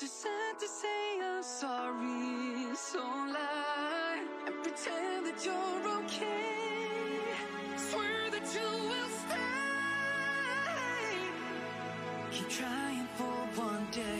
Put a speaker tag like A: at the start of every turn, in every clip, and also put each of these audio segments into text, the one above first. A: just had to say I'm sorry, so lie and pretend that you're okay. Swear that you will stay. Keep
B: trying for one day.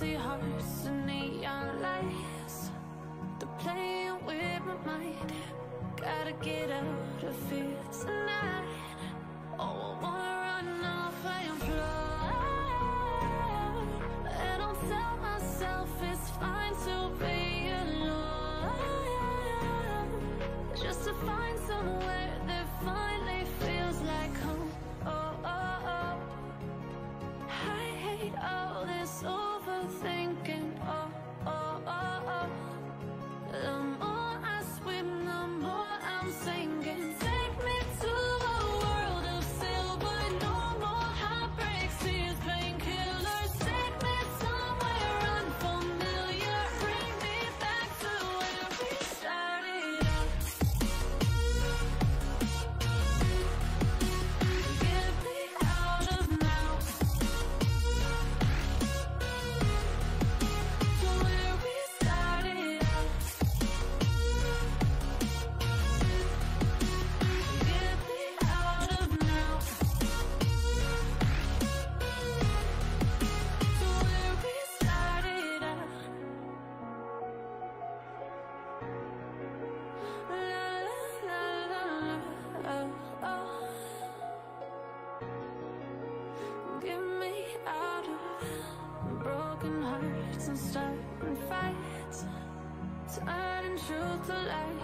C: empty hearts and neon
D: the light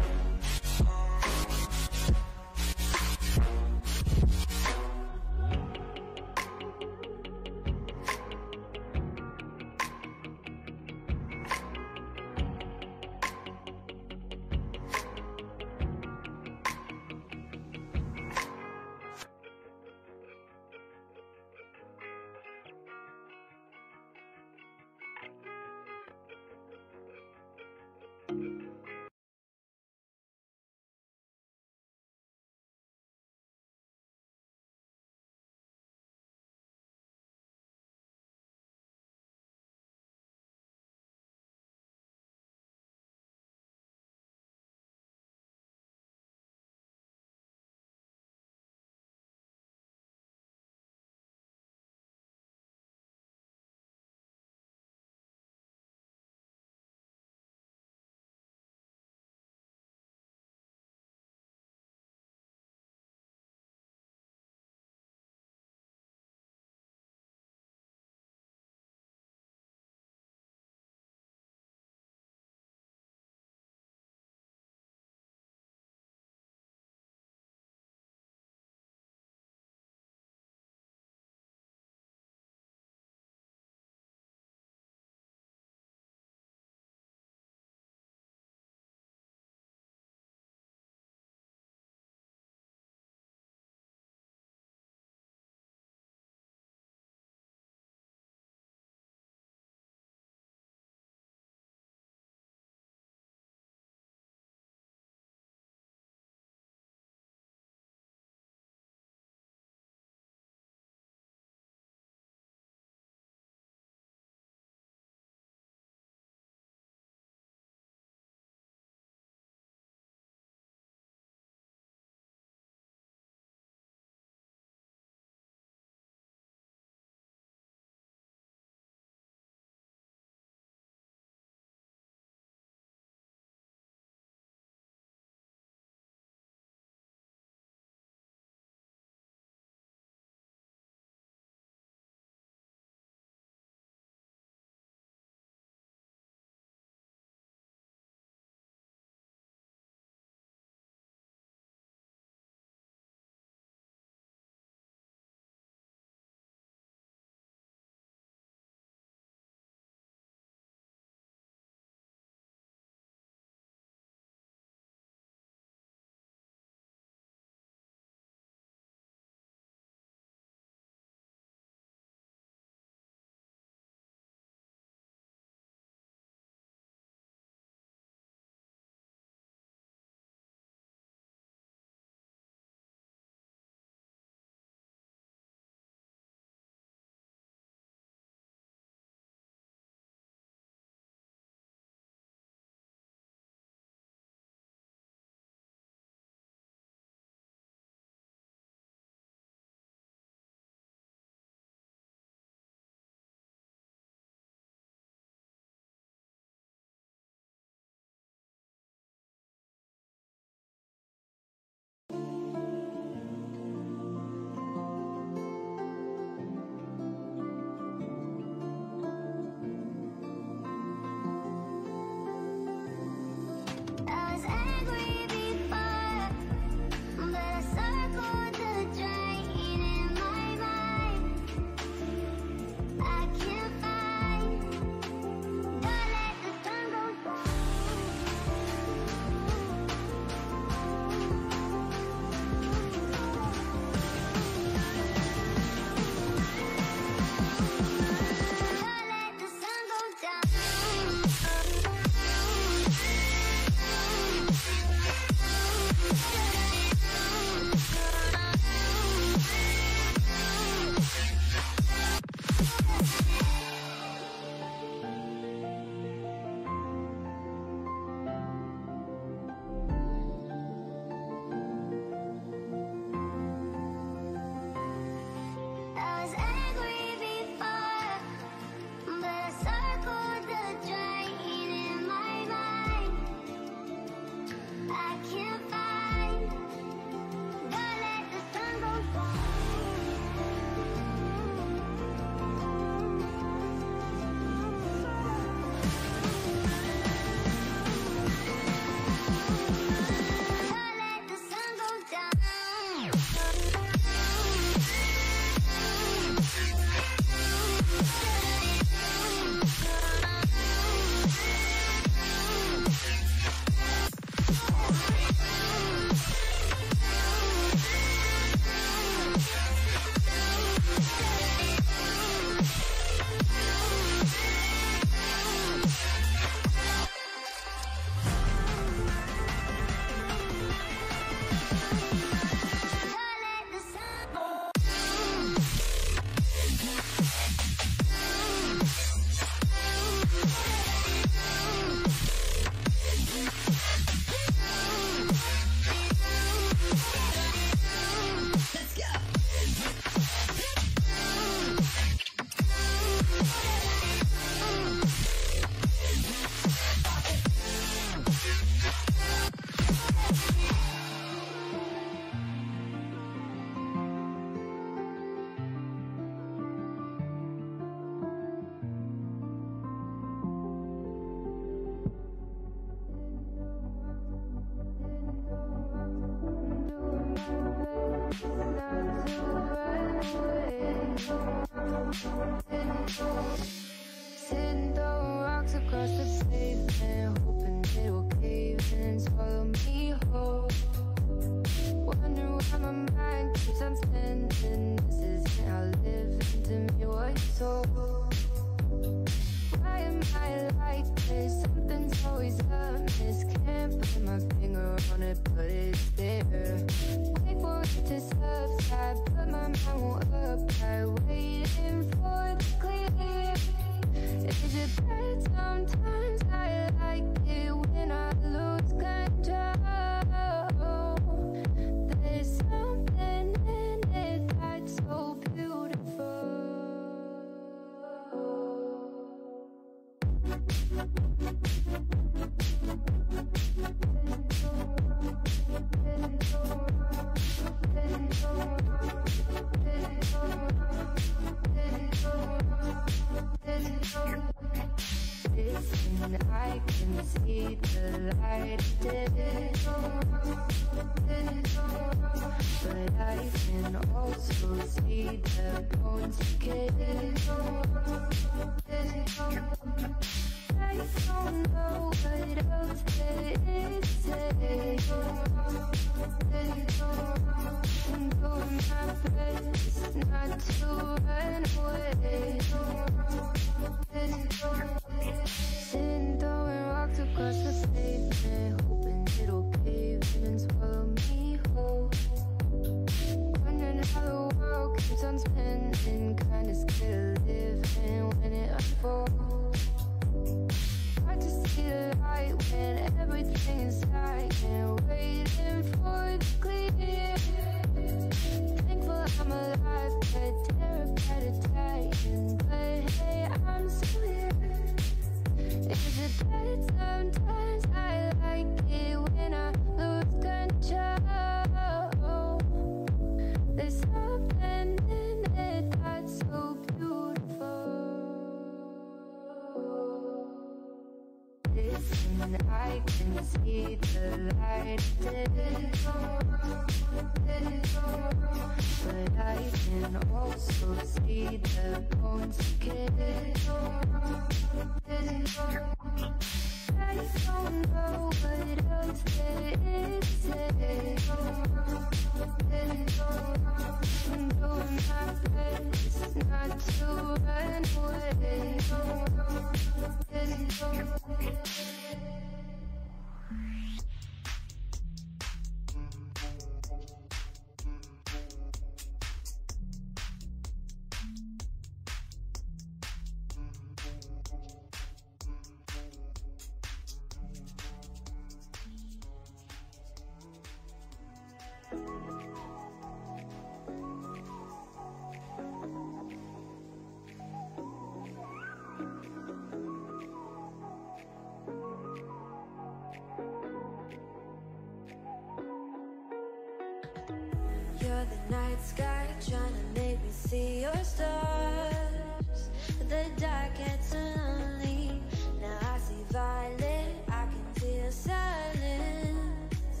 E: see your stars The dark gets lonely Now I see violet I can feel silence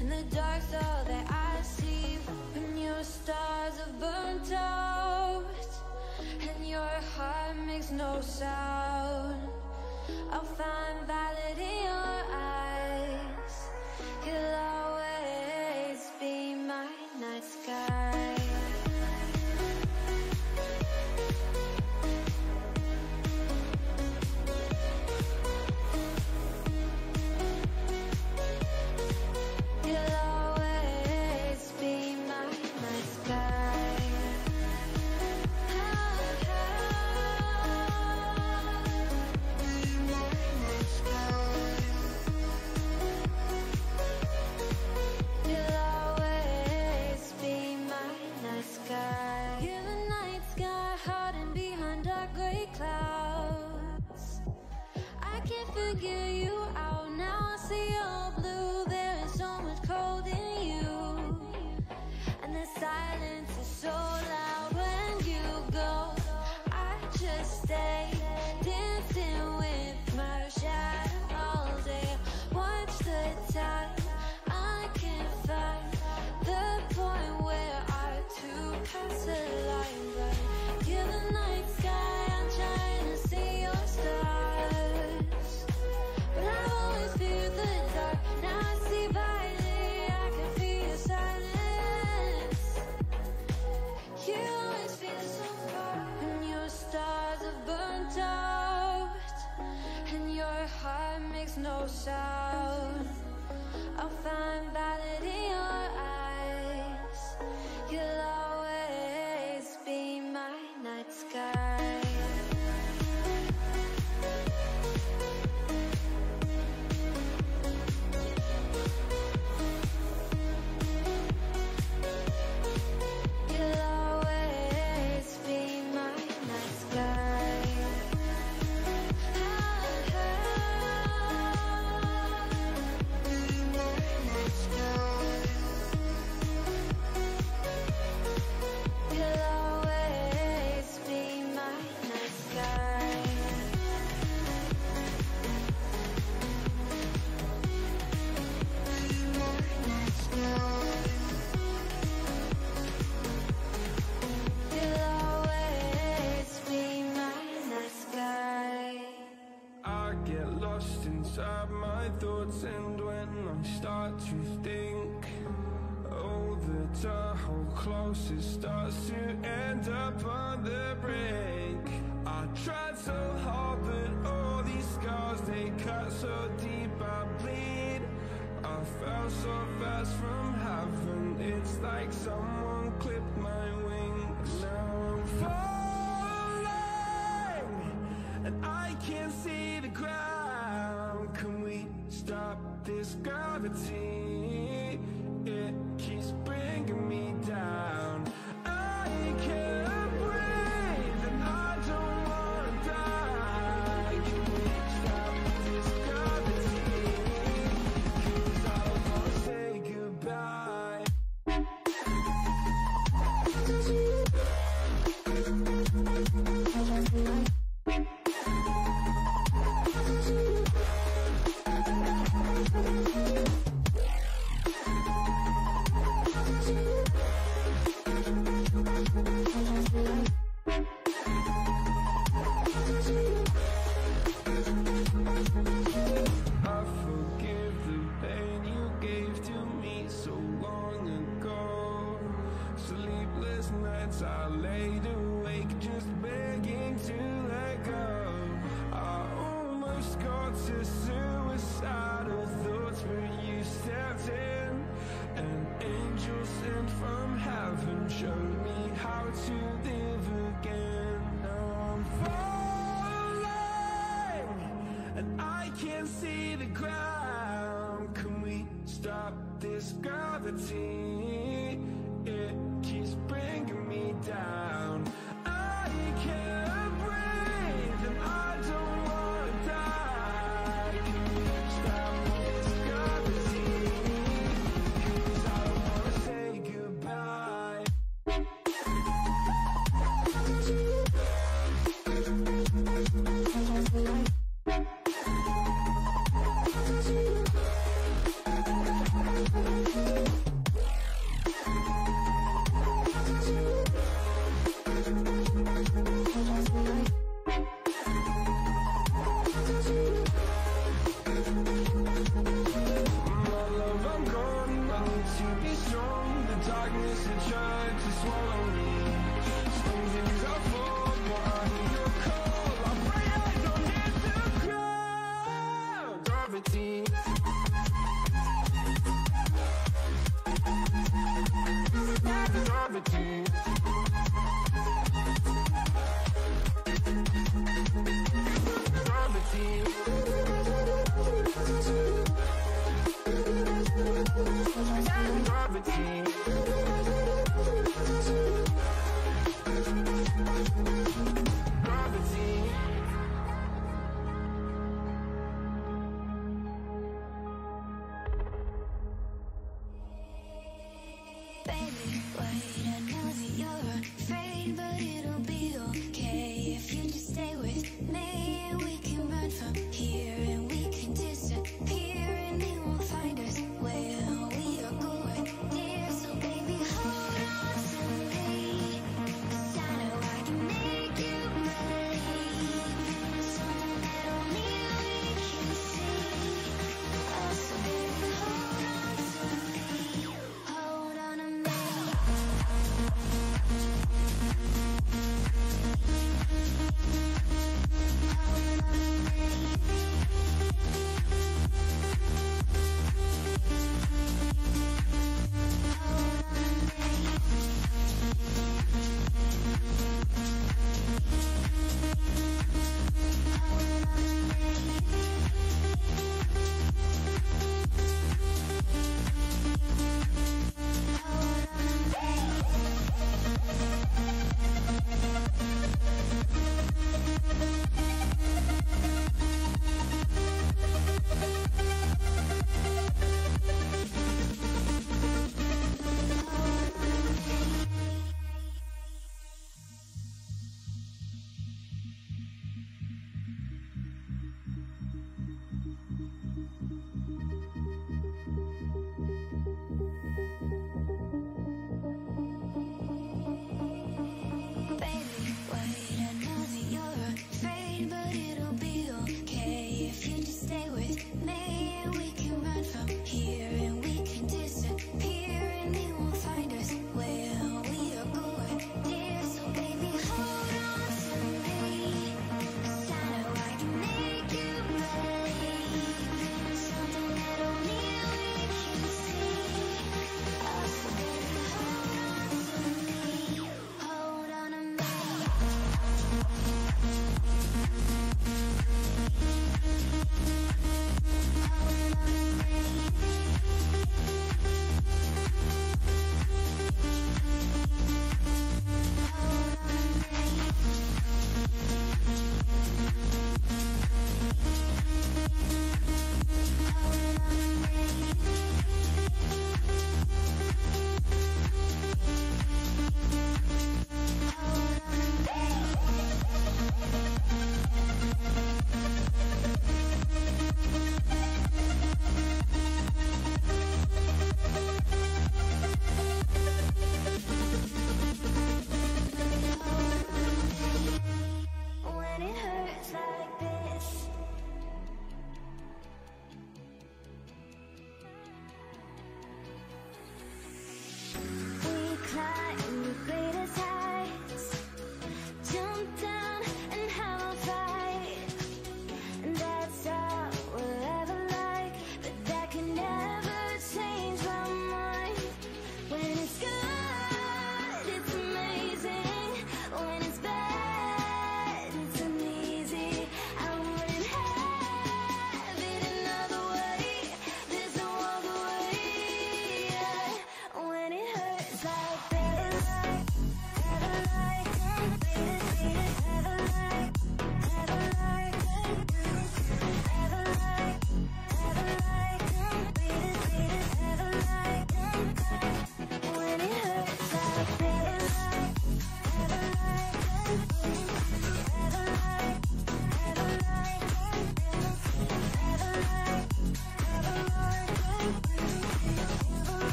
E: And the dark's all that I see When your stars are burnt out And your heart makes no sound I'll find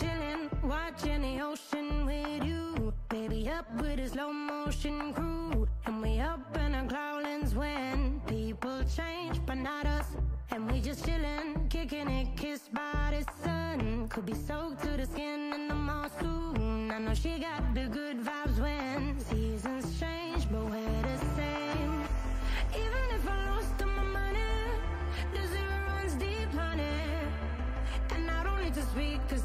F: chilling, watching the ocean with you. Baby, up with a slow motion crew. And we up in our clouds when people change, but not us. And we just chilling, kicking it, kissed by the sun. Could be soaked to the skin in the mall soon. I know she got the good vibes when seasons change, but we're the same. Even if I lost all my money, the zero runs deep, honey. And I don't need to speak, cause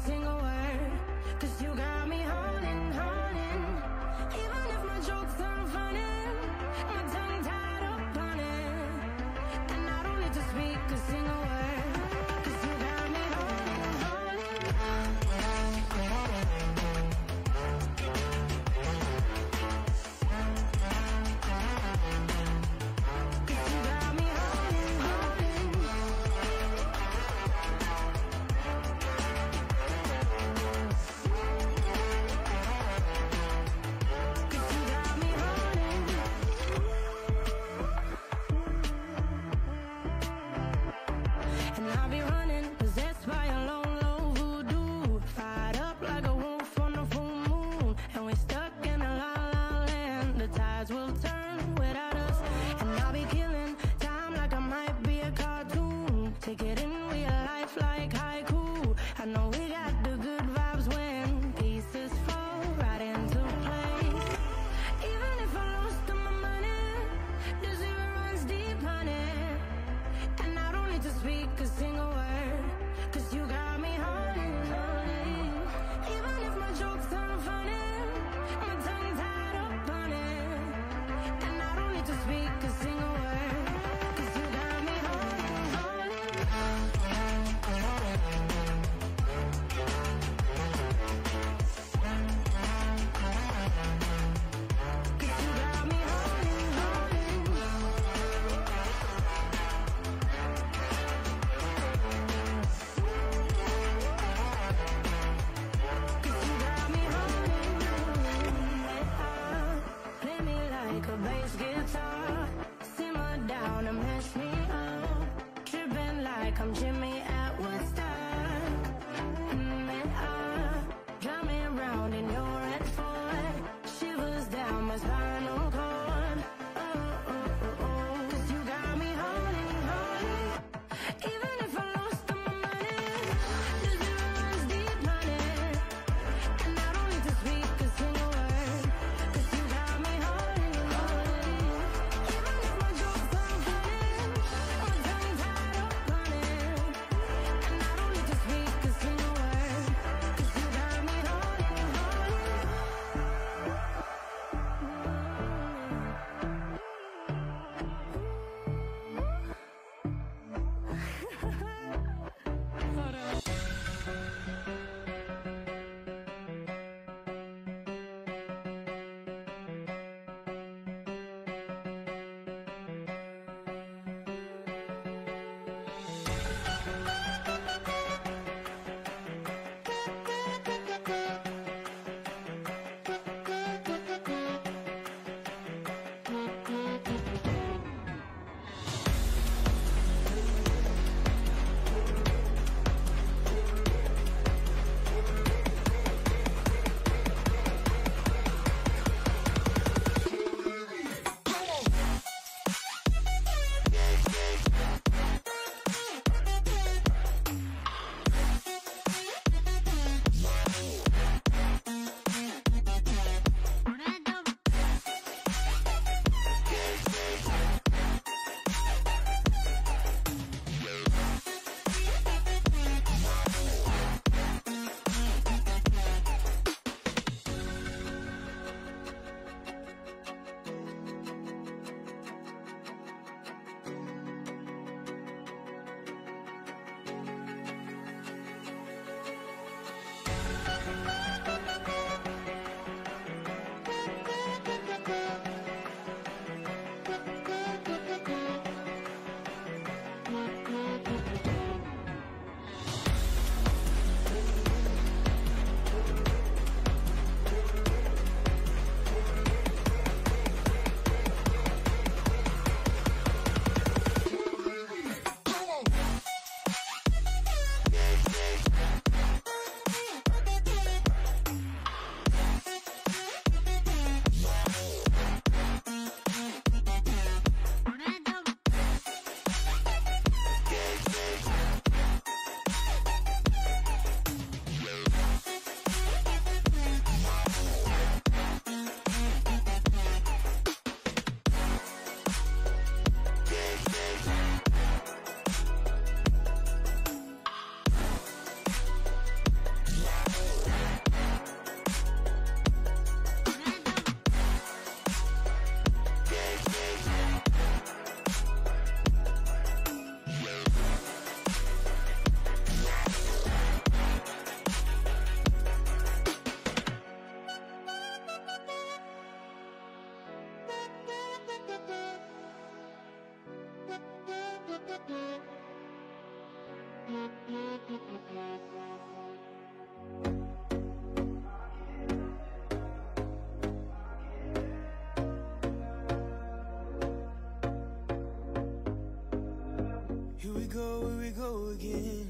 G: again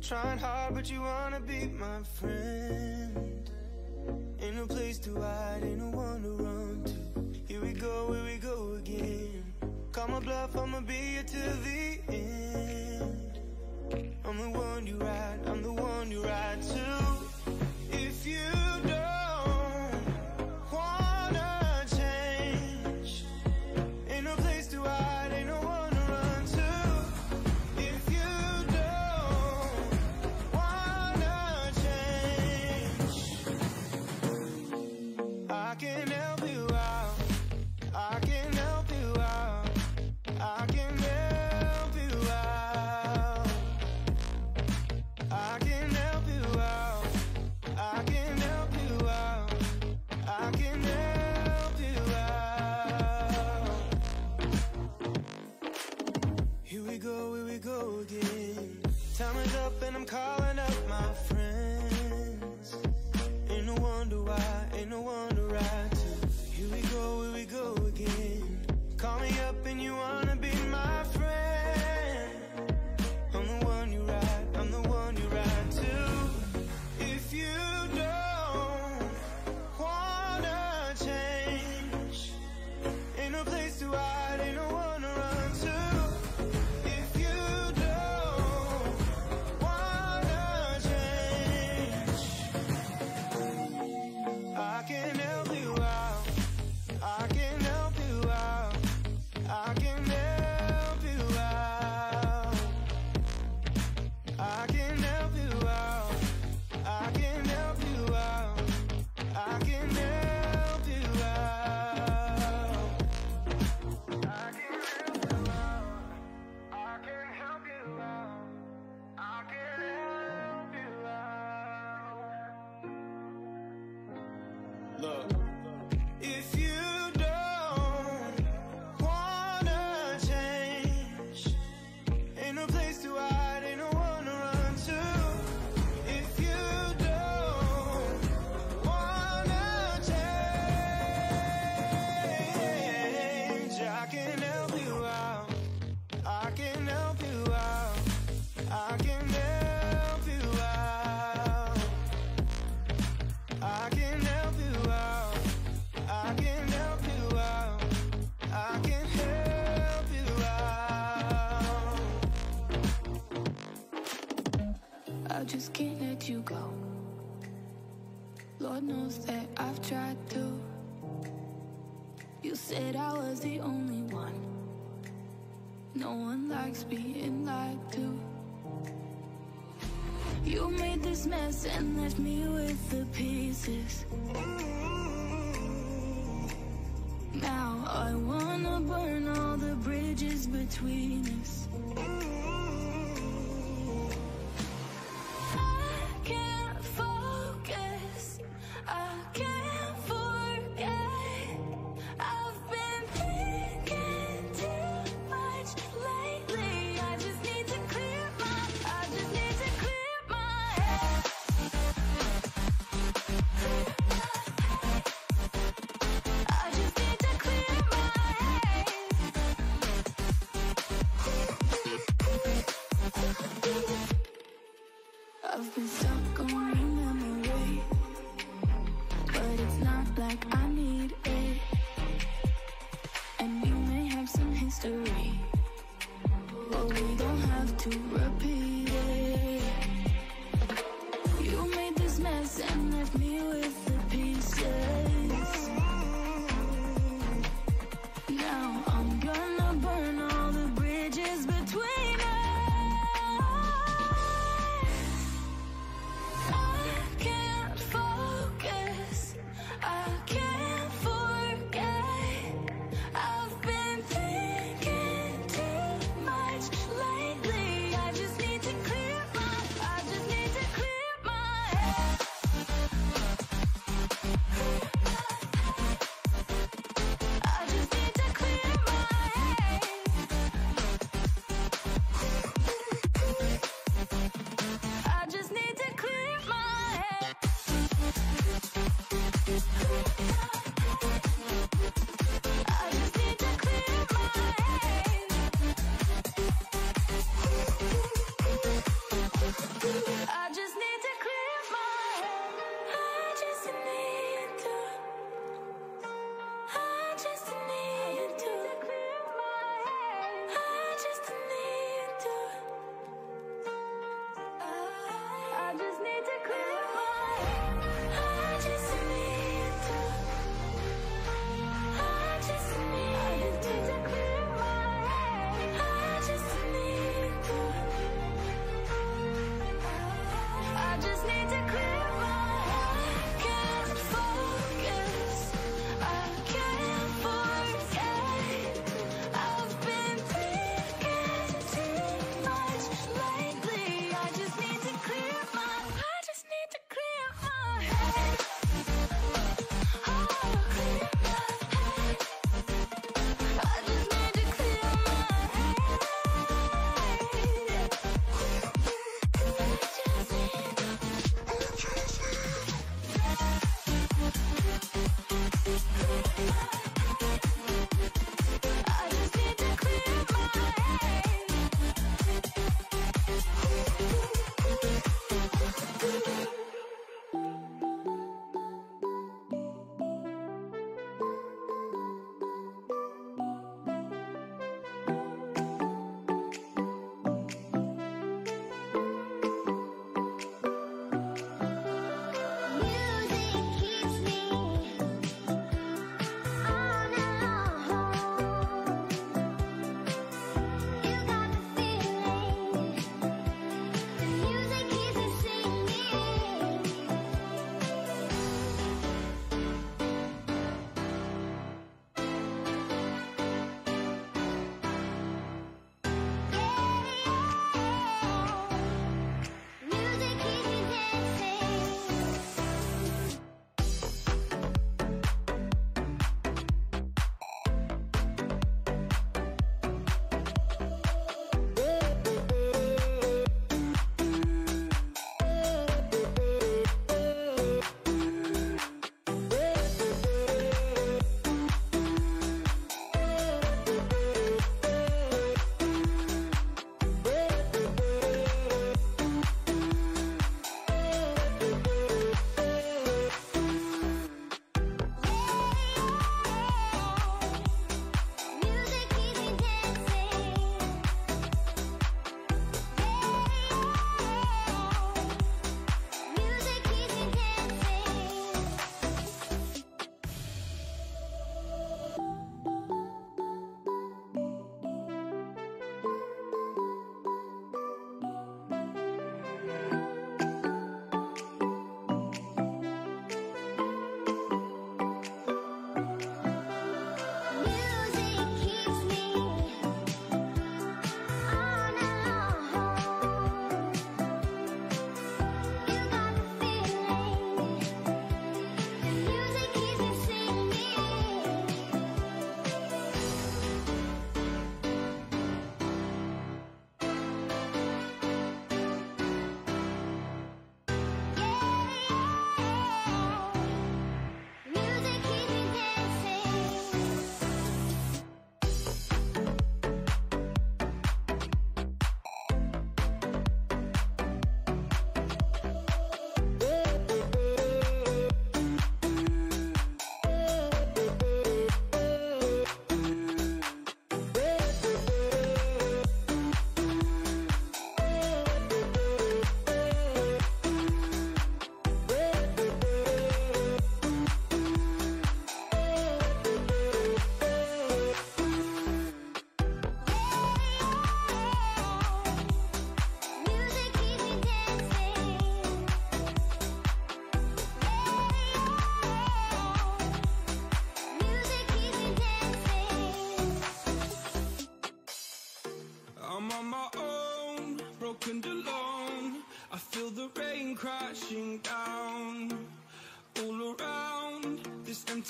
H: Trying hard but you wanna be my friend In a place to hide
I: Said I was the only one. No one likes being lied to. You made this mess and left me with the pieces.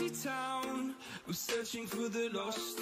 H: empty town. searching for the lost.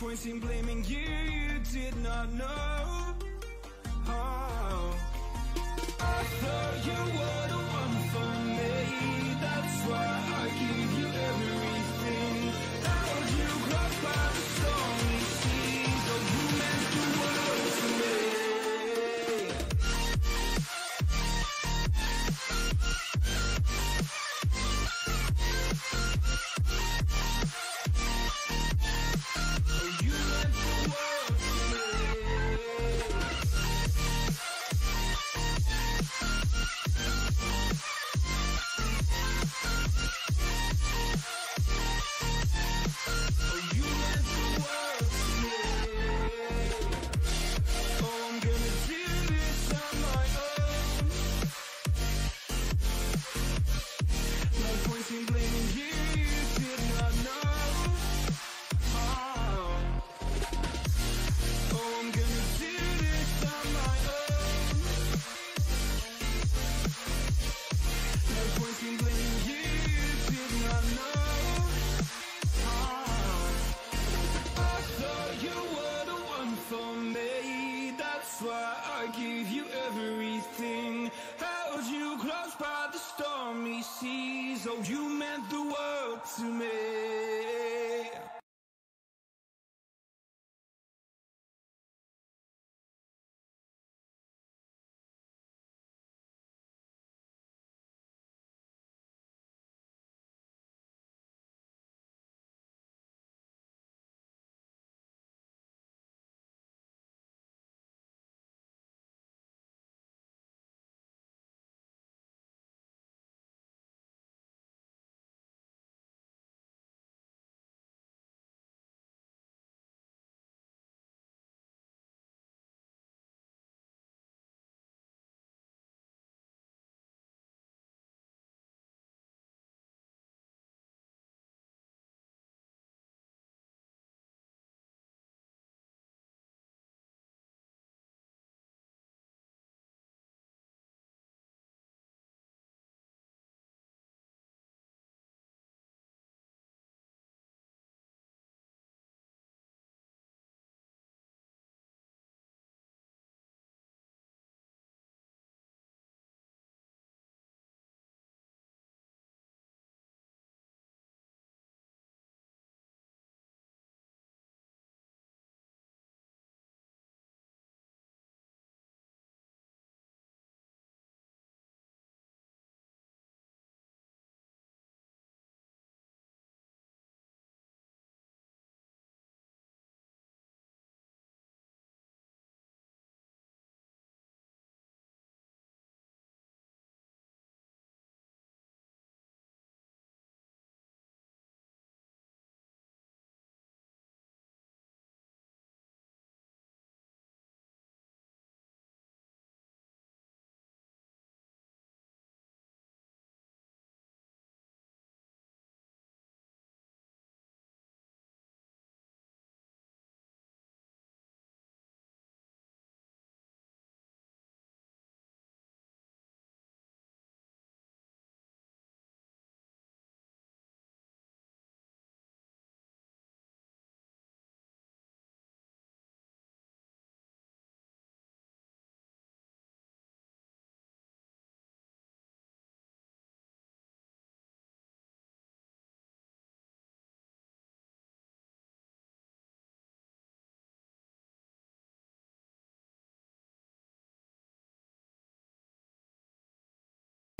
H: points in blaming you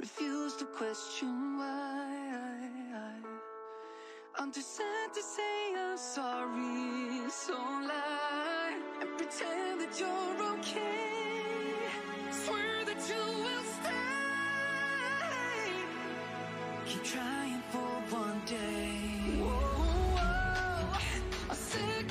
A: Refuse to question why I'm too sad to say I'm sorry So lie and pretend that you're okay
B: Swear that you will stay Keep trying for one day Whoa, whoa, whoa. I'll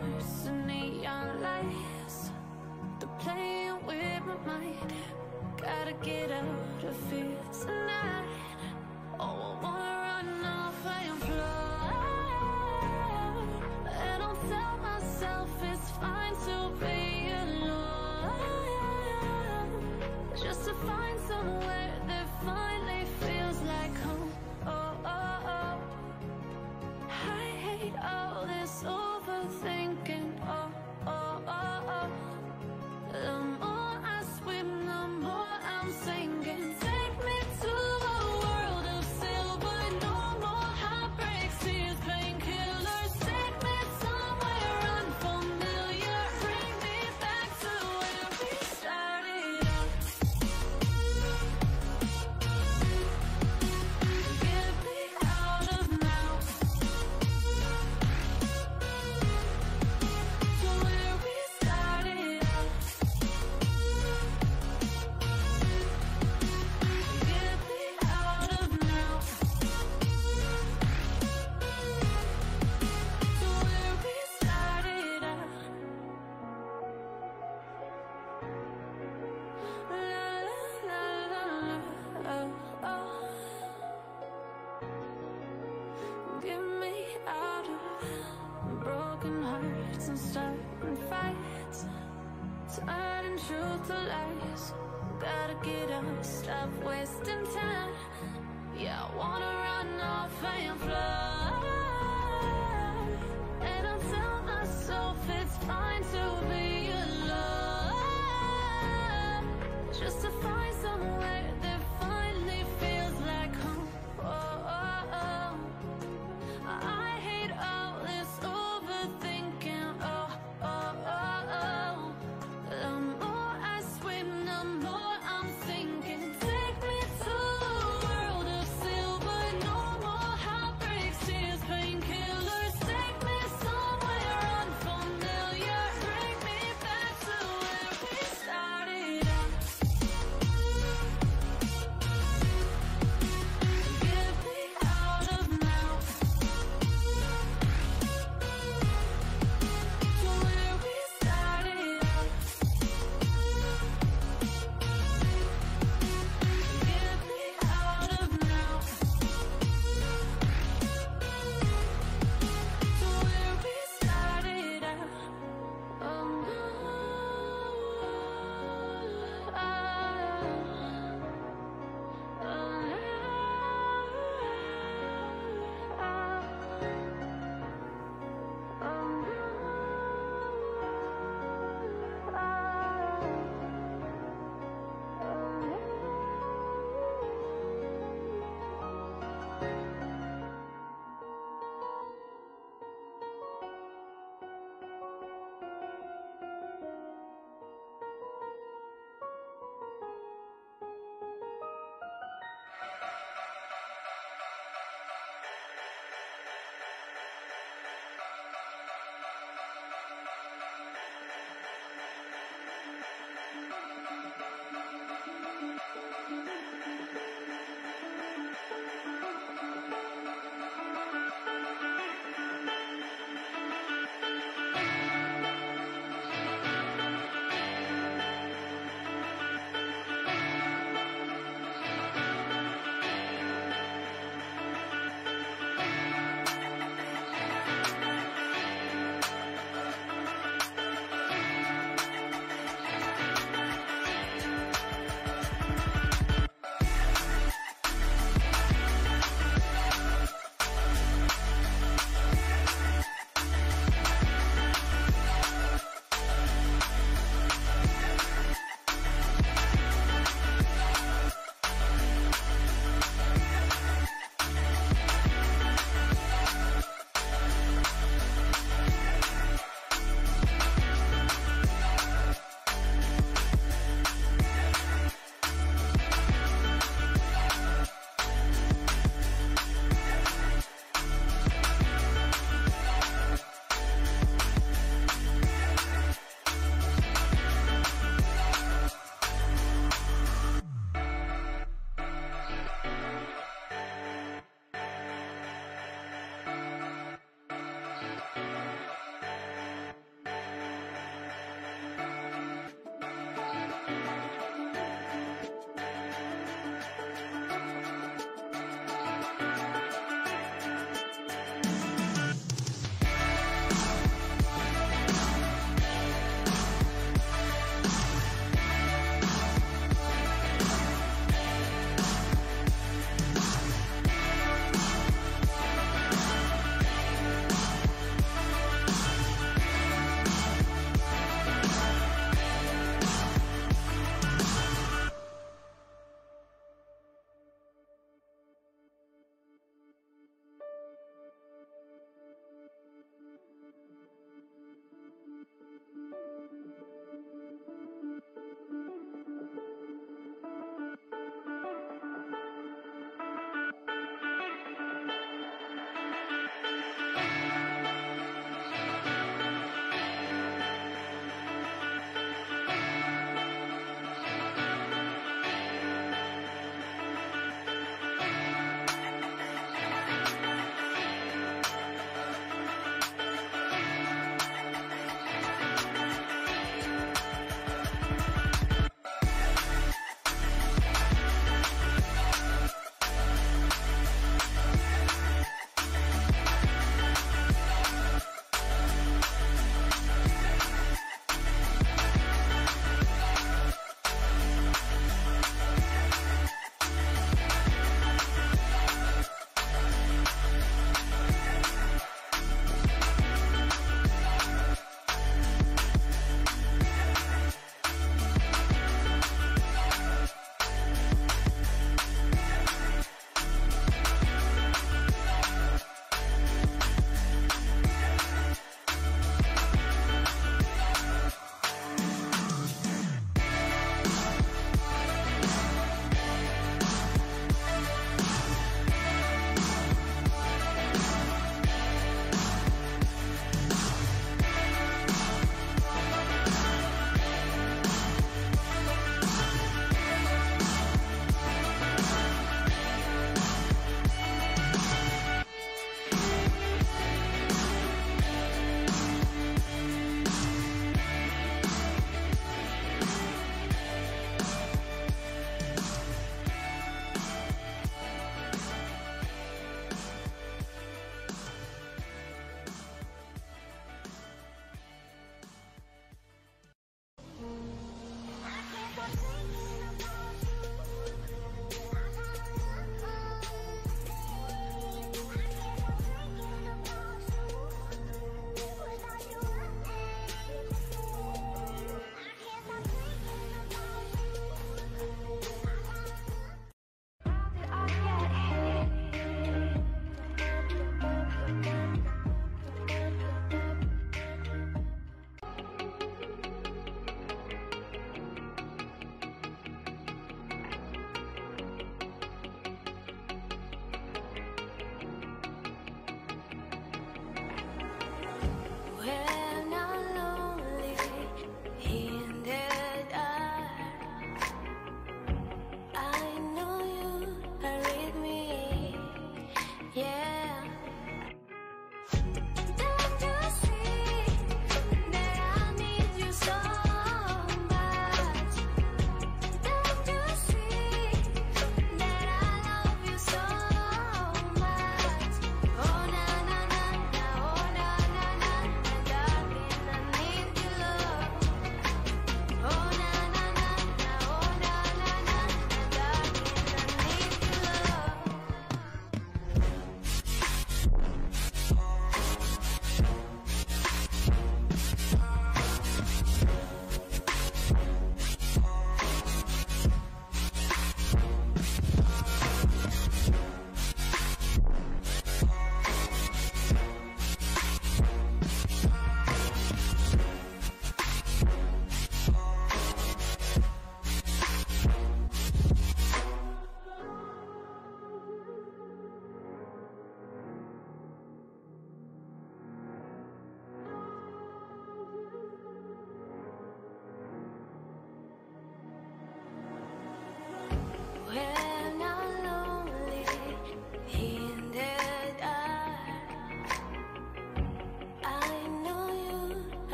C: stars and neon lights They're playing with my mind Gotta get out of here tonight Oh, I wanna run off and fly
J: And I'll tell myself it's fine to be alone
D: Just to find somewhere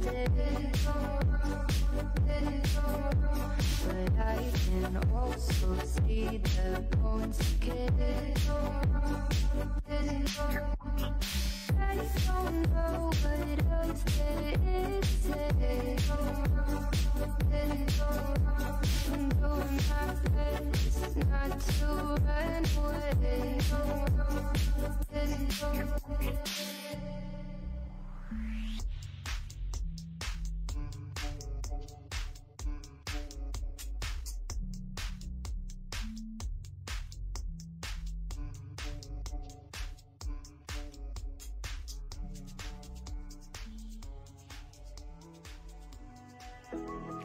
K: baby.
E: you.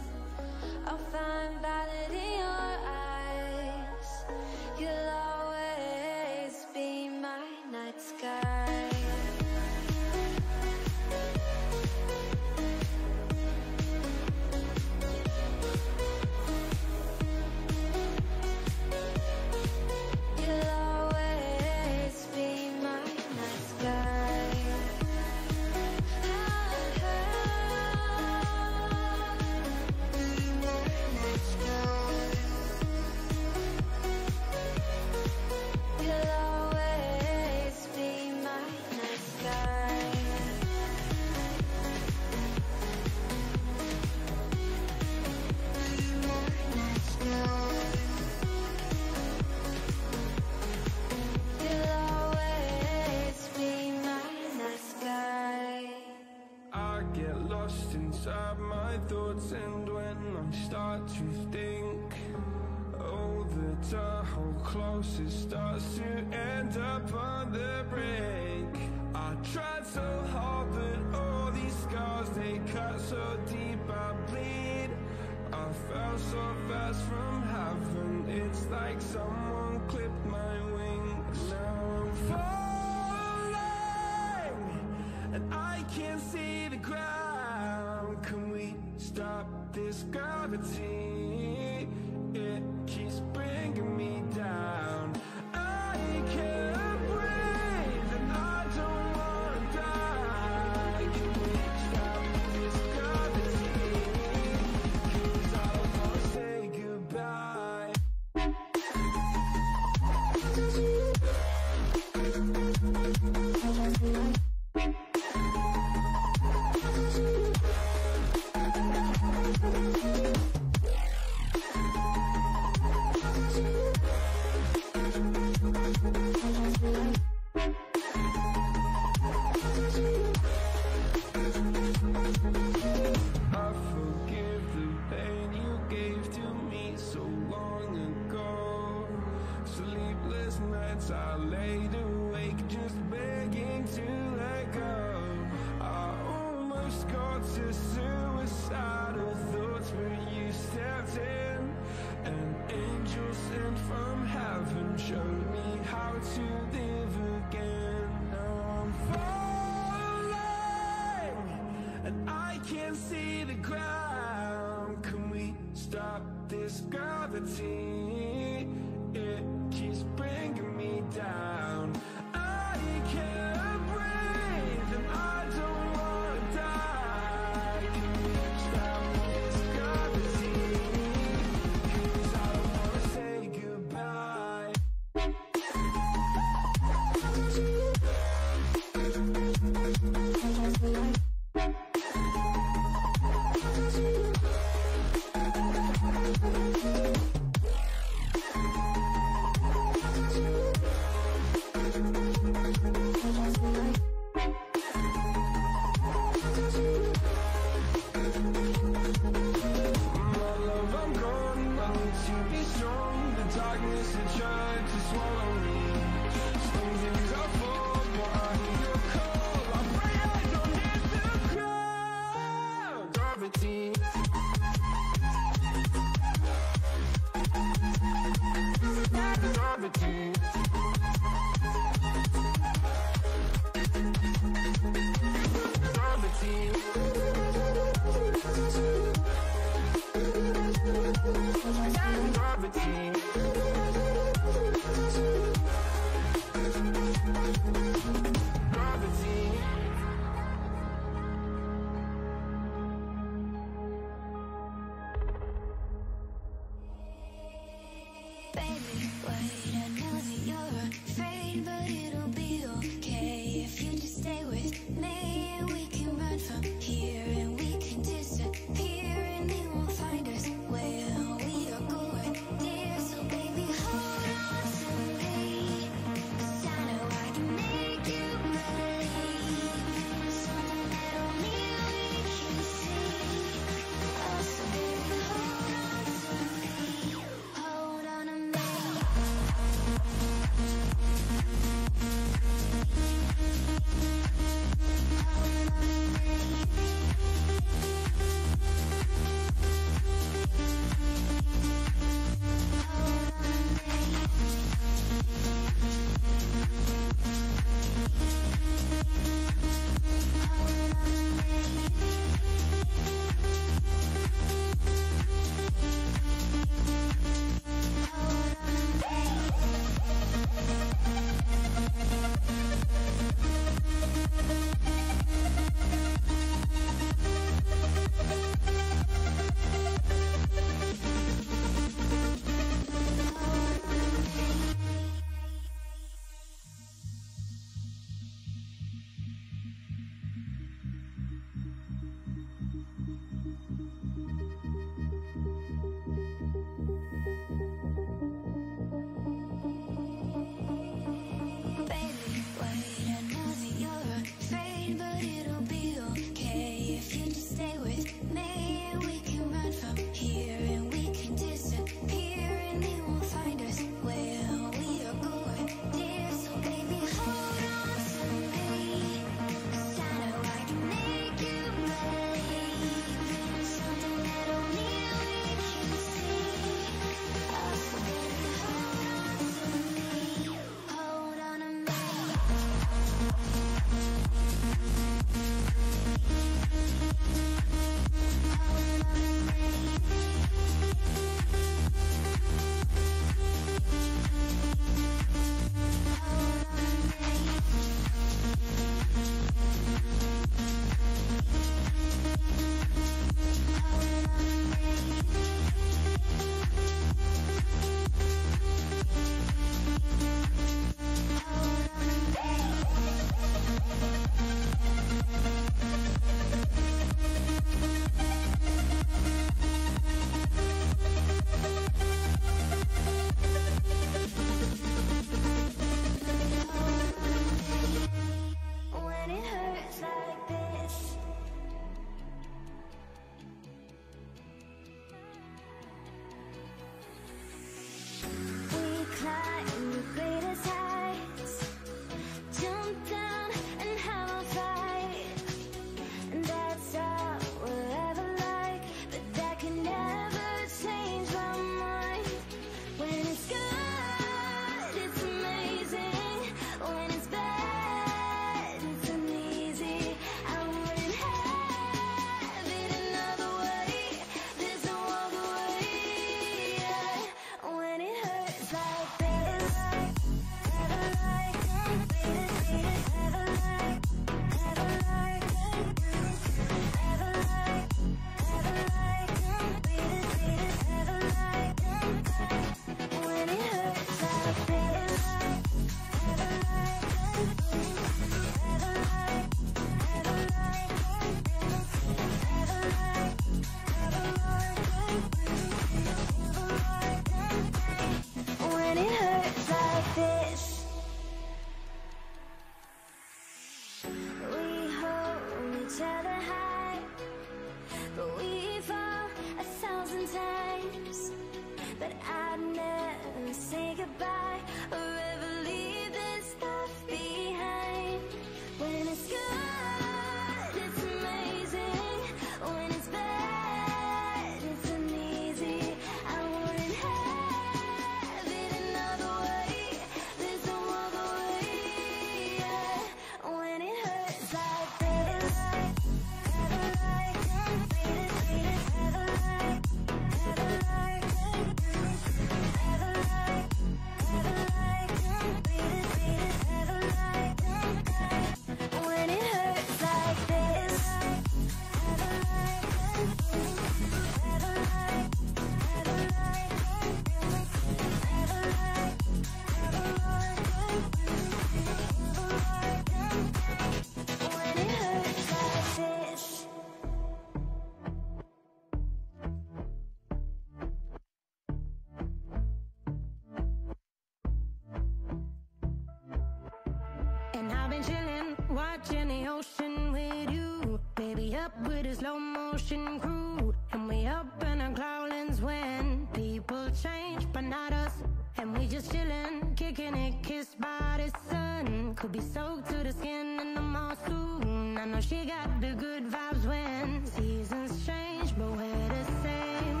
F: with a slow motion crew. And we up in our growlings when people change, but not us. And we just chillin', kicking it, kissed by the sun. Could be soaked to the skin in the mall soon. I know she got the good vibes when seasons change, but we're the same.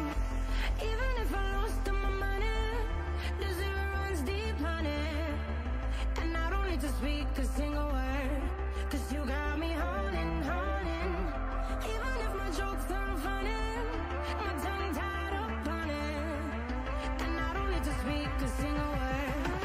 F: Even if I lost my money, the zero runs deep, honey. And I don't need to speak a single word, cause you got me holding on don't I to speak a single word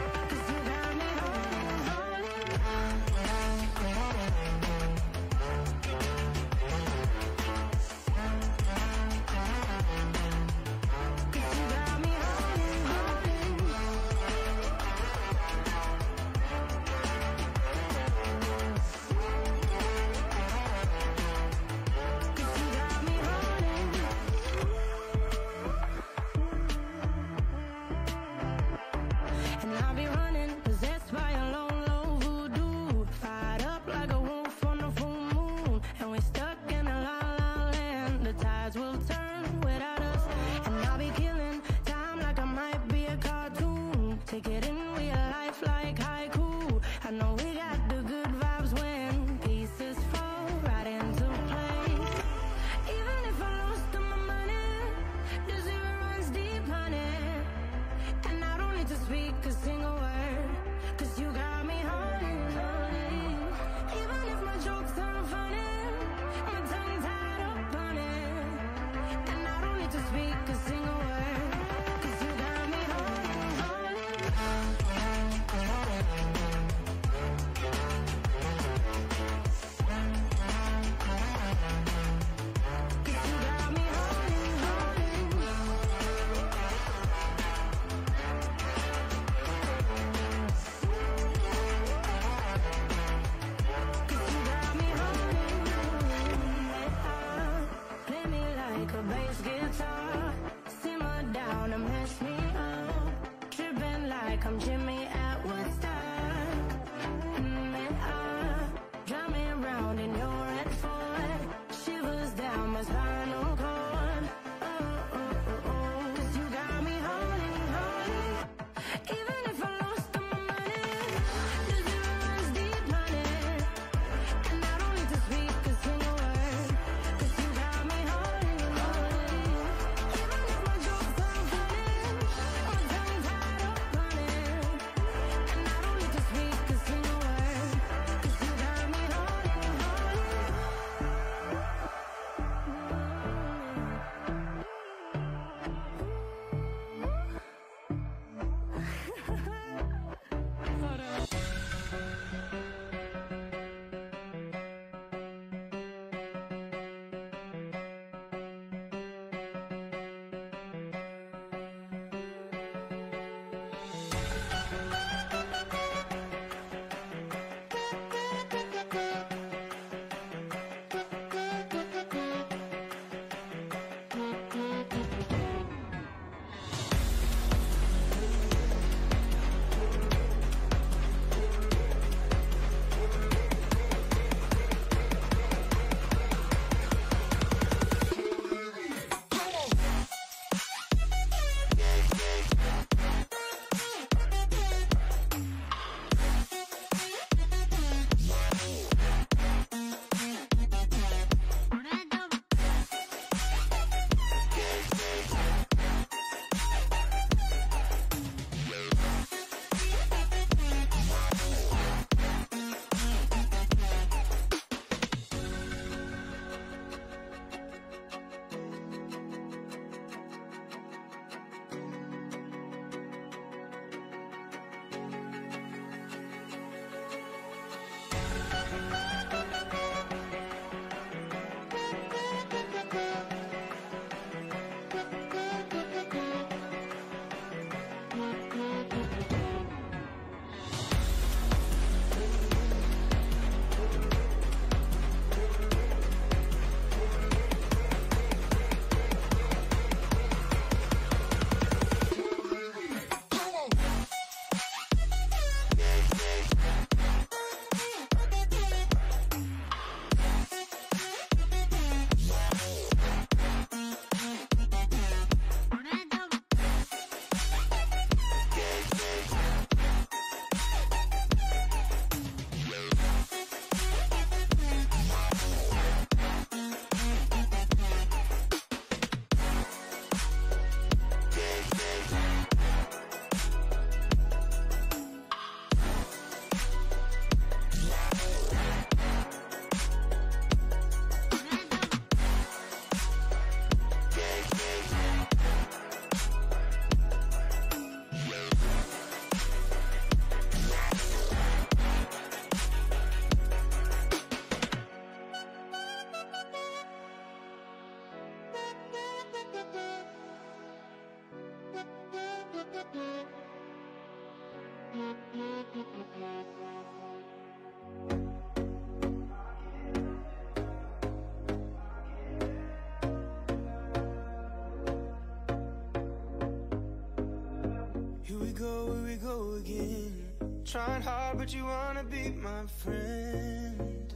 G: go again Trying
H: hard but you wanna be my friend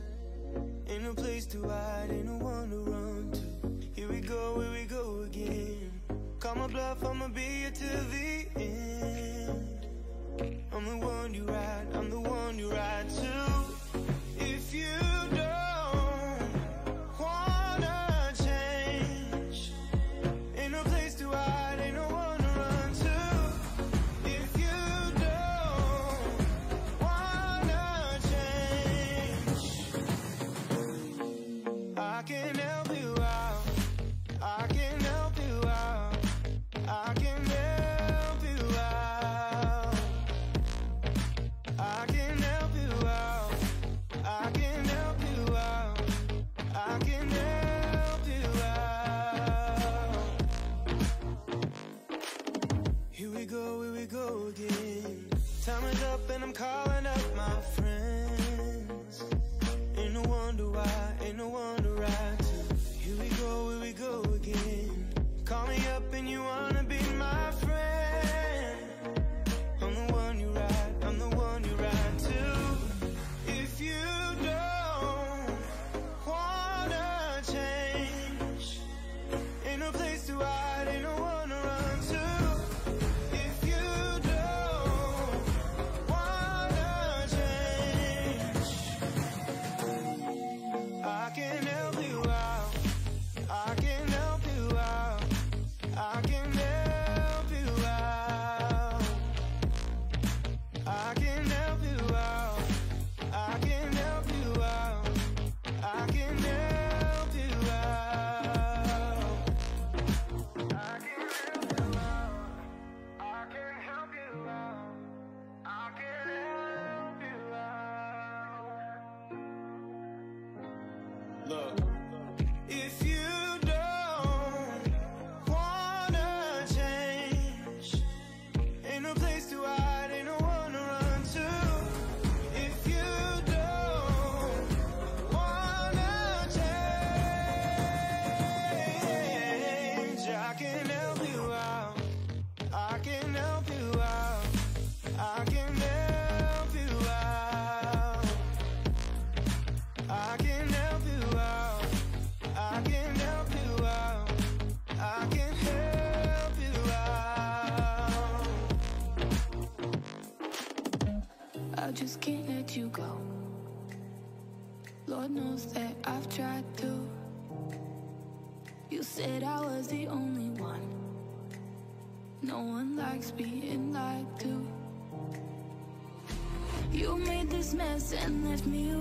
H: Ain't no place to hide, ain't no one to run to Here we go, here we go again Call my bluff, I'ma be here till the
I: and left me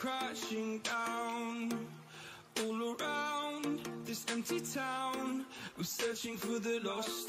H: crashing down all around this empty town. I'm searching for the lost.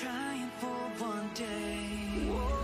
B: trying for one day. Whoa.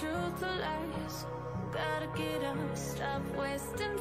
D: truth or lies. Gotta get up, stop wasting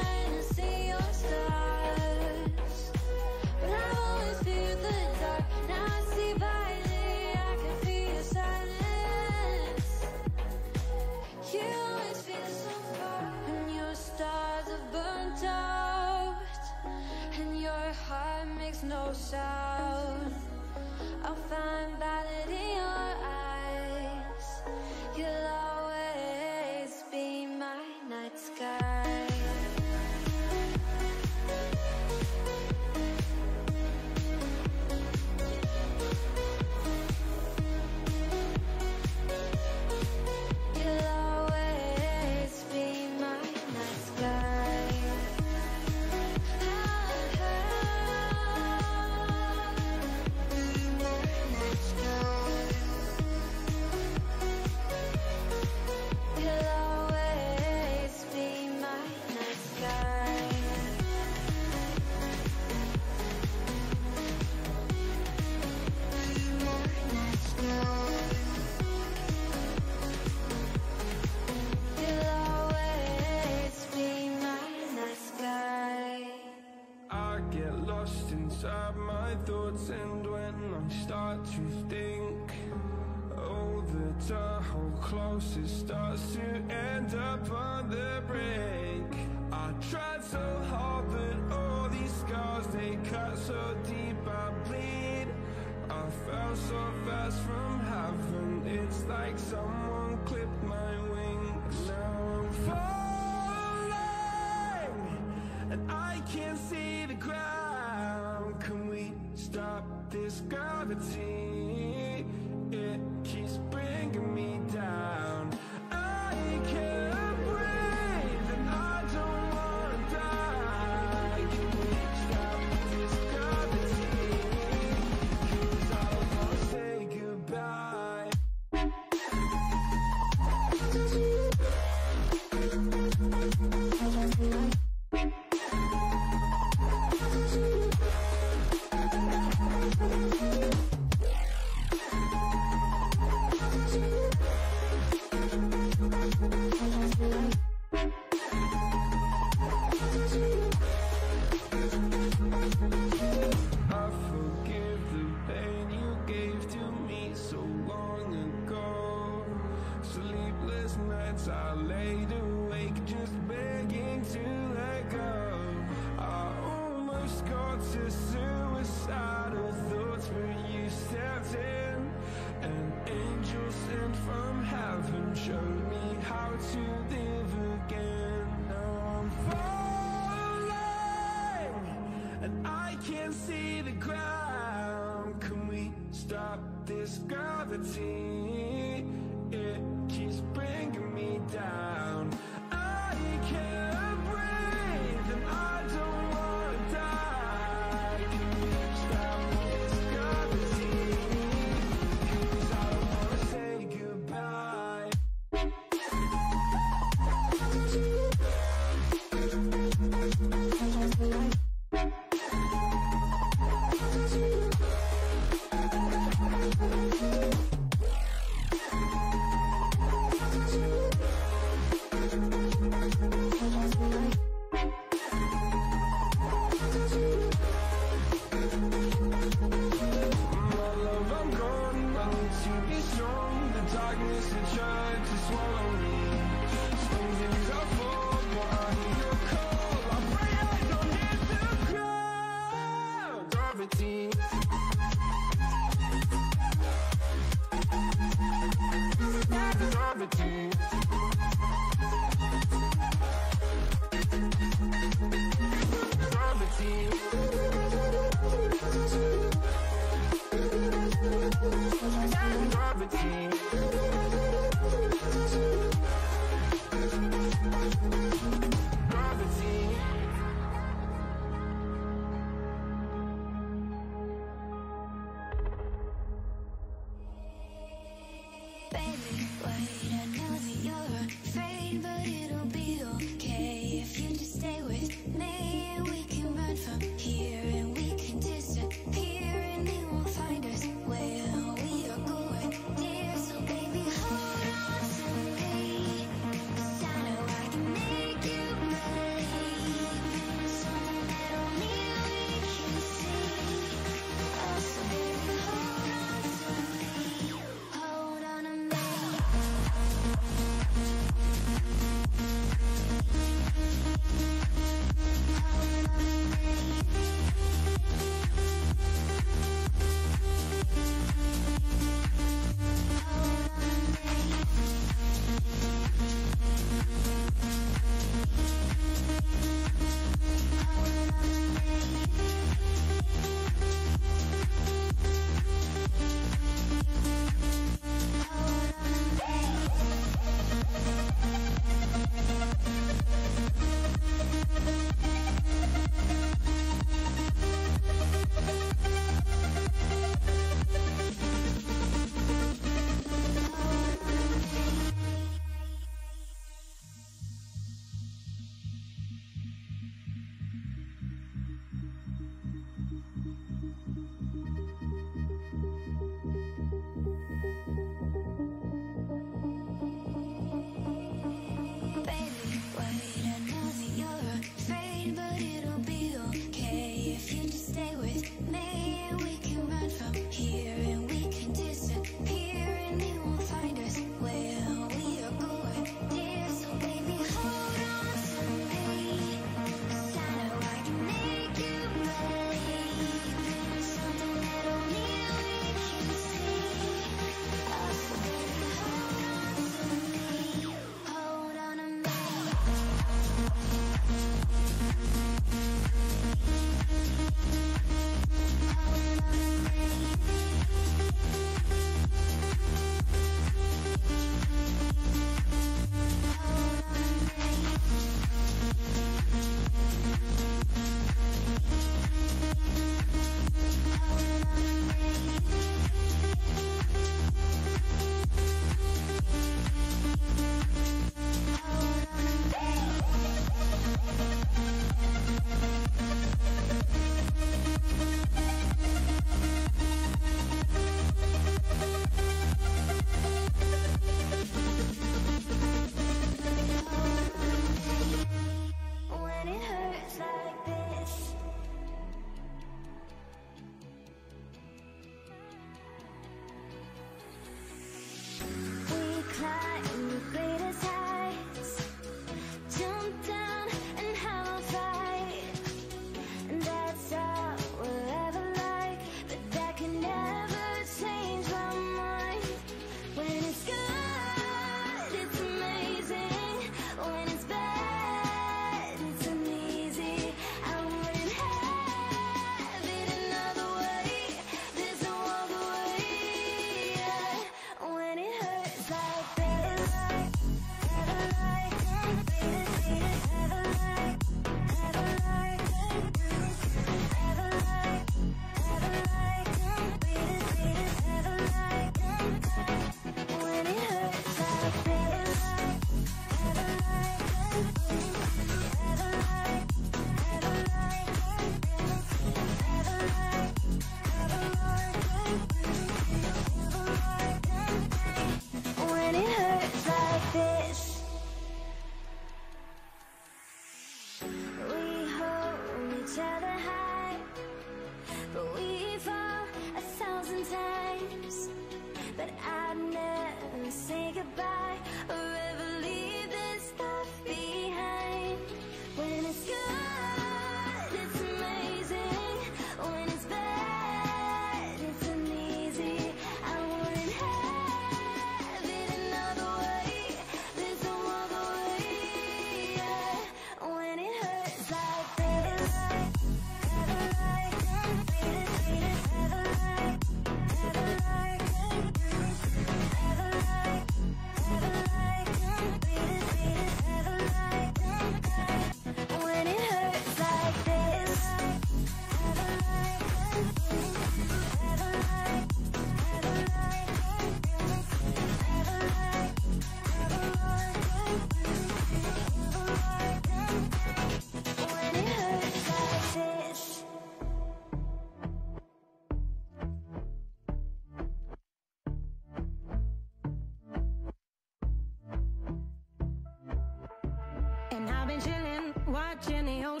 F: Jenny. the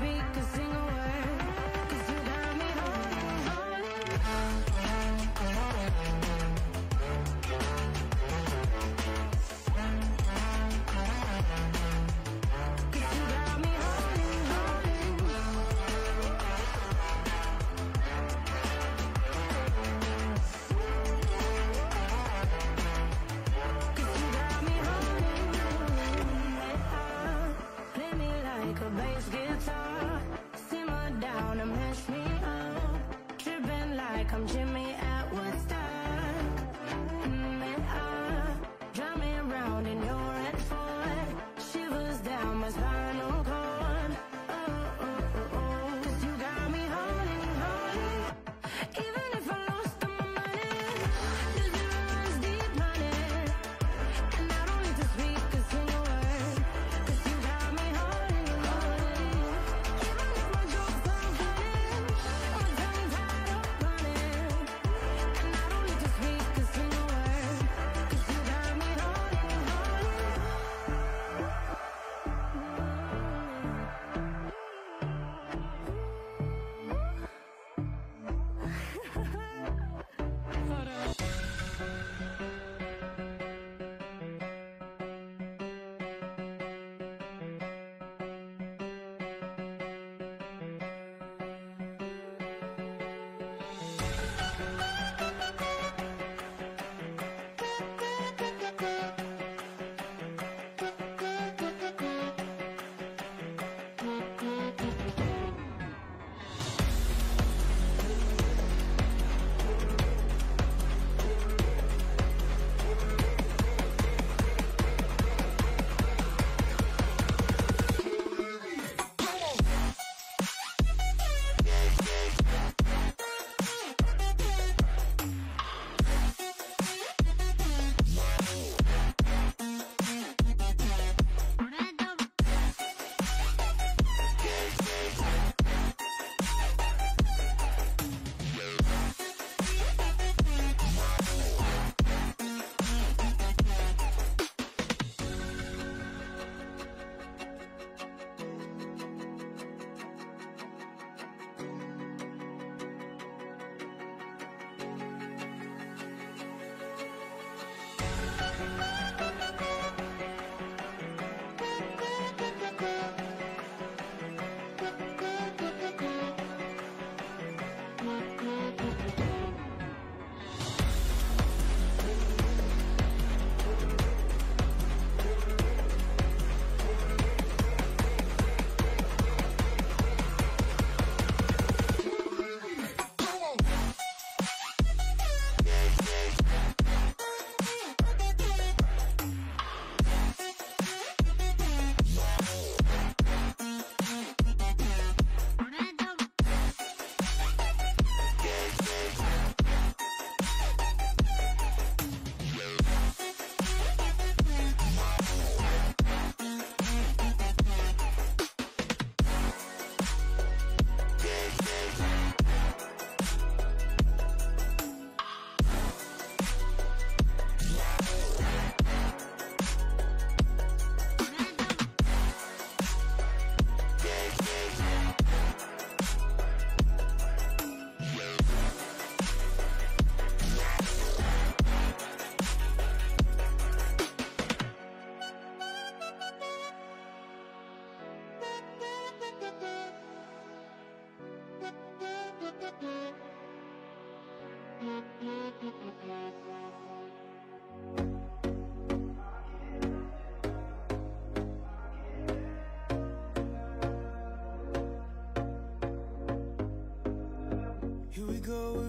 F: we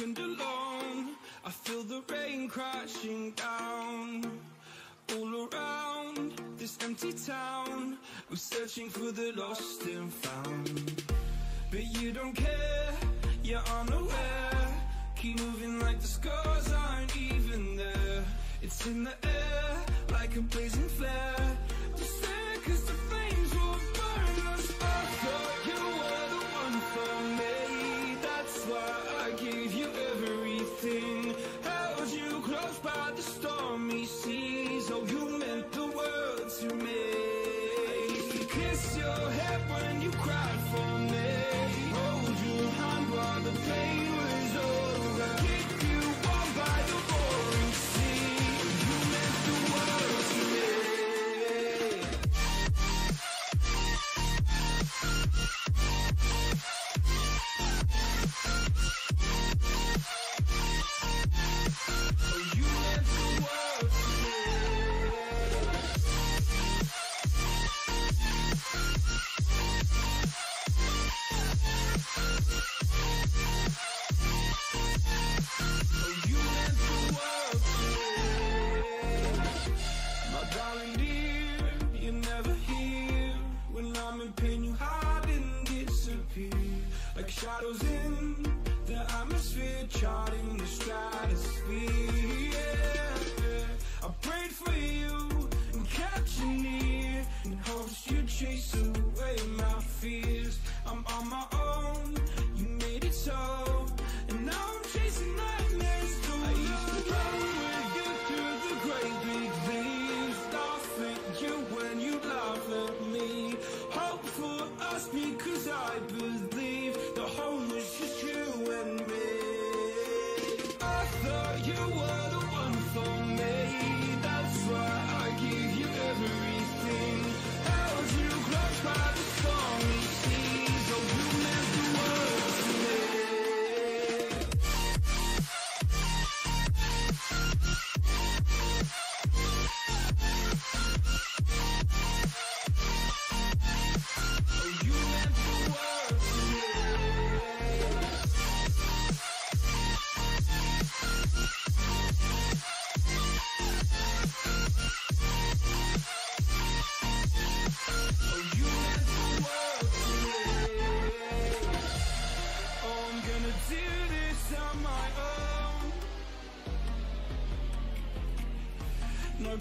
H: and alone I feel the rain crashing down All around this empty town We're searching for the lost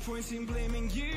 H: points in blaming you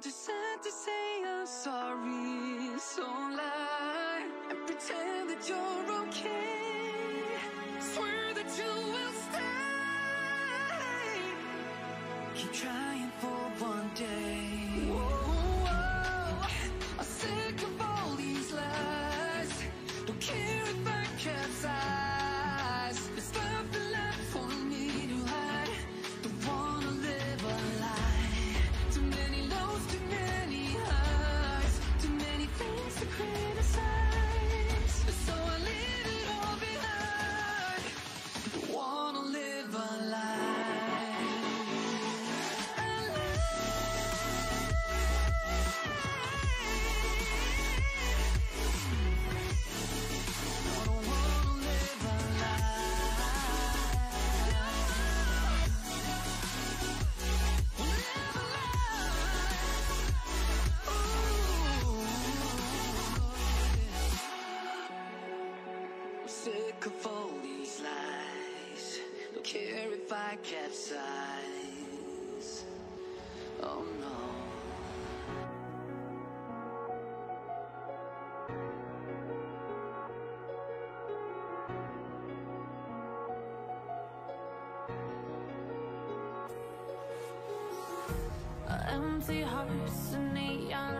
A: i too sad to say I'm sorry, so lie and pretend that you're okay. Swear that
B: you will stay. Keep trying for one day.
C: empty hearts and neon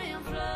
D: I am proud.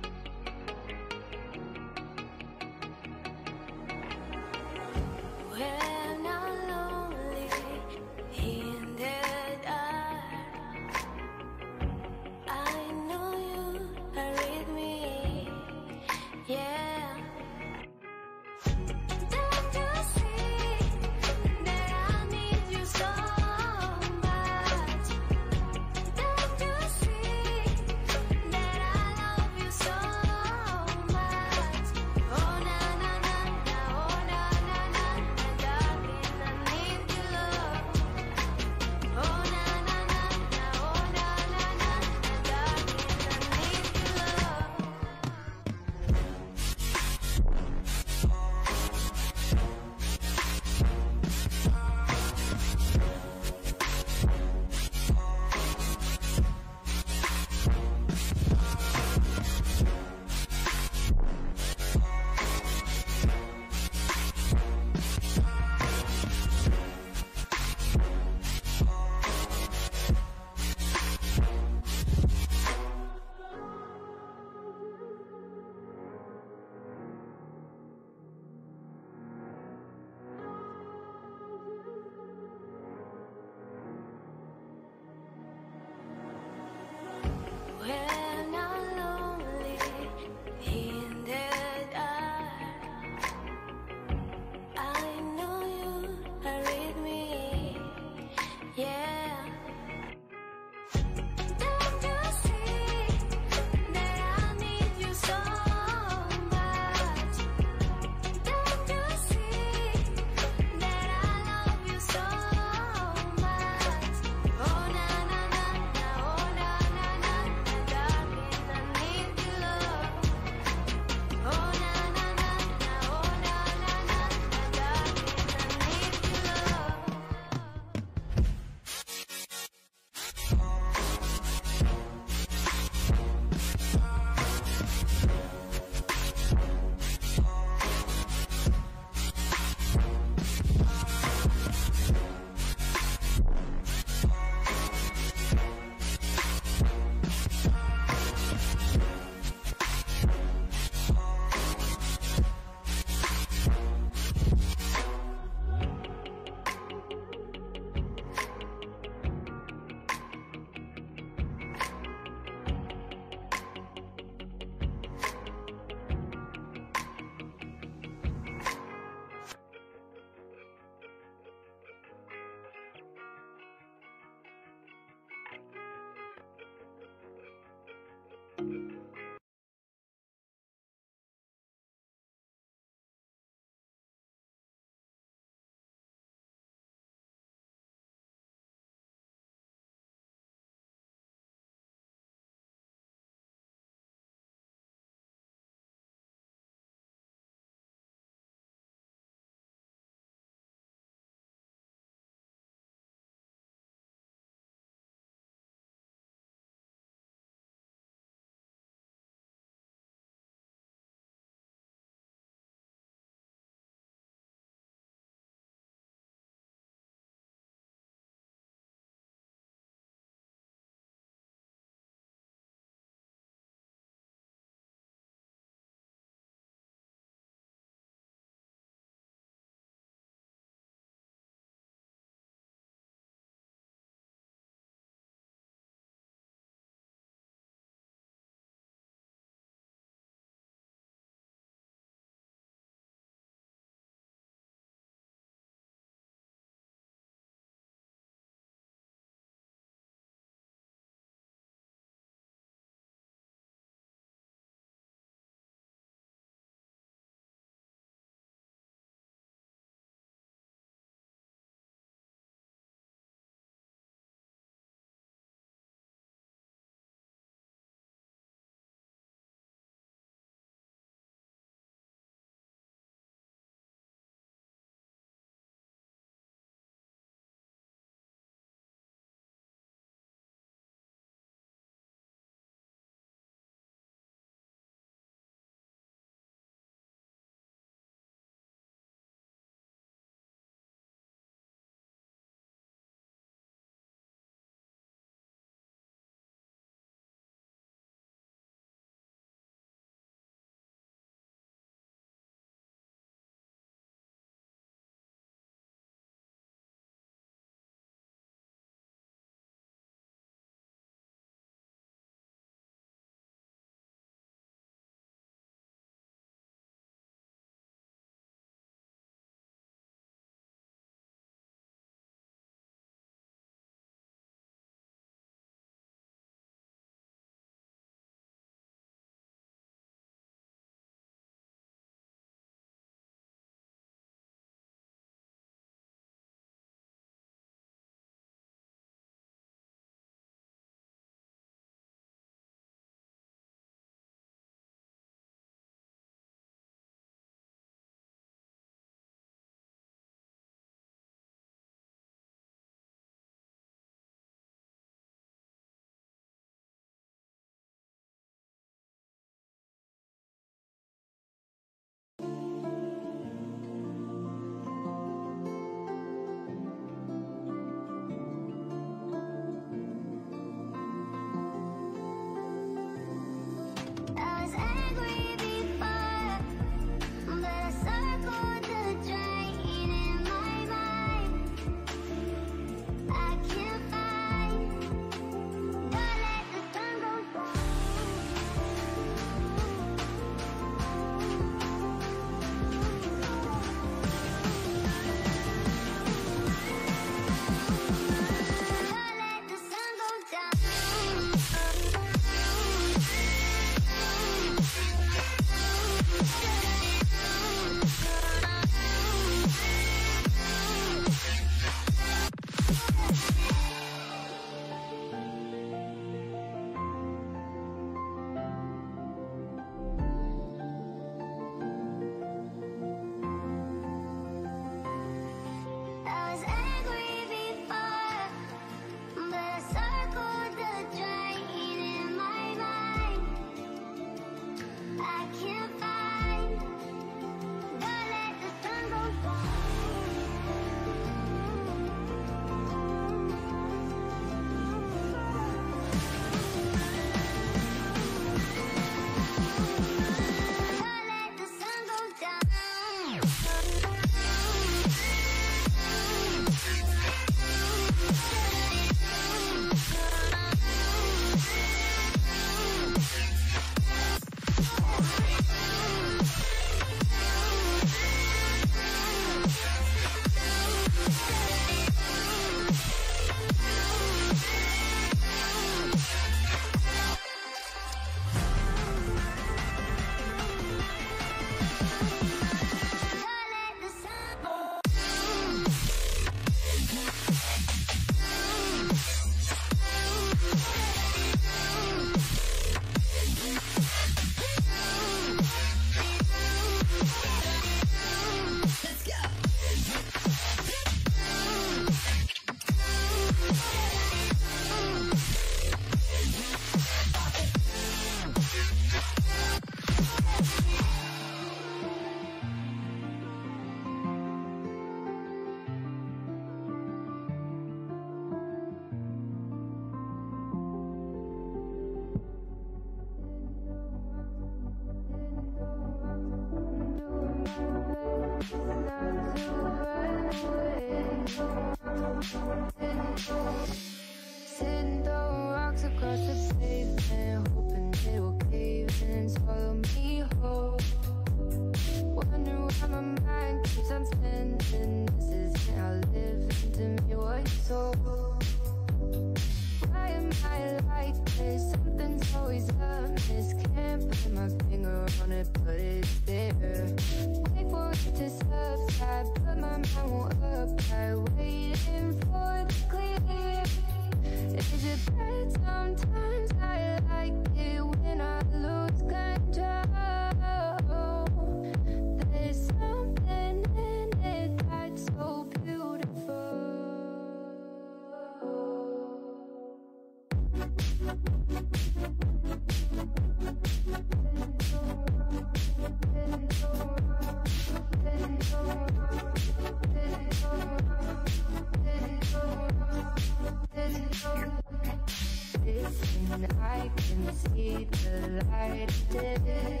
K: and I can see the light of day.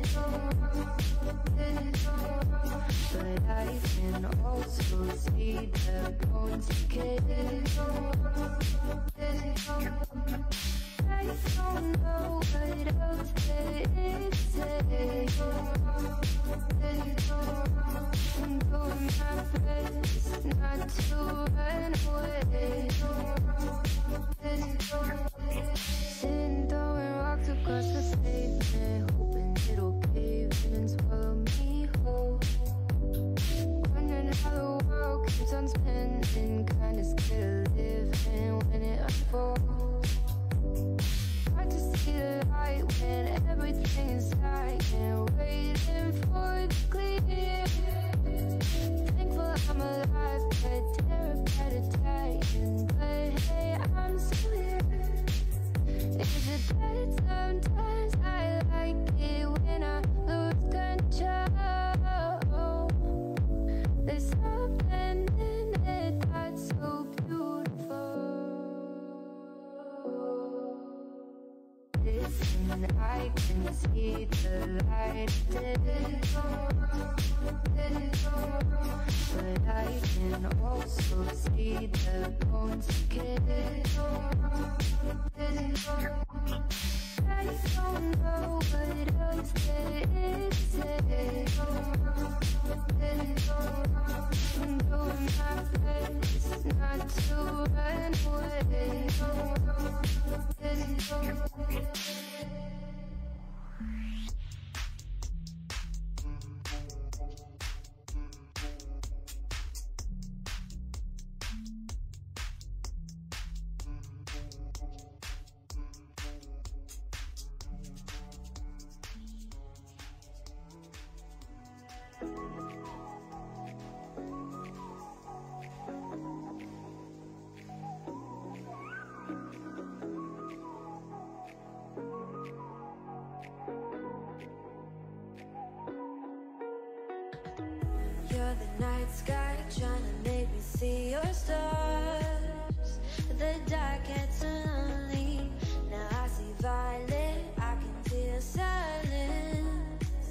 E: see your stars the dark lonely Now I see violet, I can feel silence.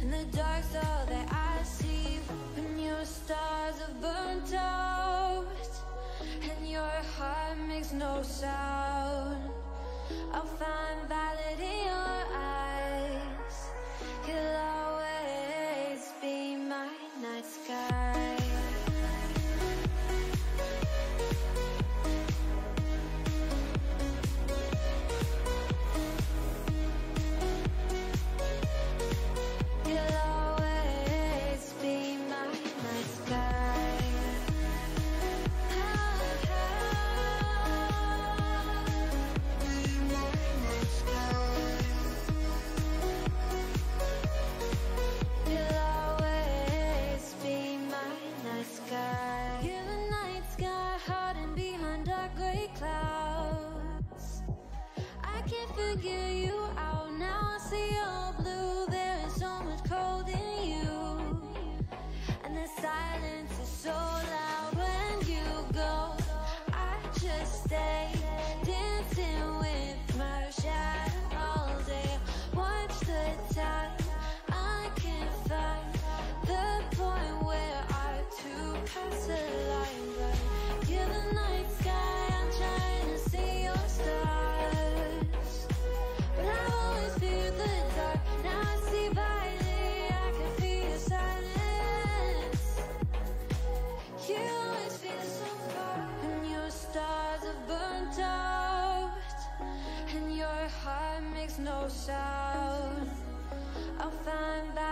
E: And the dark's all that I see when your stars have burnt out. And your heart makes no sound. heart makes no sound I'll find that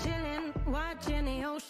F: chilling, watching the ocean.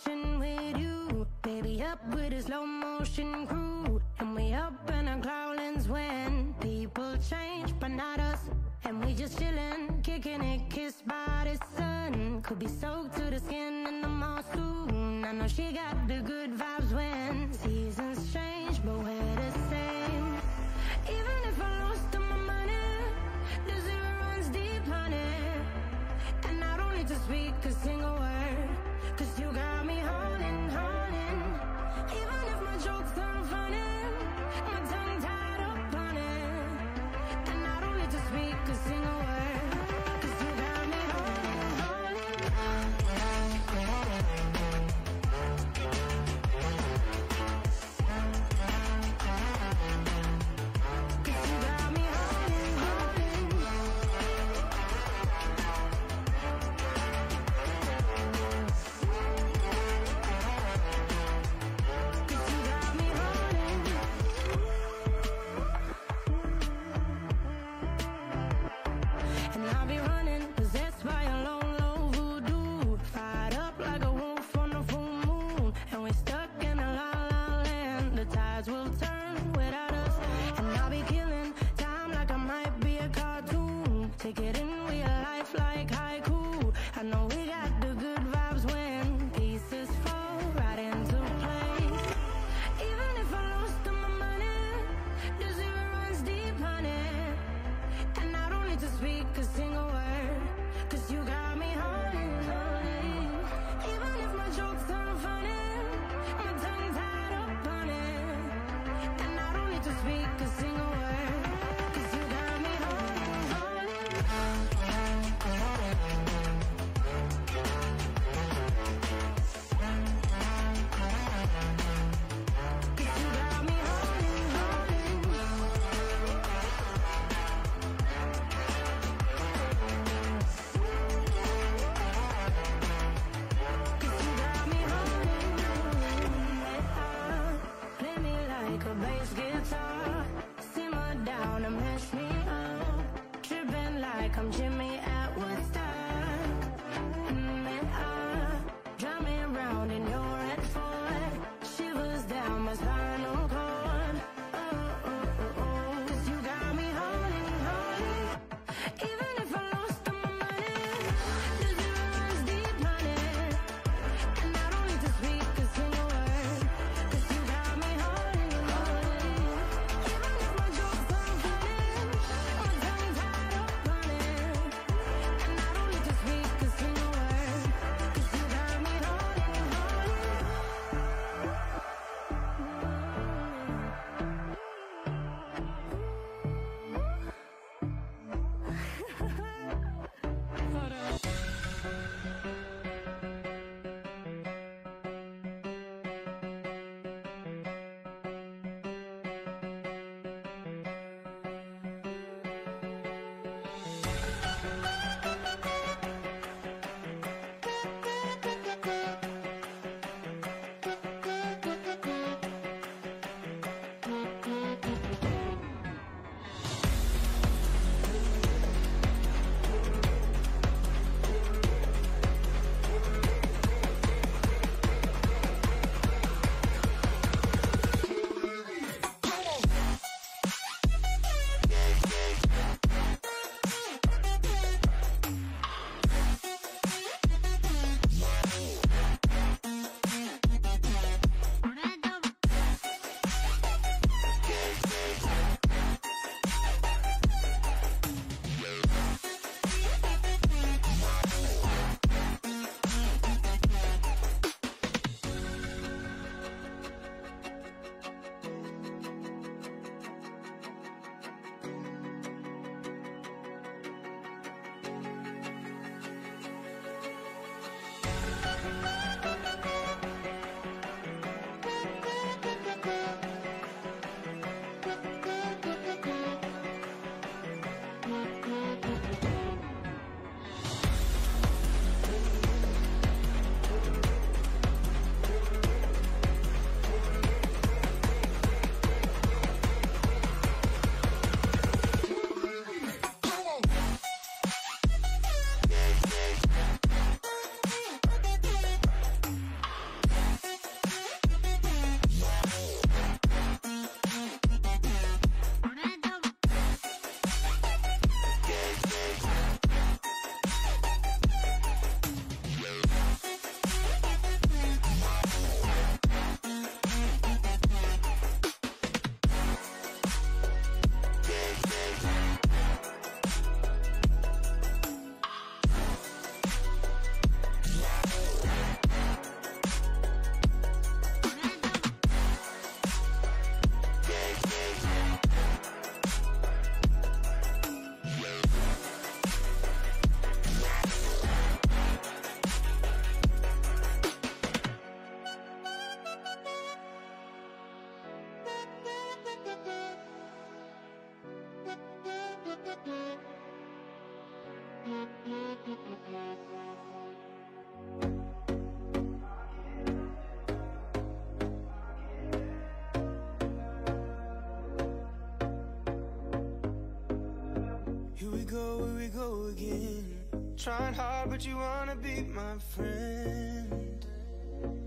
H: go again Trying hard but you wanna be my friend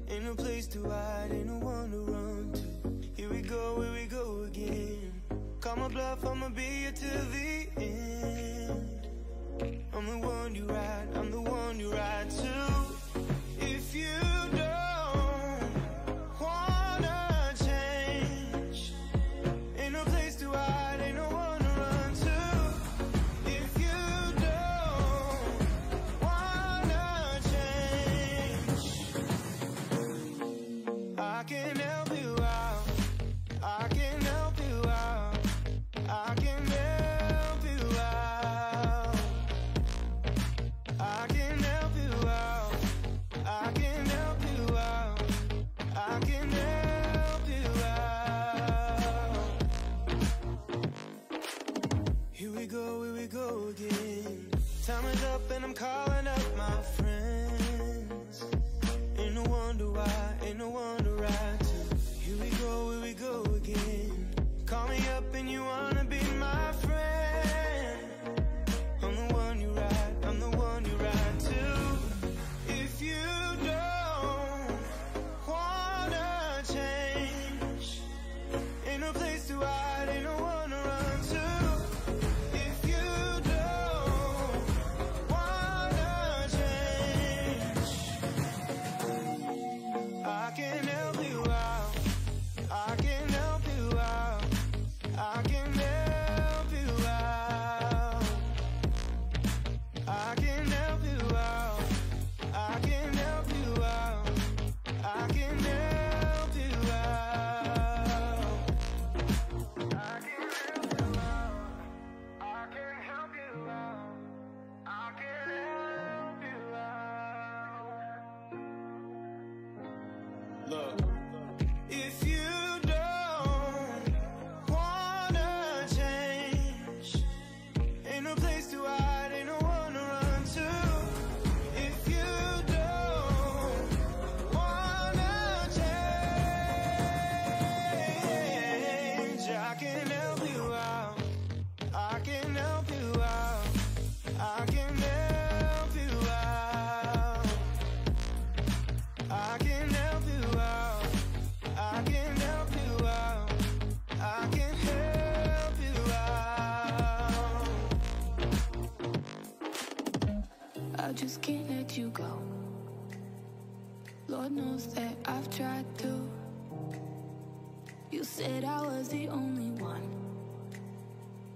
H: Ain't no place to hide, ain't no one to run to Here we go, here we go again Call my bluff, I'ma be here till the
I: You said I was the only one.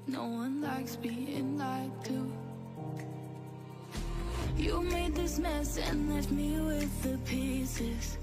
I: No one likes being lied to. You made this mess and left me with the pieces.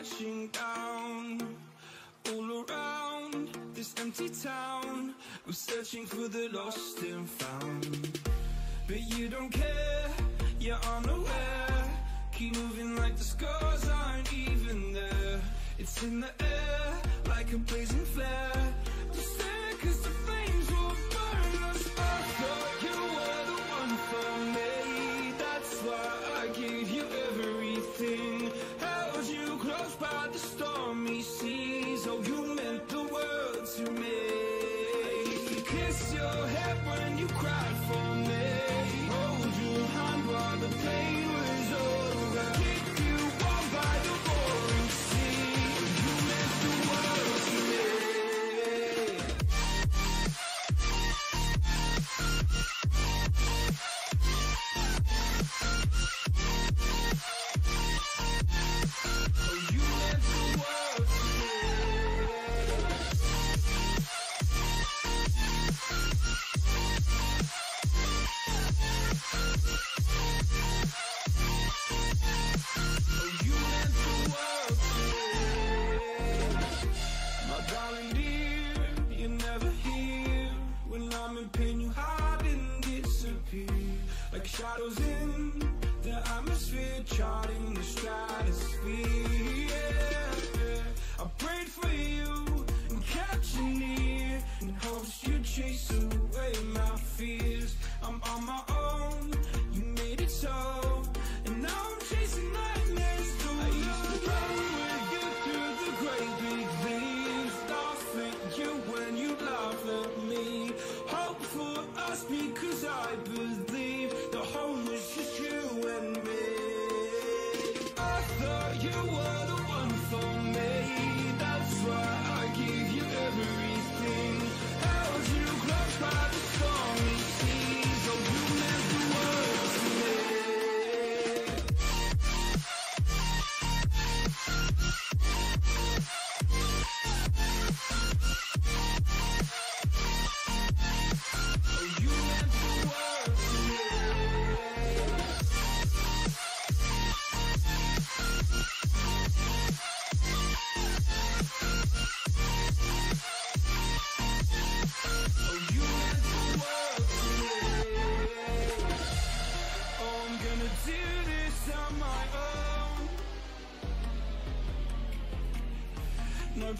H: crashing down all around this empty town. I'm searching for the lost.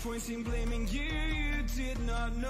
H: Pointing, in blaming you, you did not know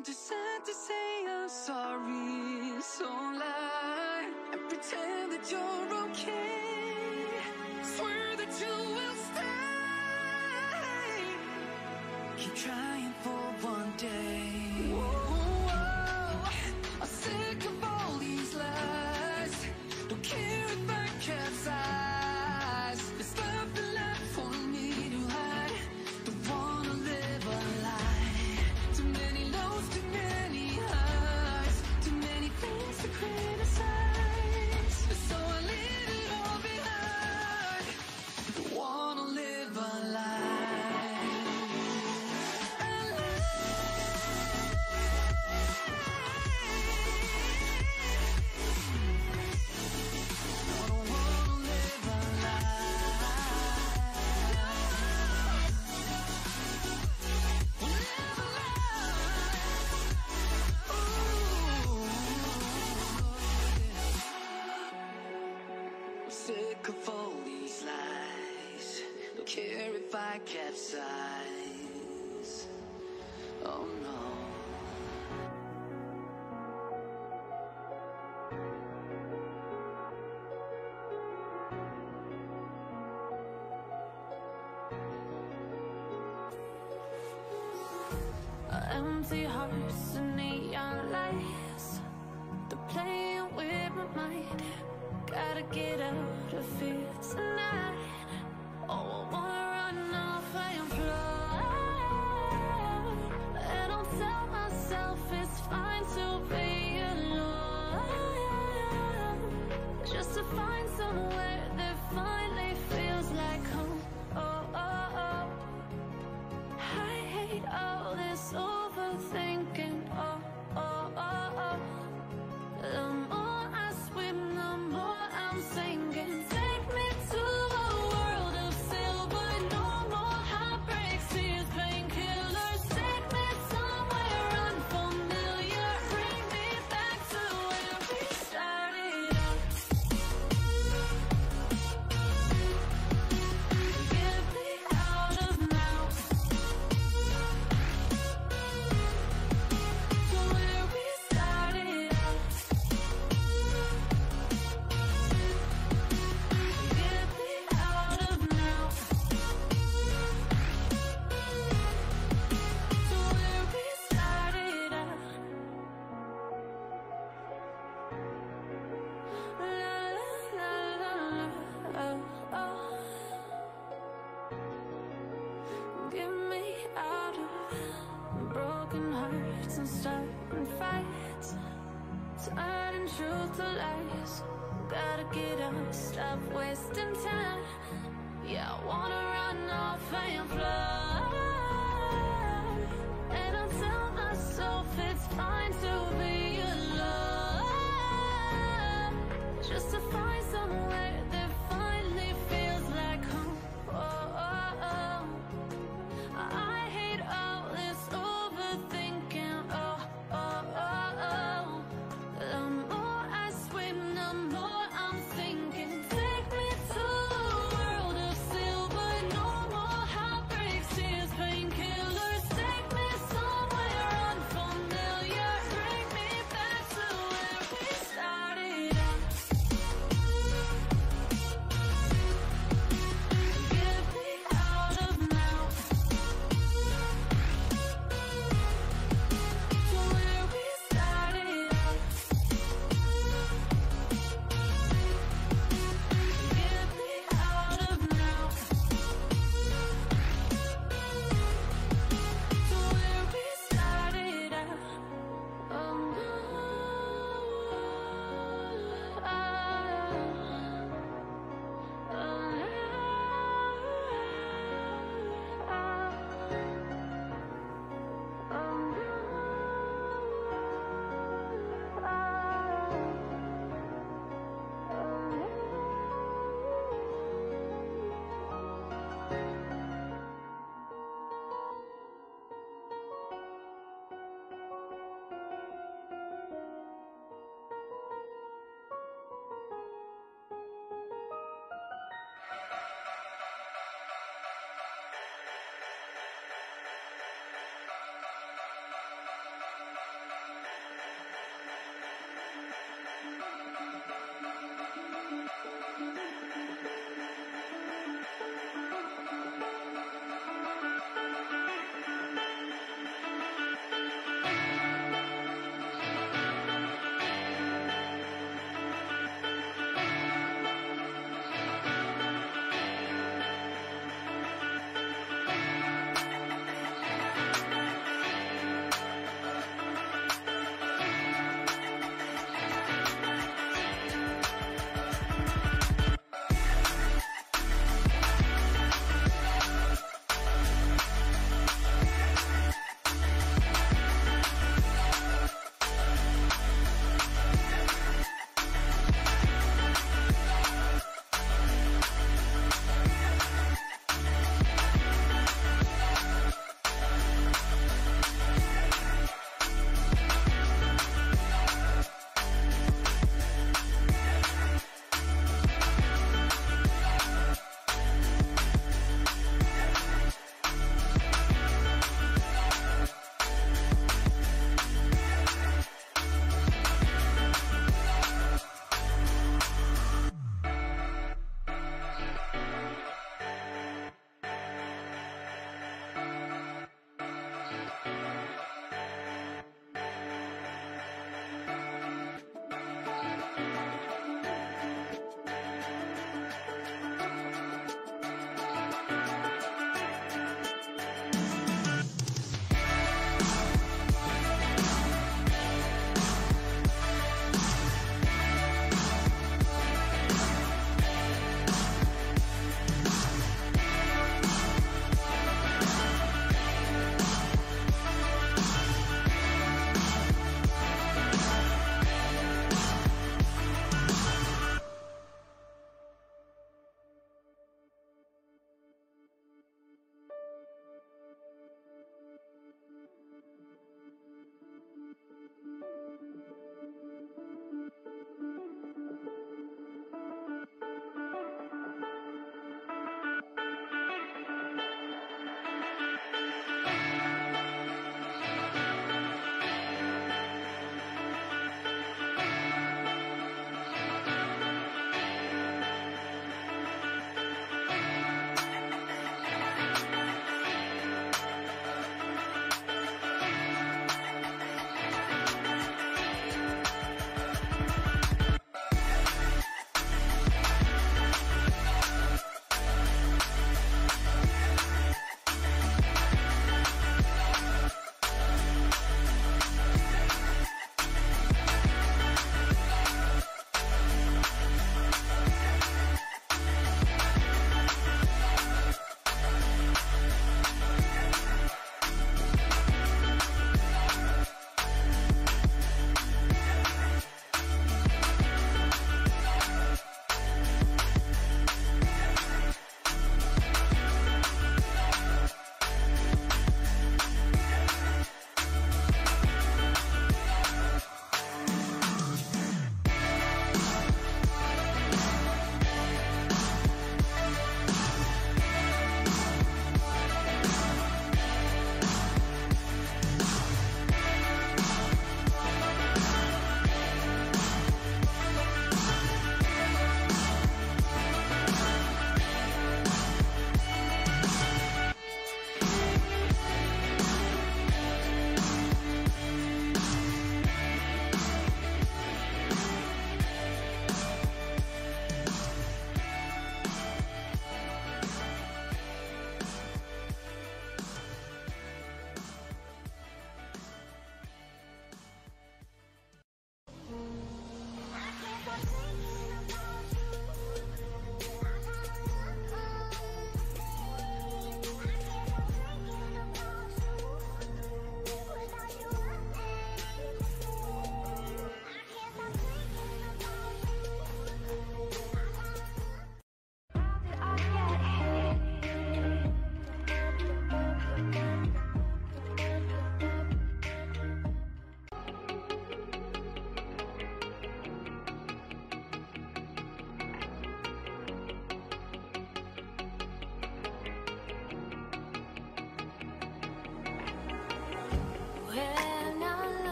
A: I'm too sad to say I'm sorry, so lie and pretend that you're okay. Swear that you
B: will stay. Keep trying for one
A: day. Whoa, whoa.
C: empty hearts and neon lights They're playing with my mind Gotta get out of here tonight Oh, I wanna run off and fly And I'll
D: tell myself it's fine to be alone Just to find somewhere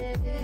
K: baby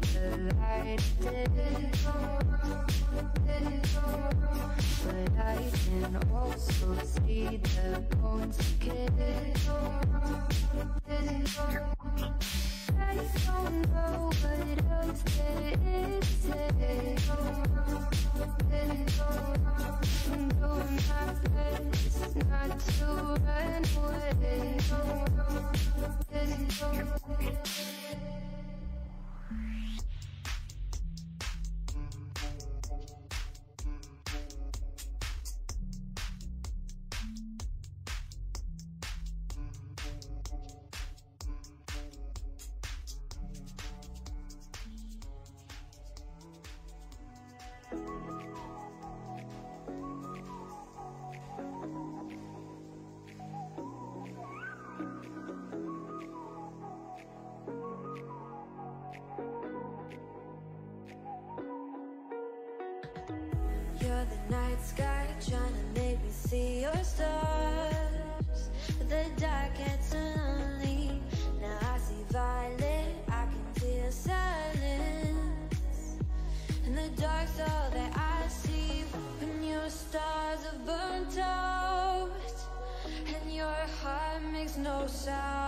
K: the light
E: Gracias. Ciao.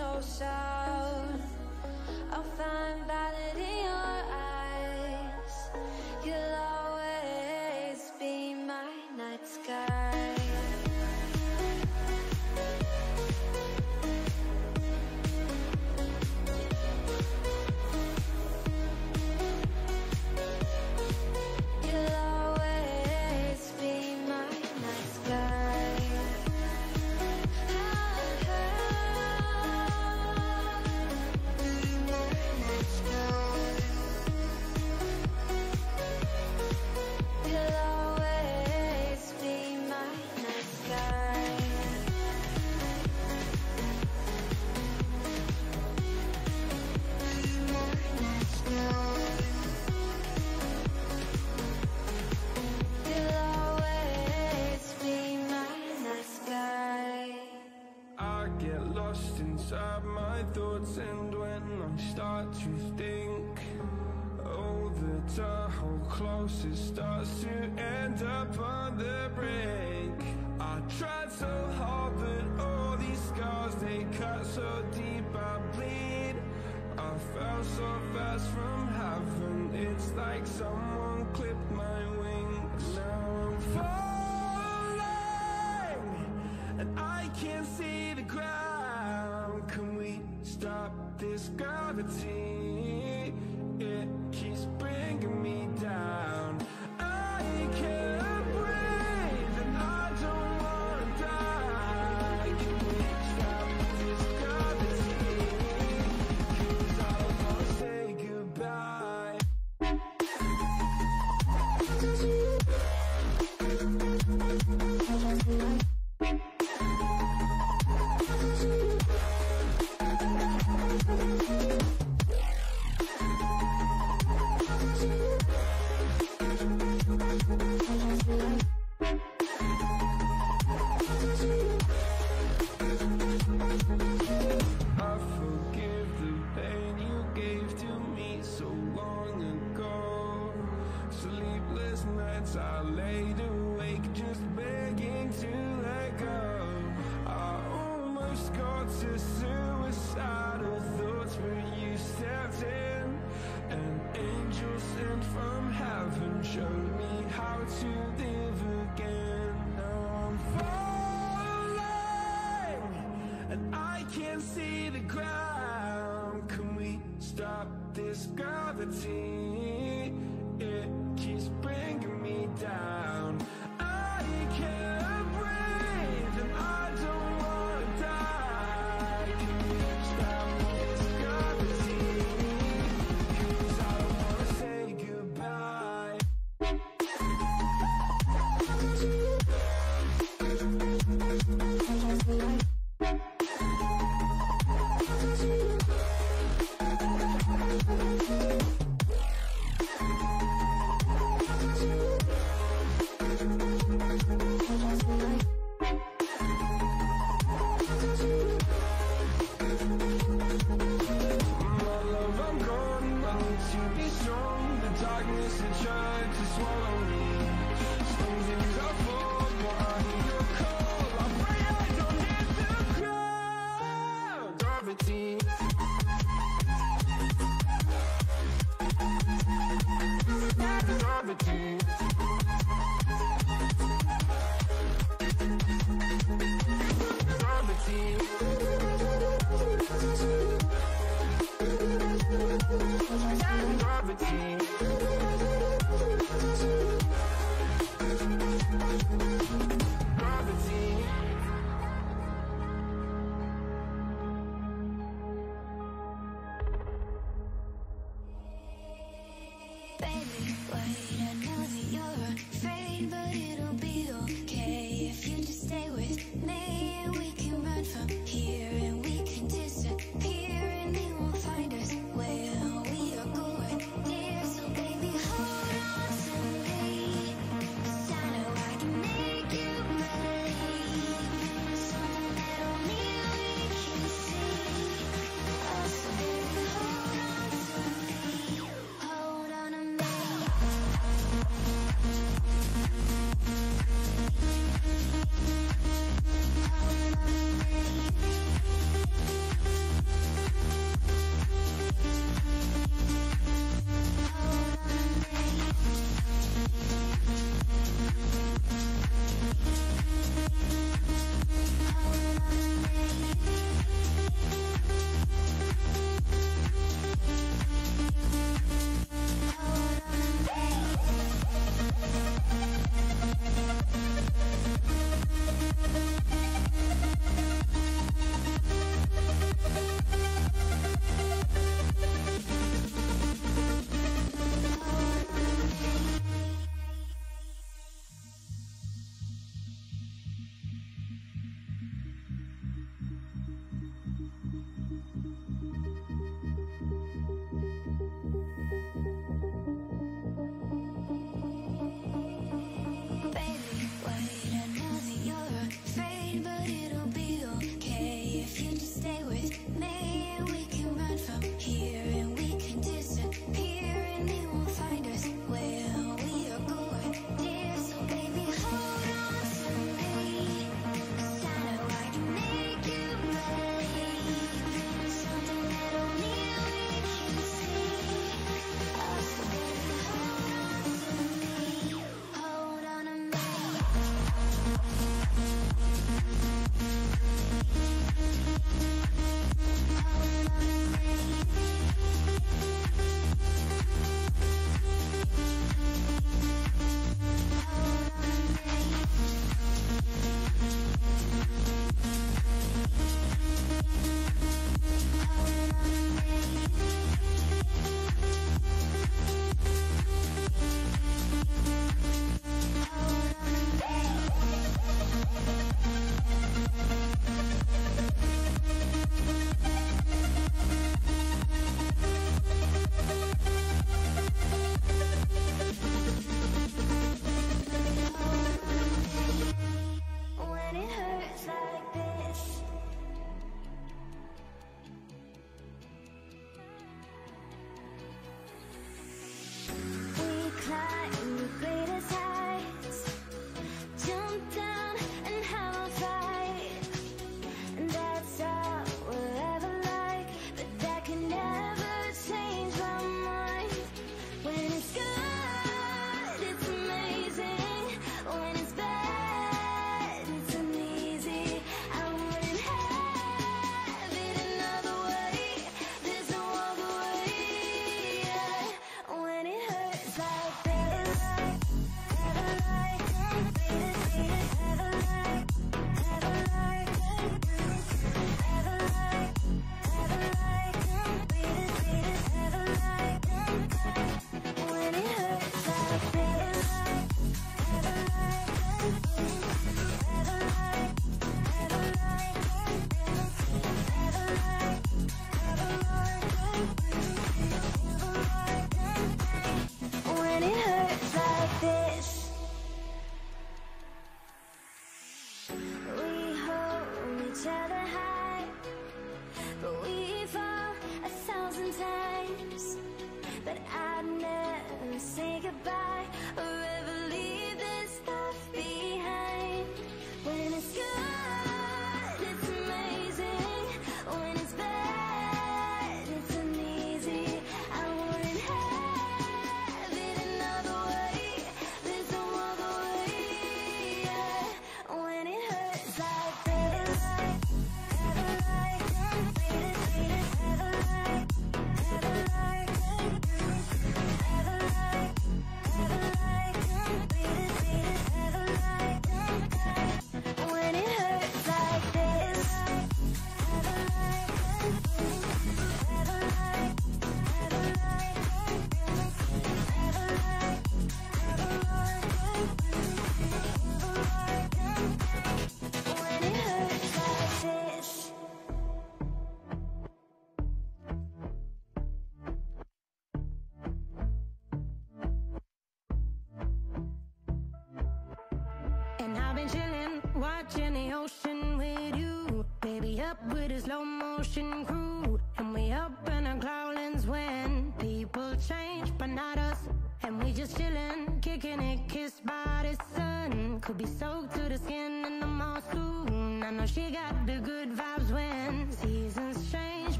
E: no sound I'll find that in your eyes Your love
H: closest starts to end up on the brink I tried so hard but all these scars they cut so deep I bleed I fell so fast from heaven It's like someone clipped my wings Now I'm falling And I can't see the ground Can we stop this gravity?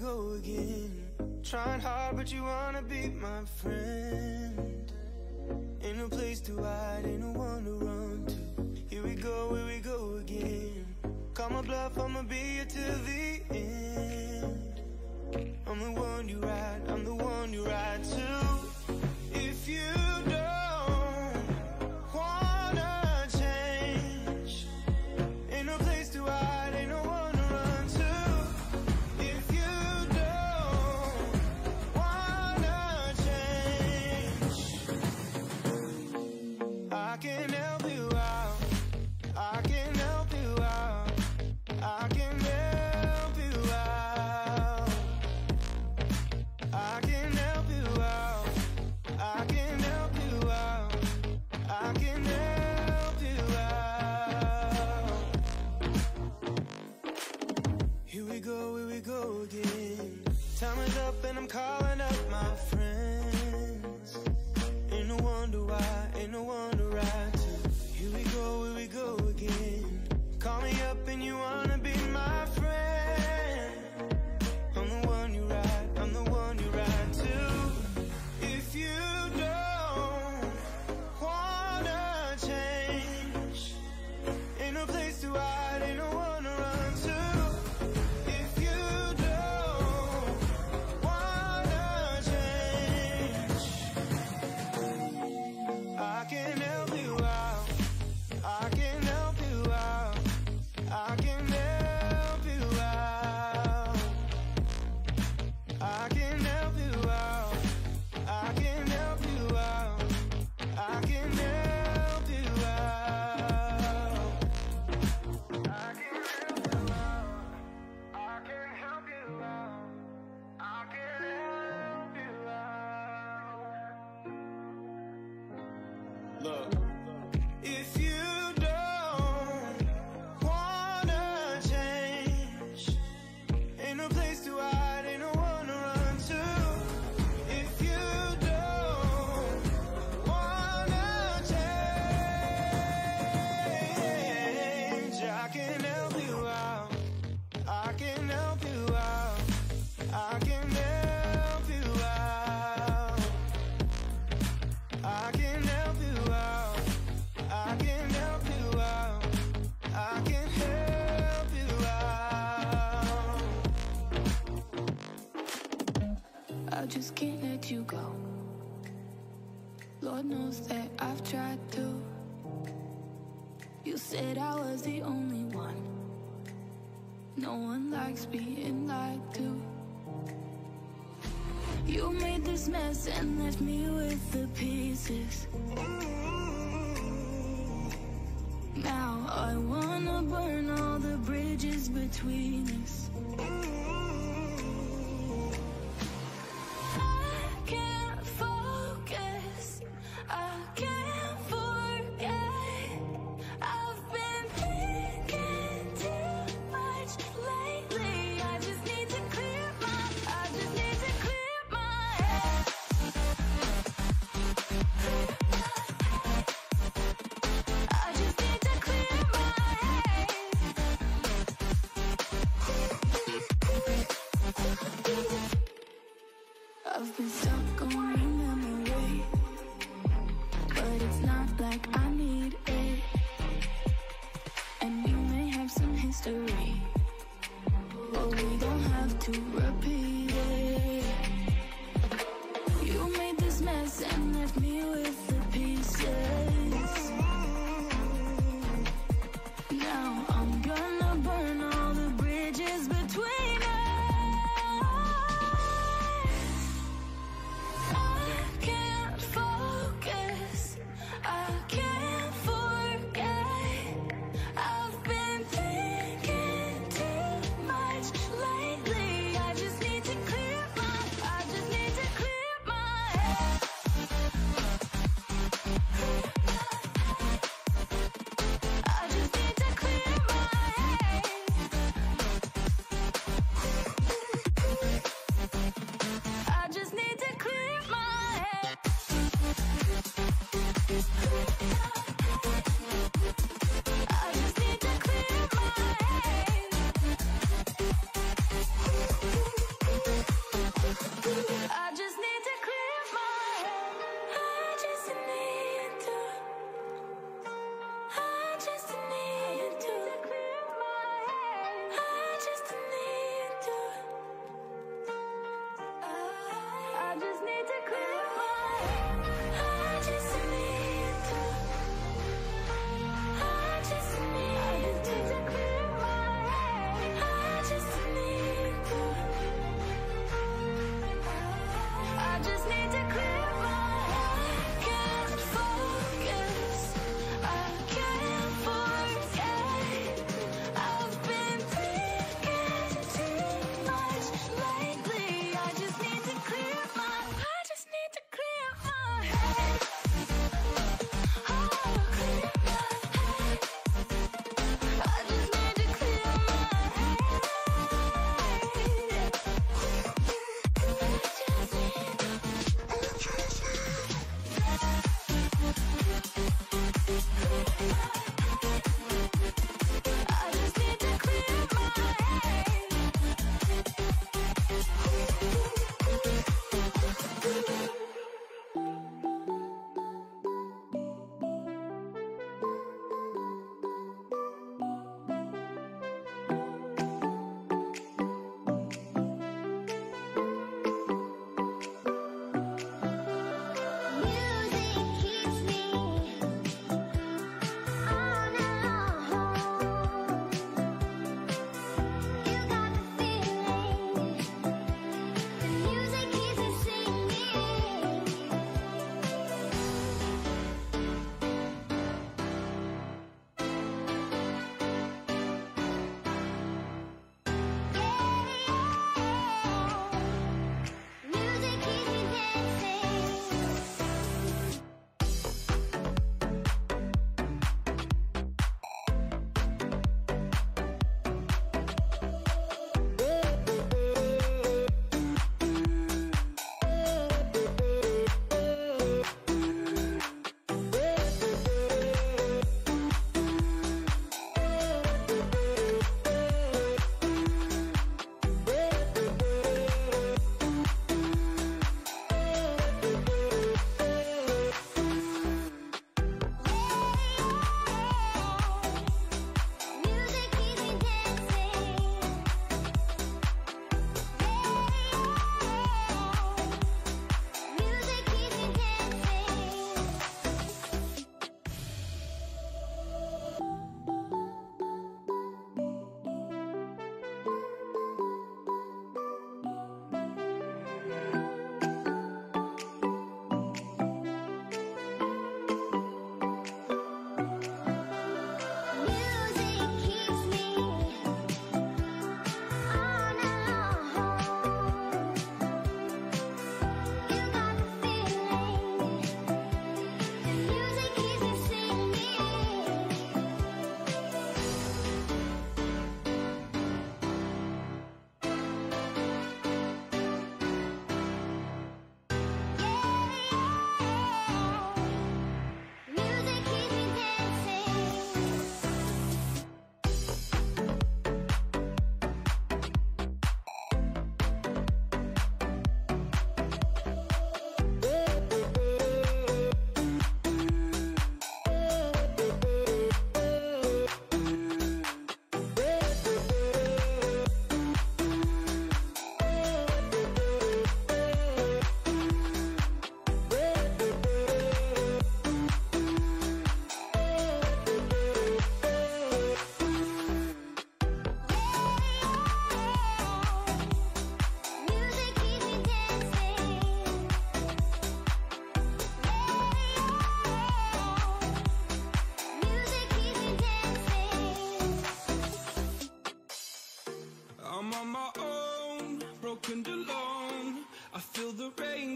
H: go again Trying hard but you wanna be my friend Ain't no place to hide, ain't no one to run to Here we go, here we go again Call my bluff, I'ma be here till the
I: Said I was the only one. No one likes being lied to. You made this mess and left me with the pieces. Now I wanna burn all the bridges between.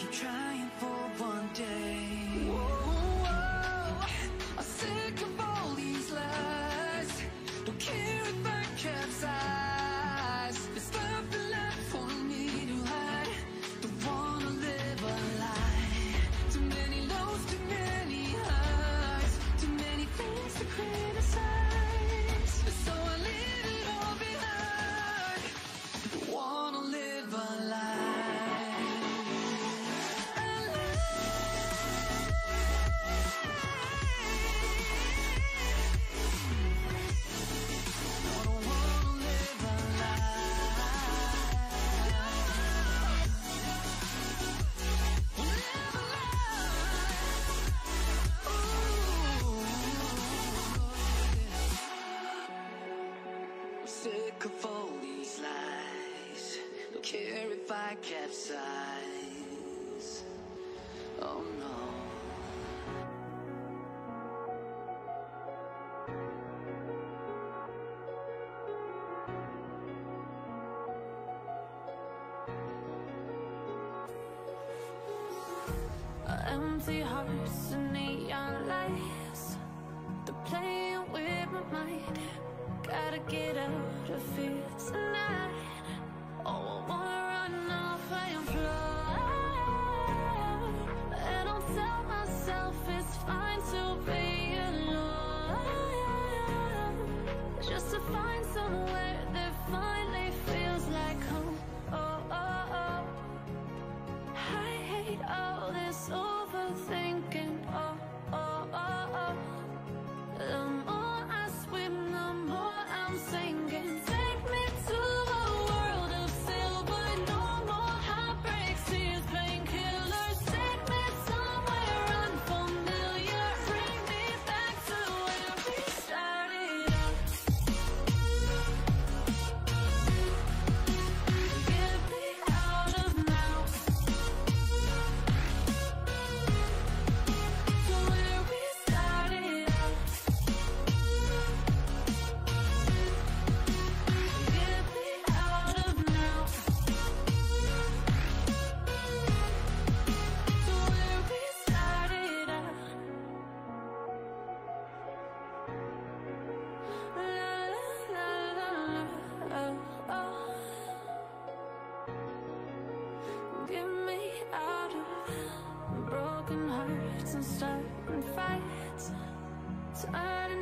B: keep trying for one day.
A: Whoa. life Oh no.
C: Empty hearts and neon lights They're playing with my mind
D: Gotta get out of here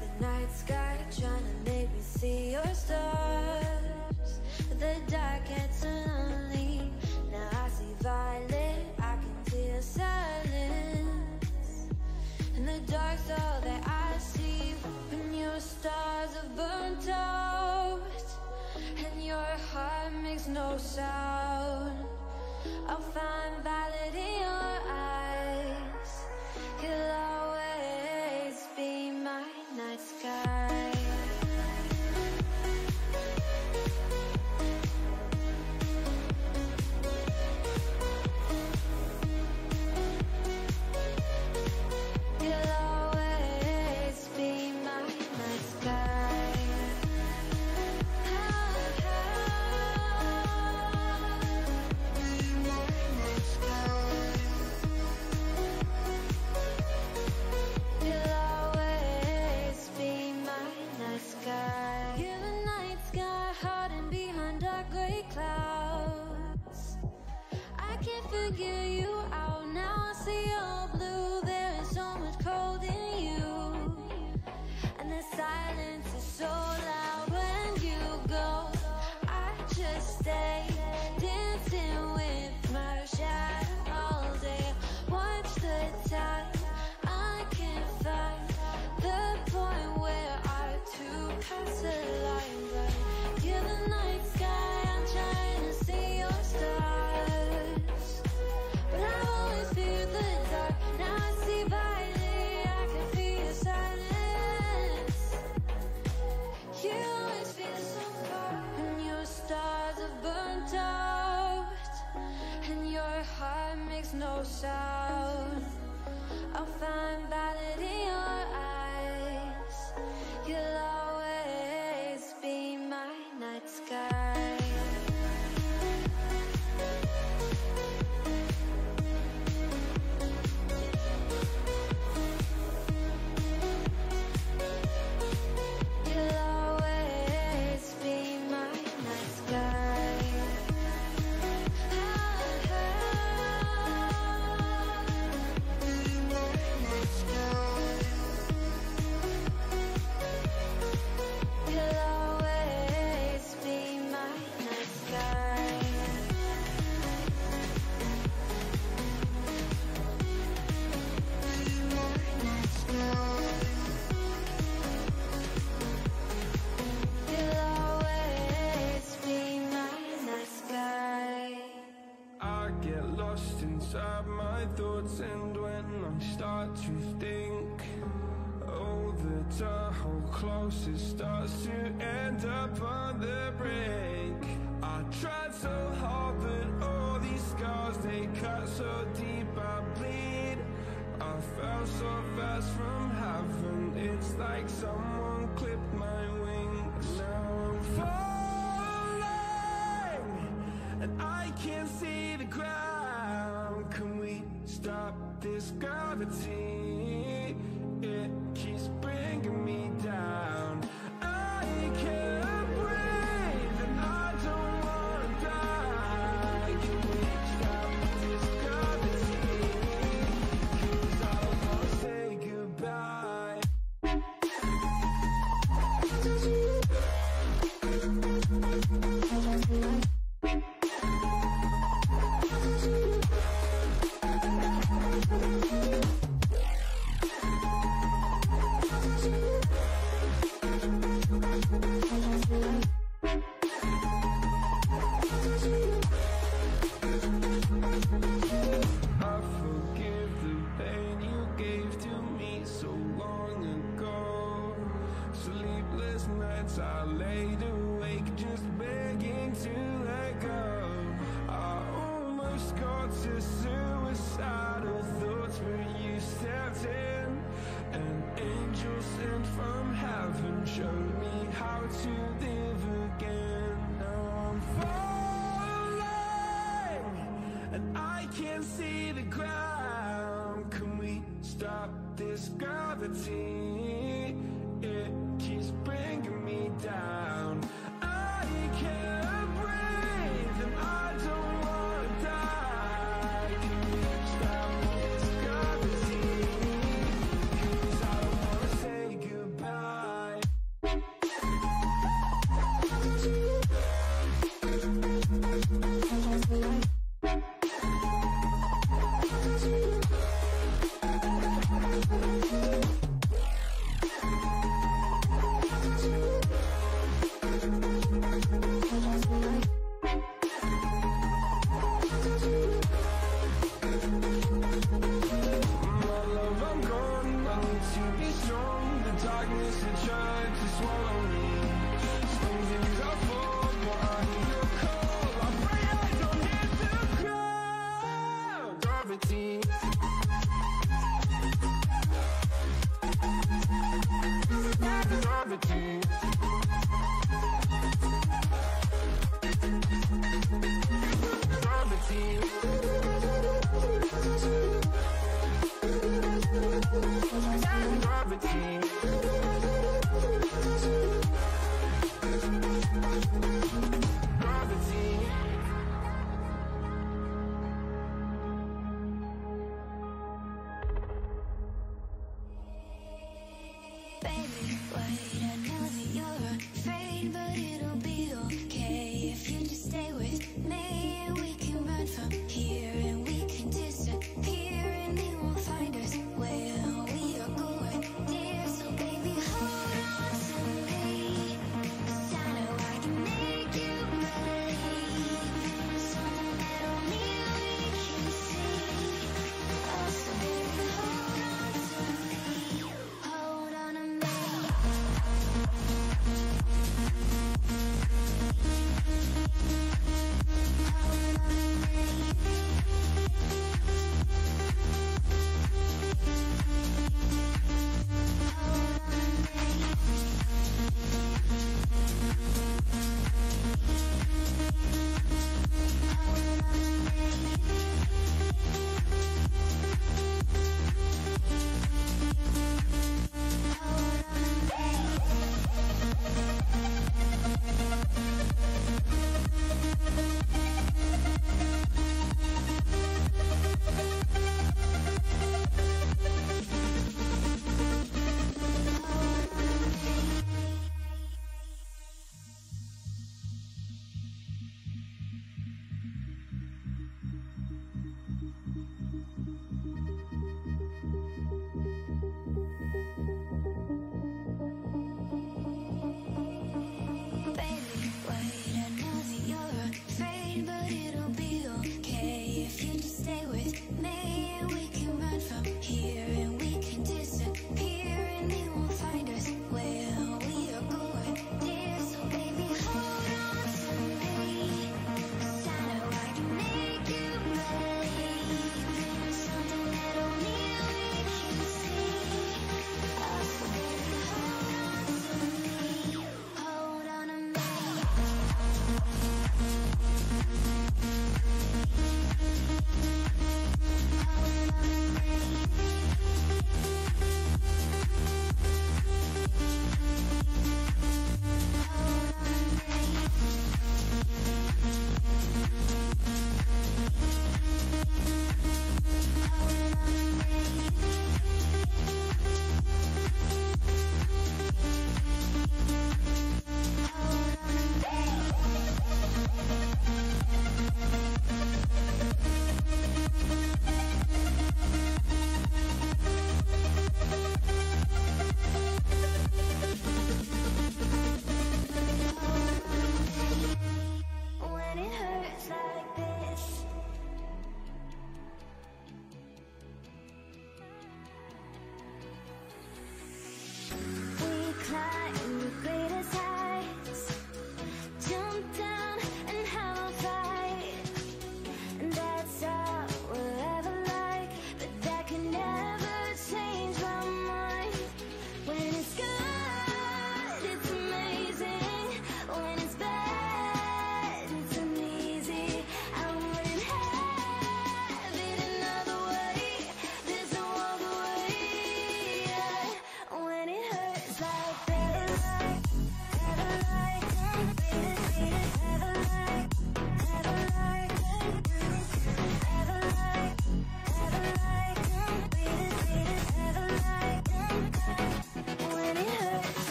E: the night sky Trying to make me see your stars the dark gets lonely. Now I see violet, I can feel silence And the dark's all that I see When your stars are burnt out And your heart makes no sound I'll find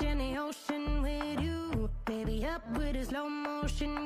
F: in the ocean with you Baby, up with a slow motion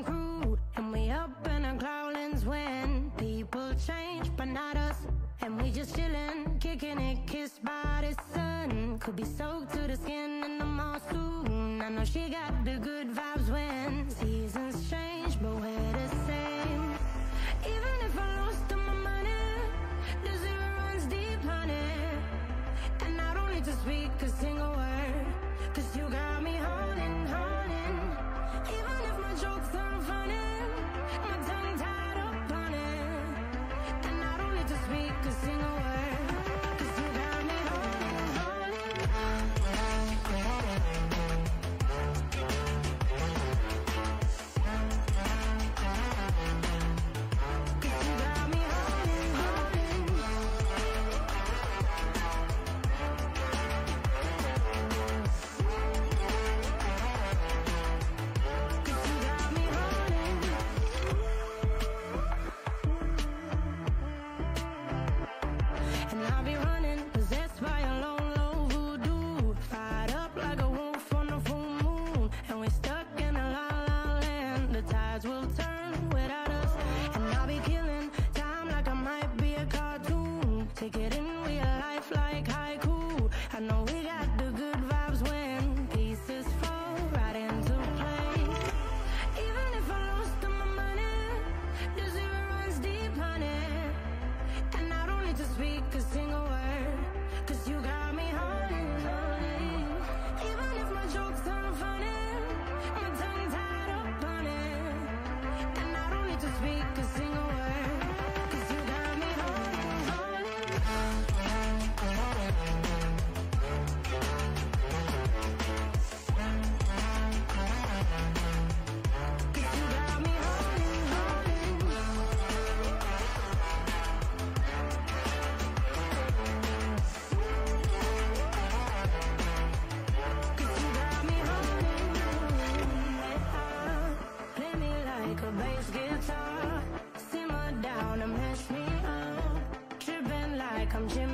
F: come Jim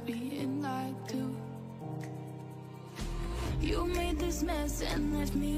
I: being lied to You made this mess and left me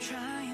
B: trying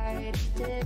K: hard to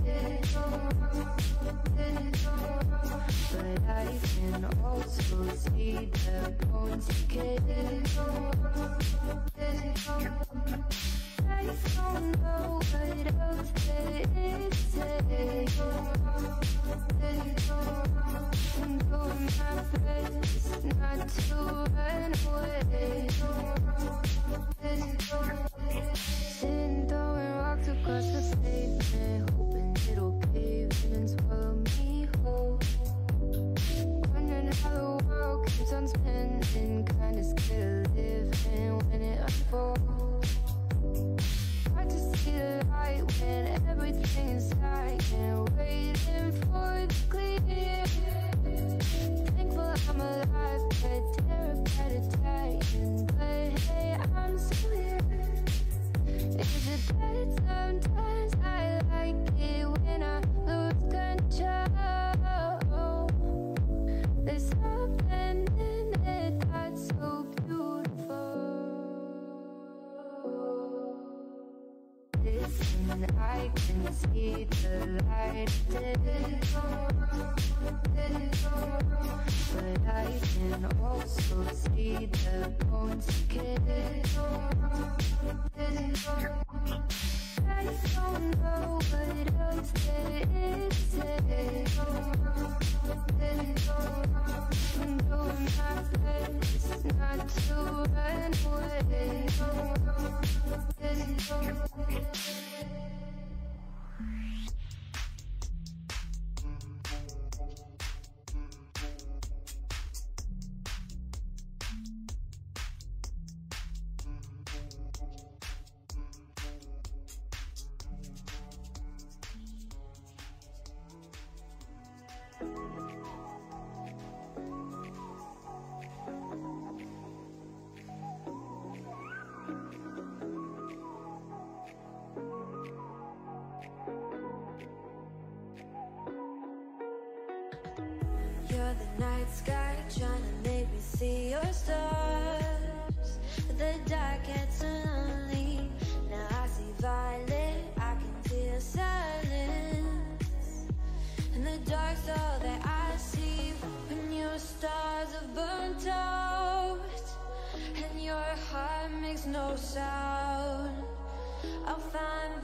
E: sound I'll find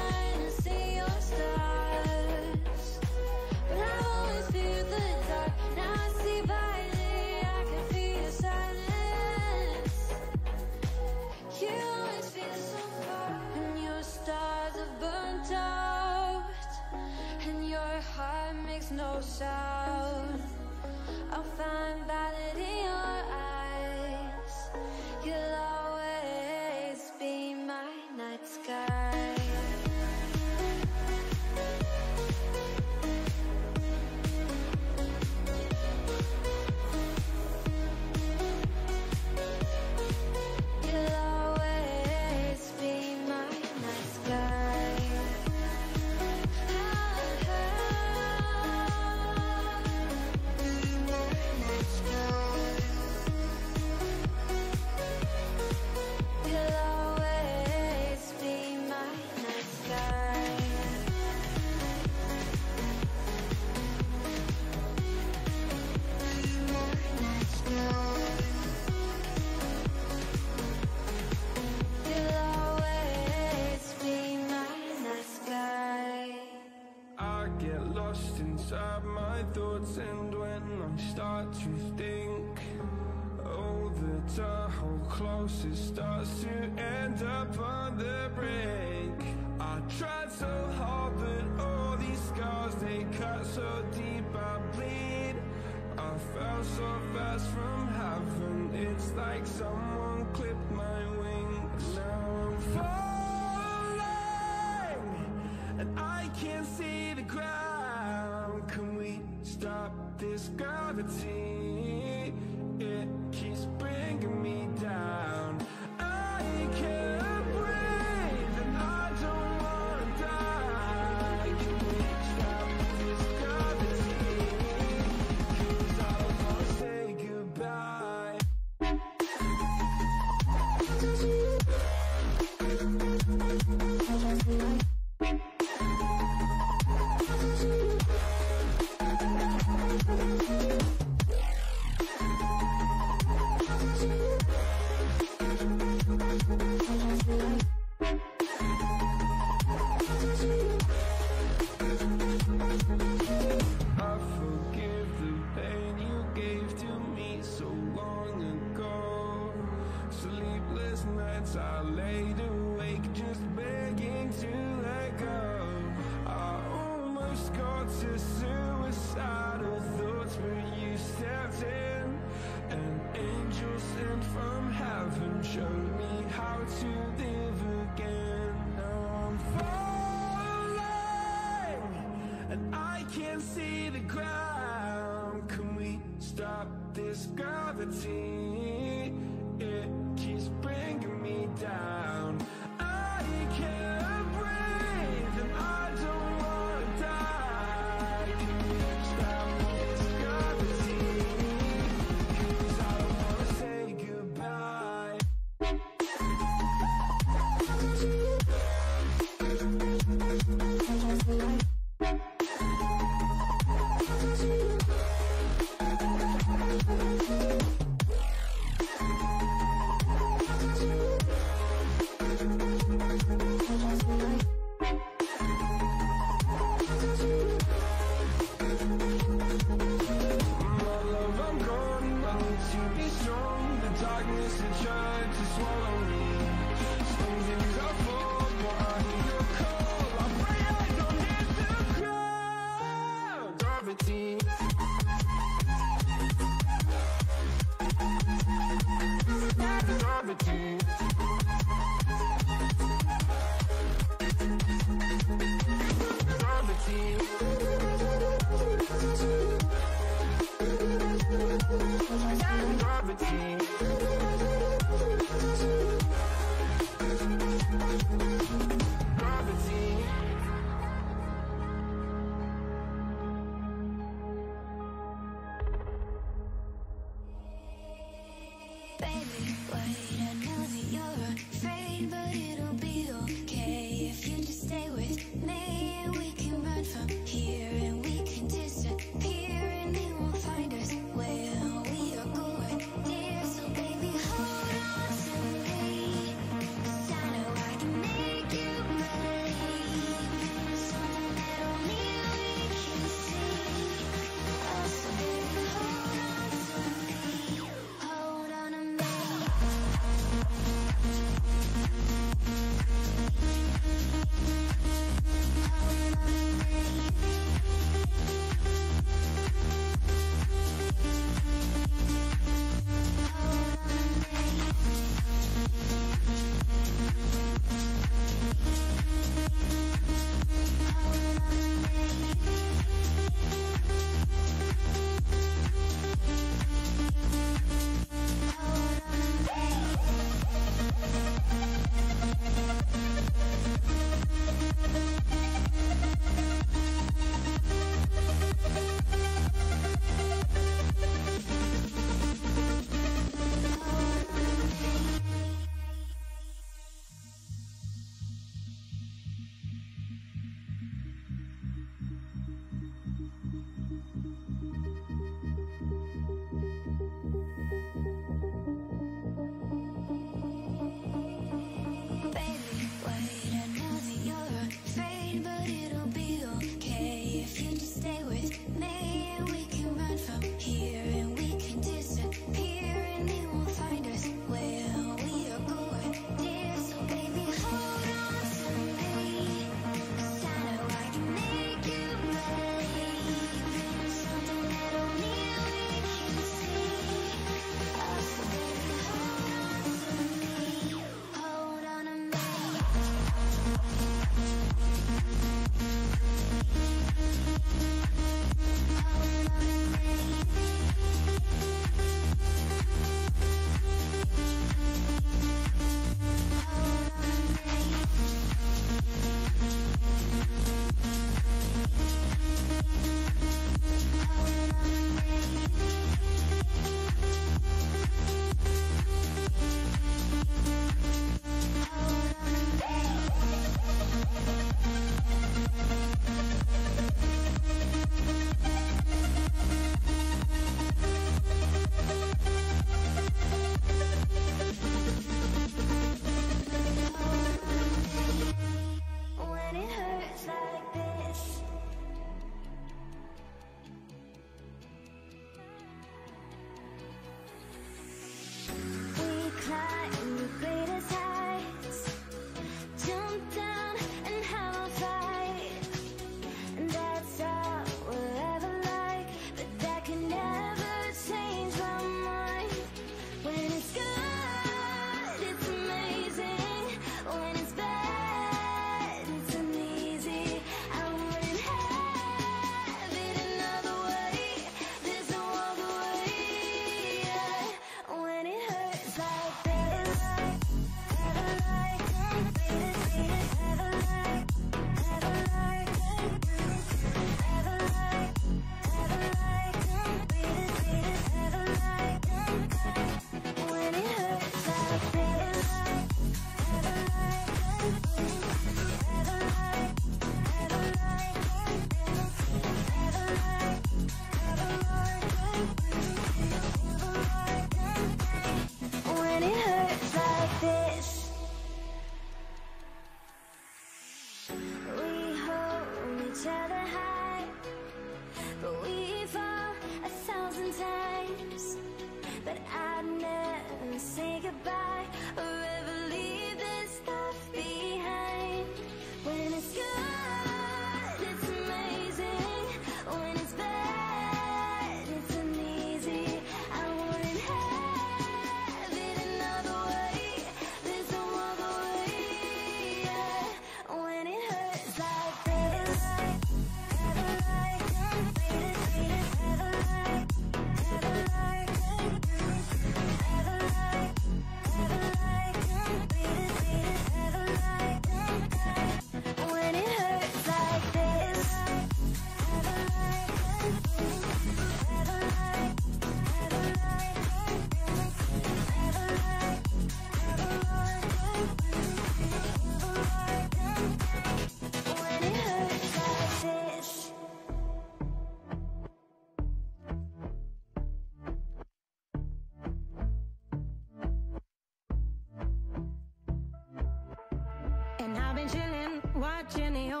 F: watching the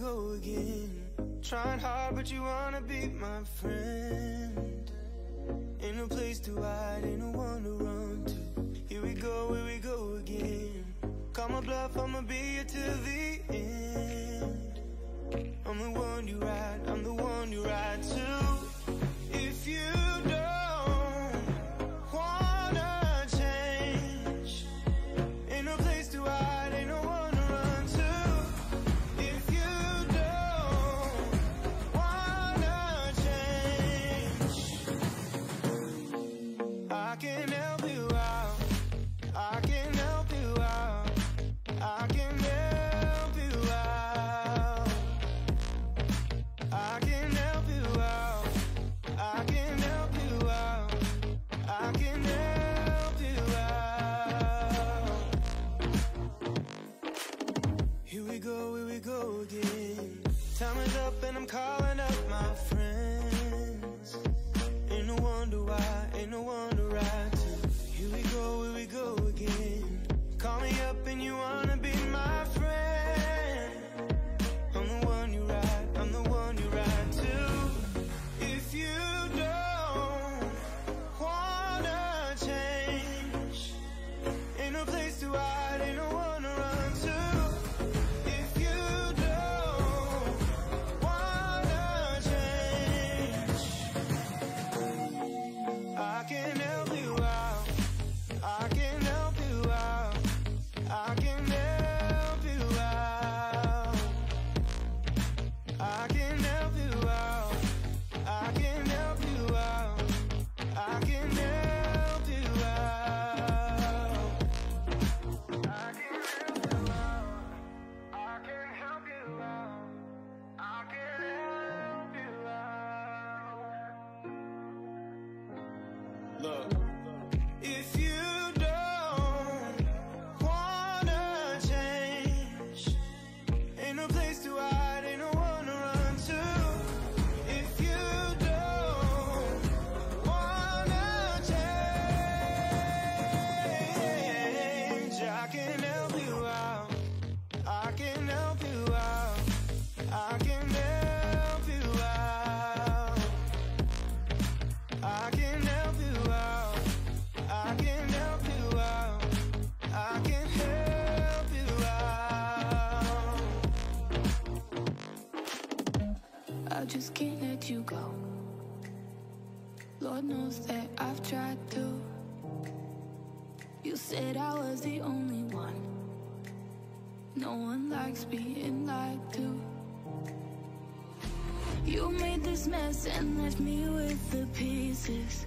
H: go again Trying hard but you wanna be my friend Ain't no place to hide, ain't no one to run to Here we go, here we go again Call my bluff, I'ma be here till the
I: knows that I've tried to. You said I was the only one. No one likes being lied to. You made this mess and left me with the pieces.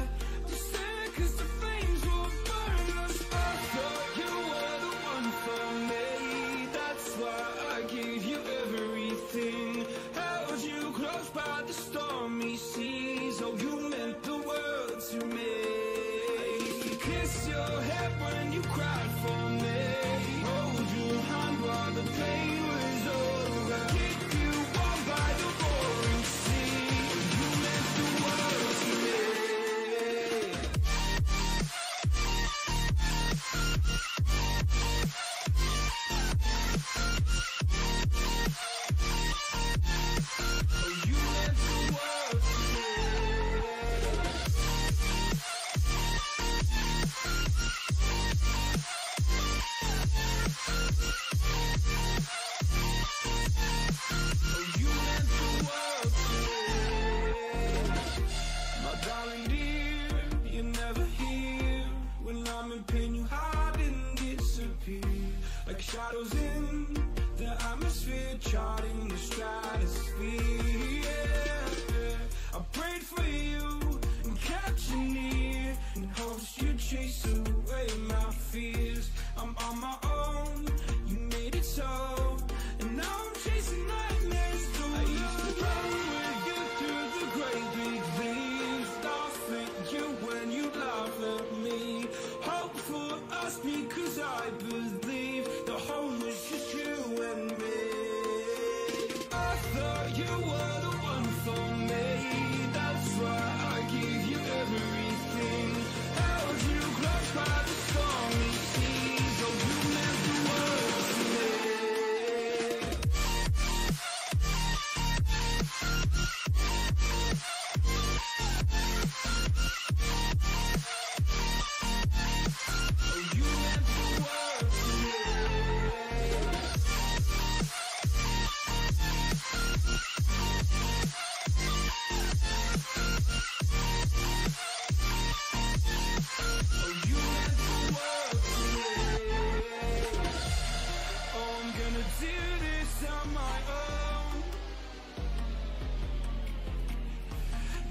H: kiss your happy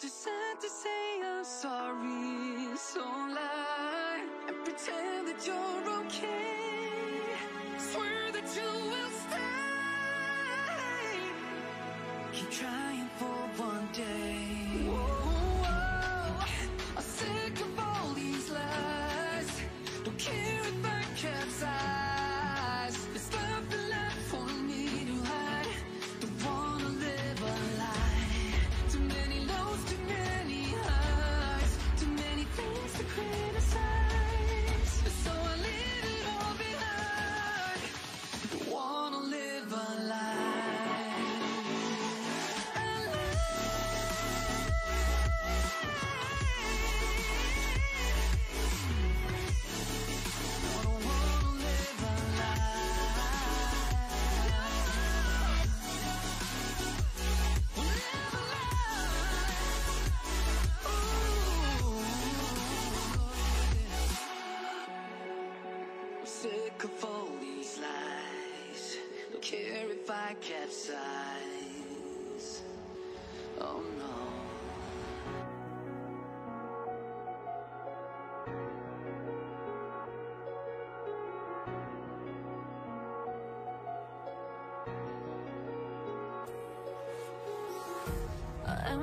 A: just had to say I'm sorry, so lie and pretend that you're okay. Swear that you will stay.
B: Keep trying for one day.
A: Whoa.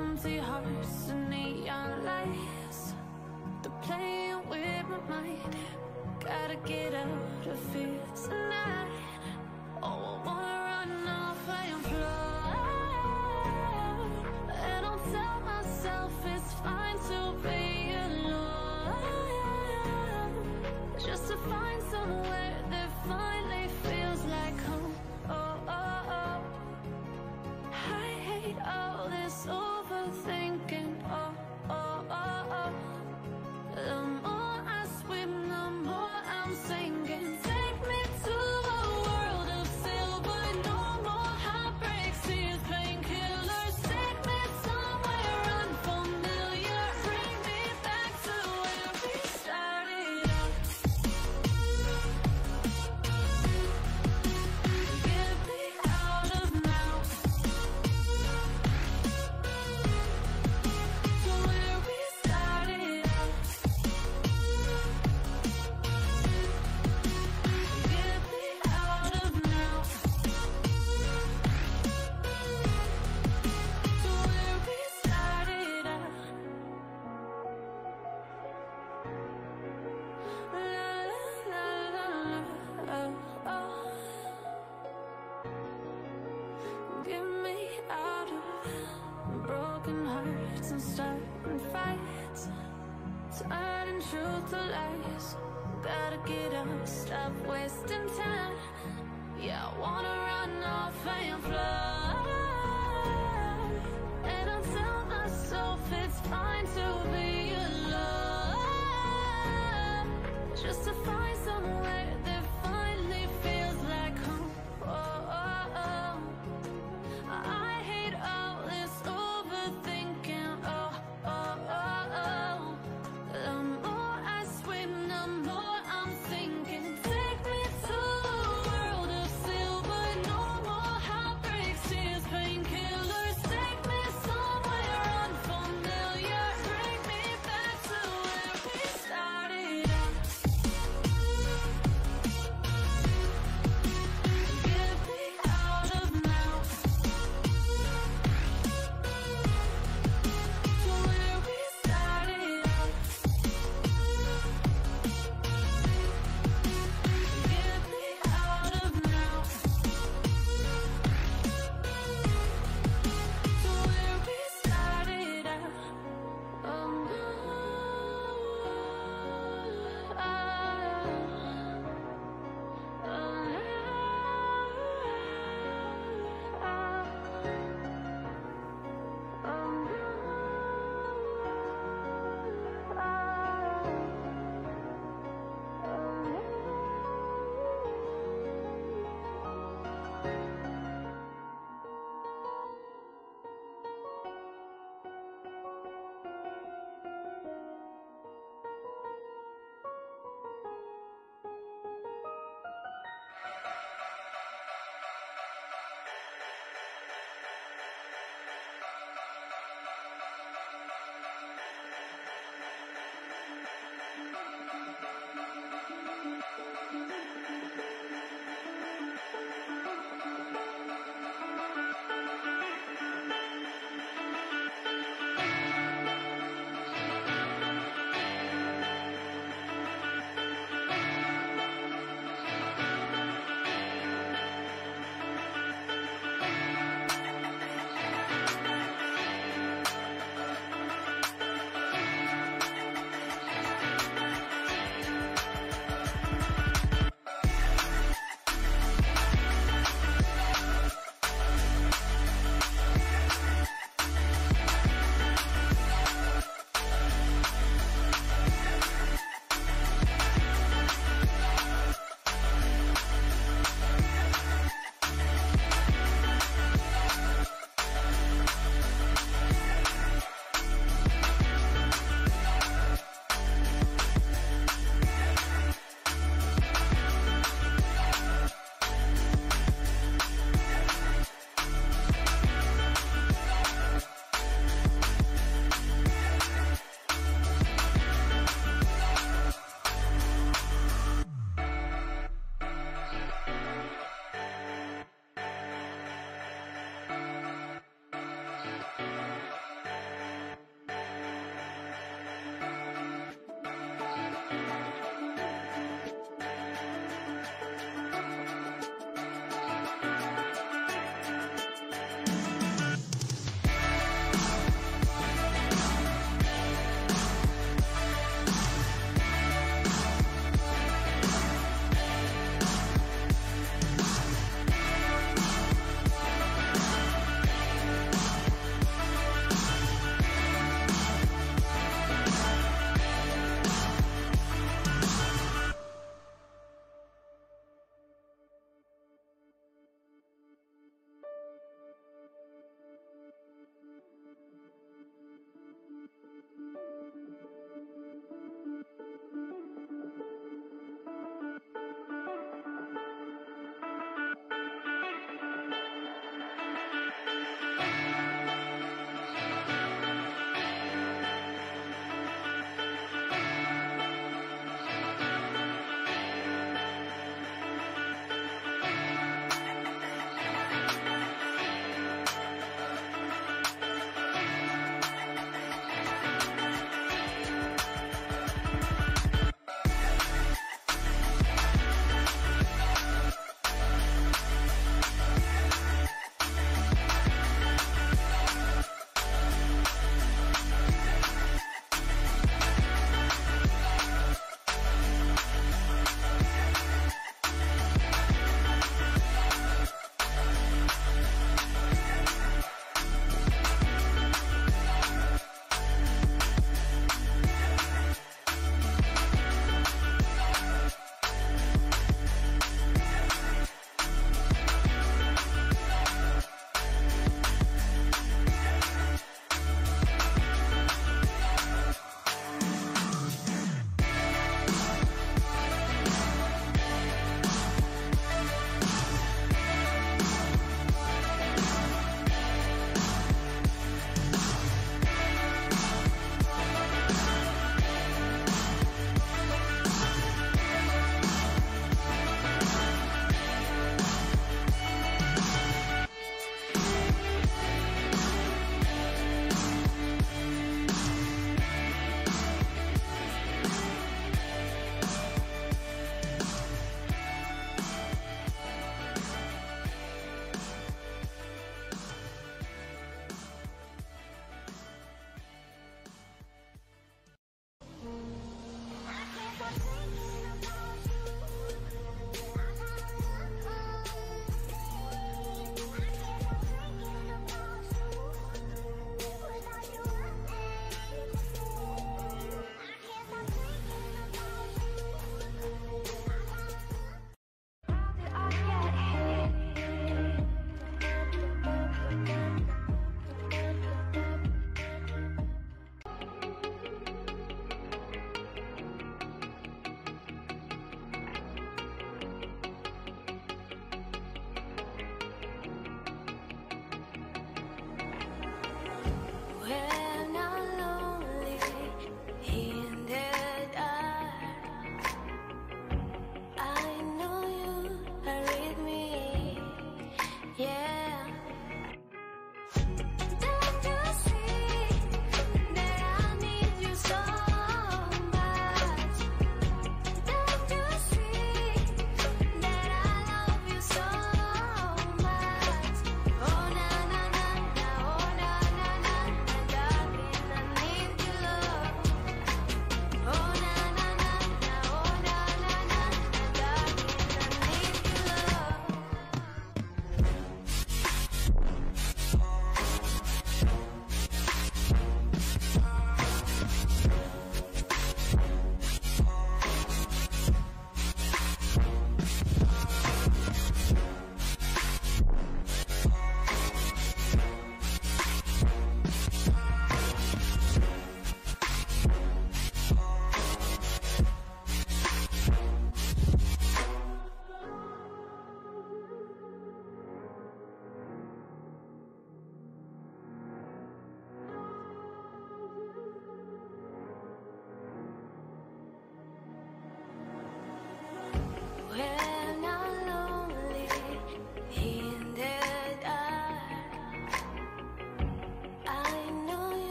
C: empty hearts and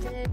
K: day.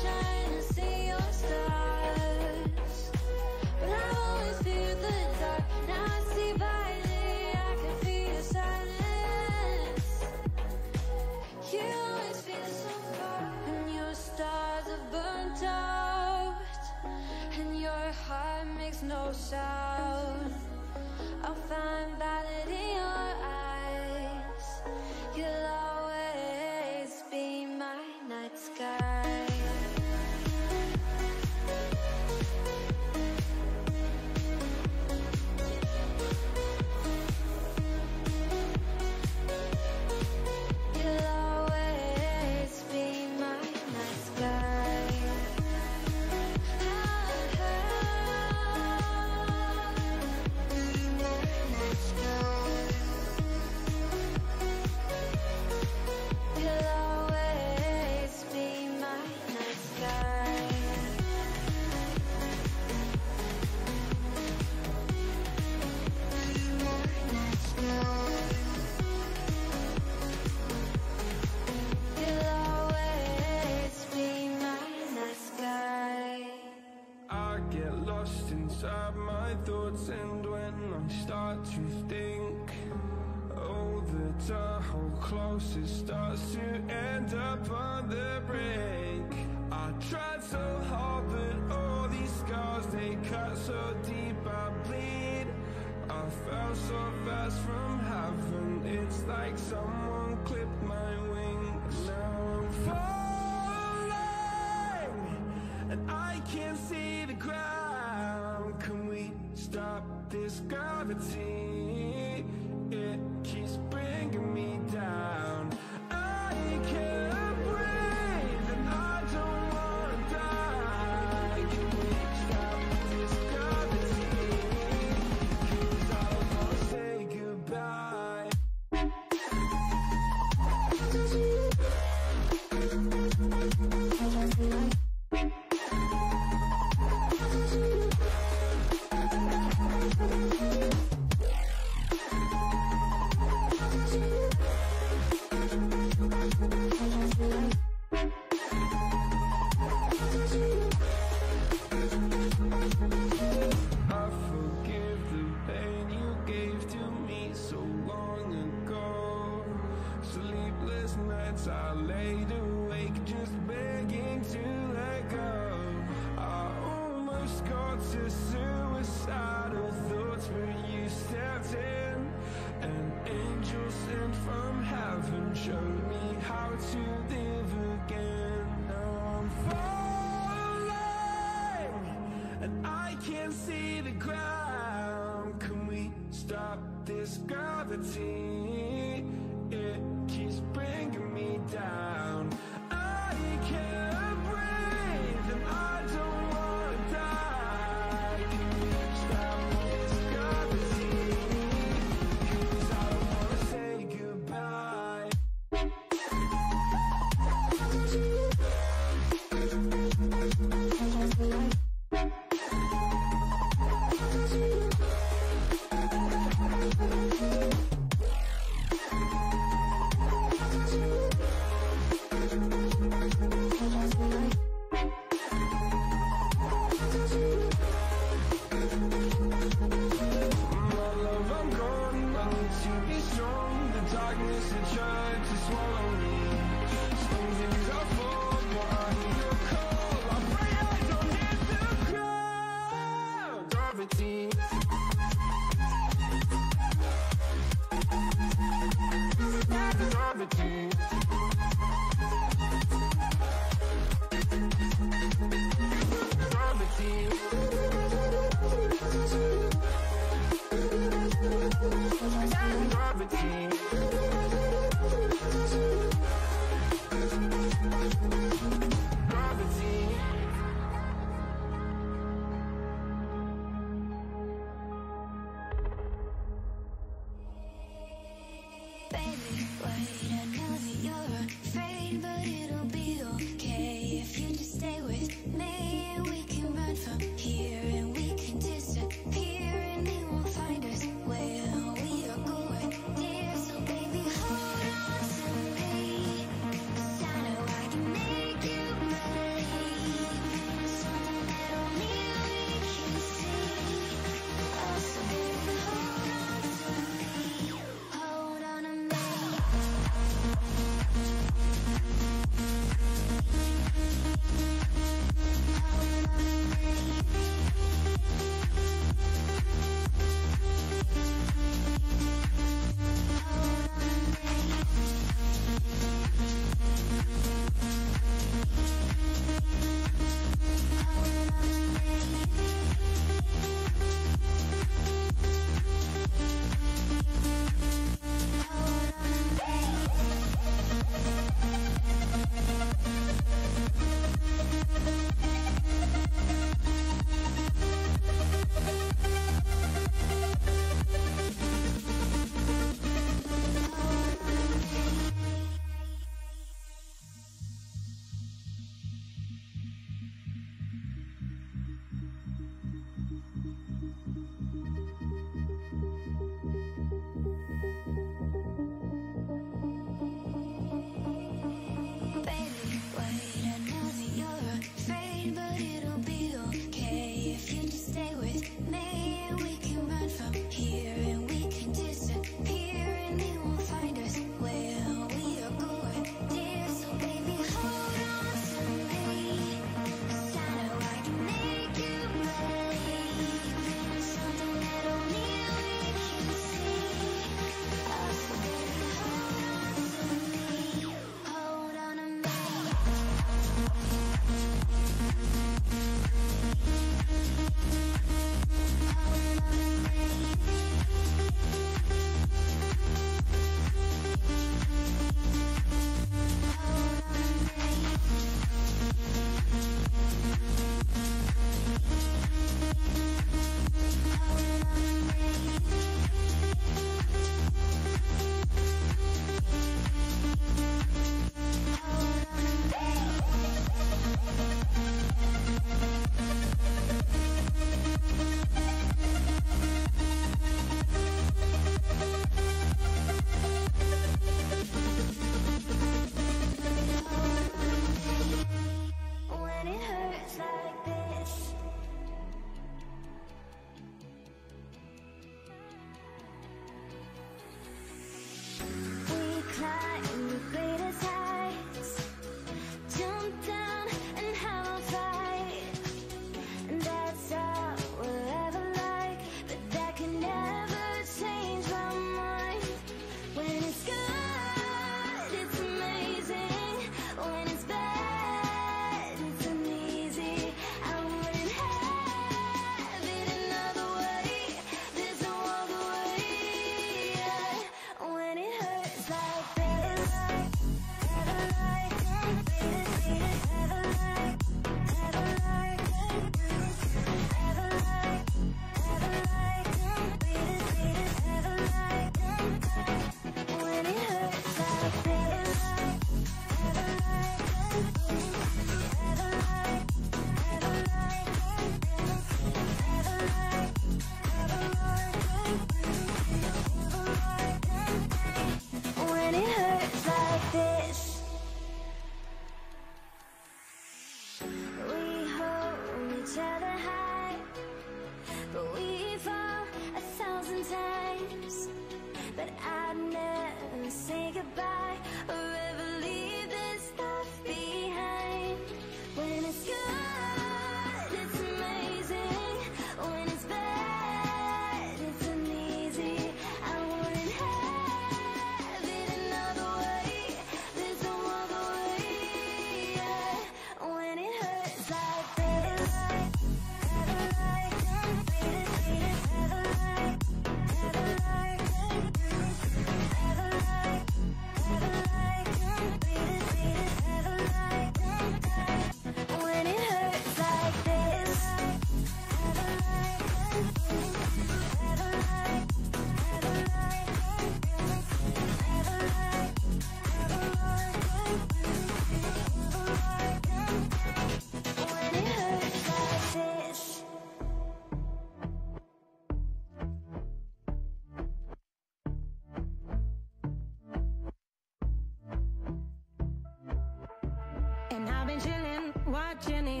F: Jenny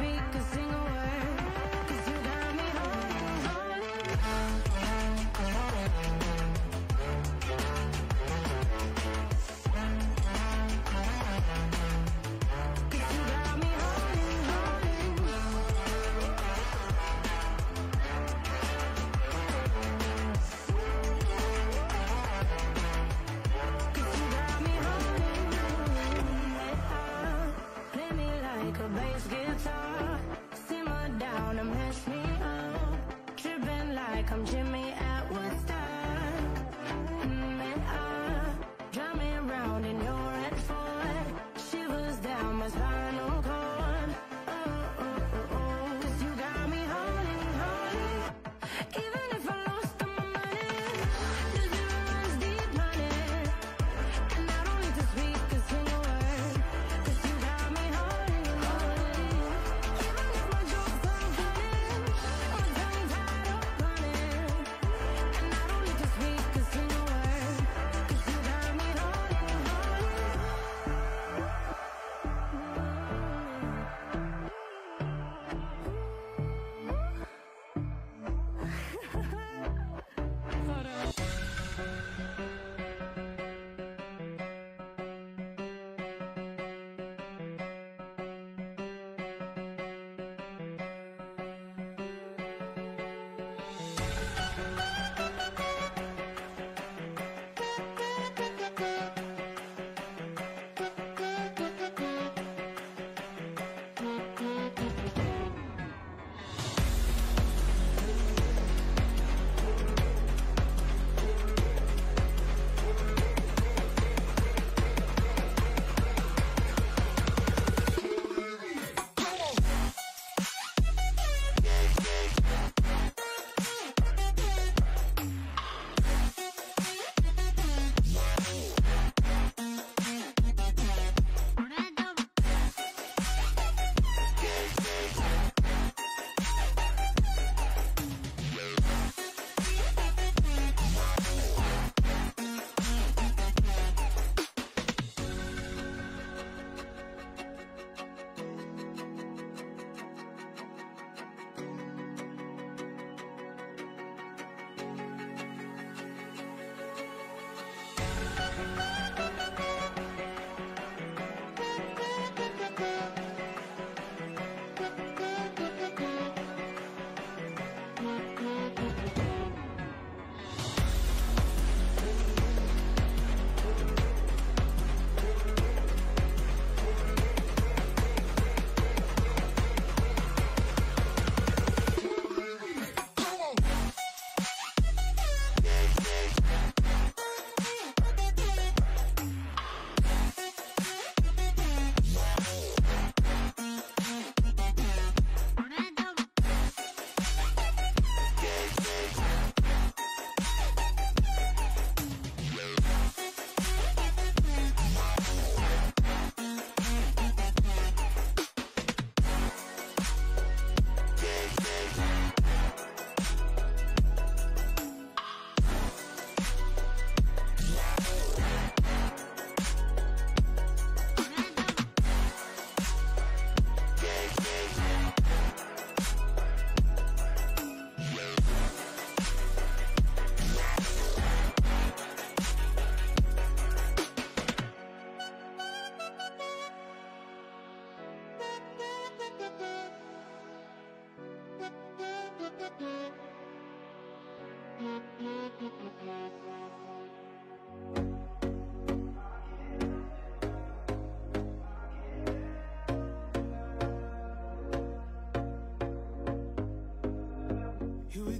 J: we could sing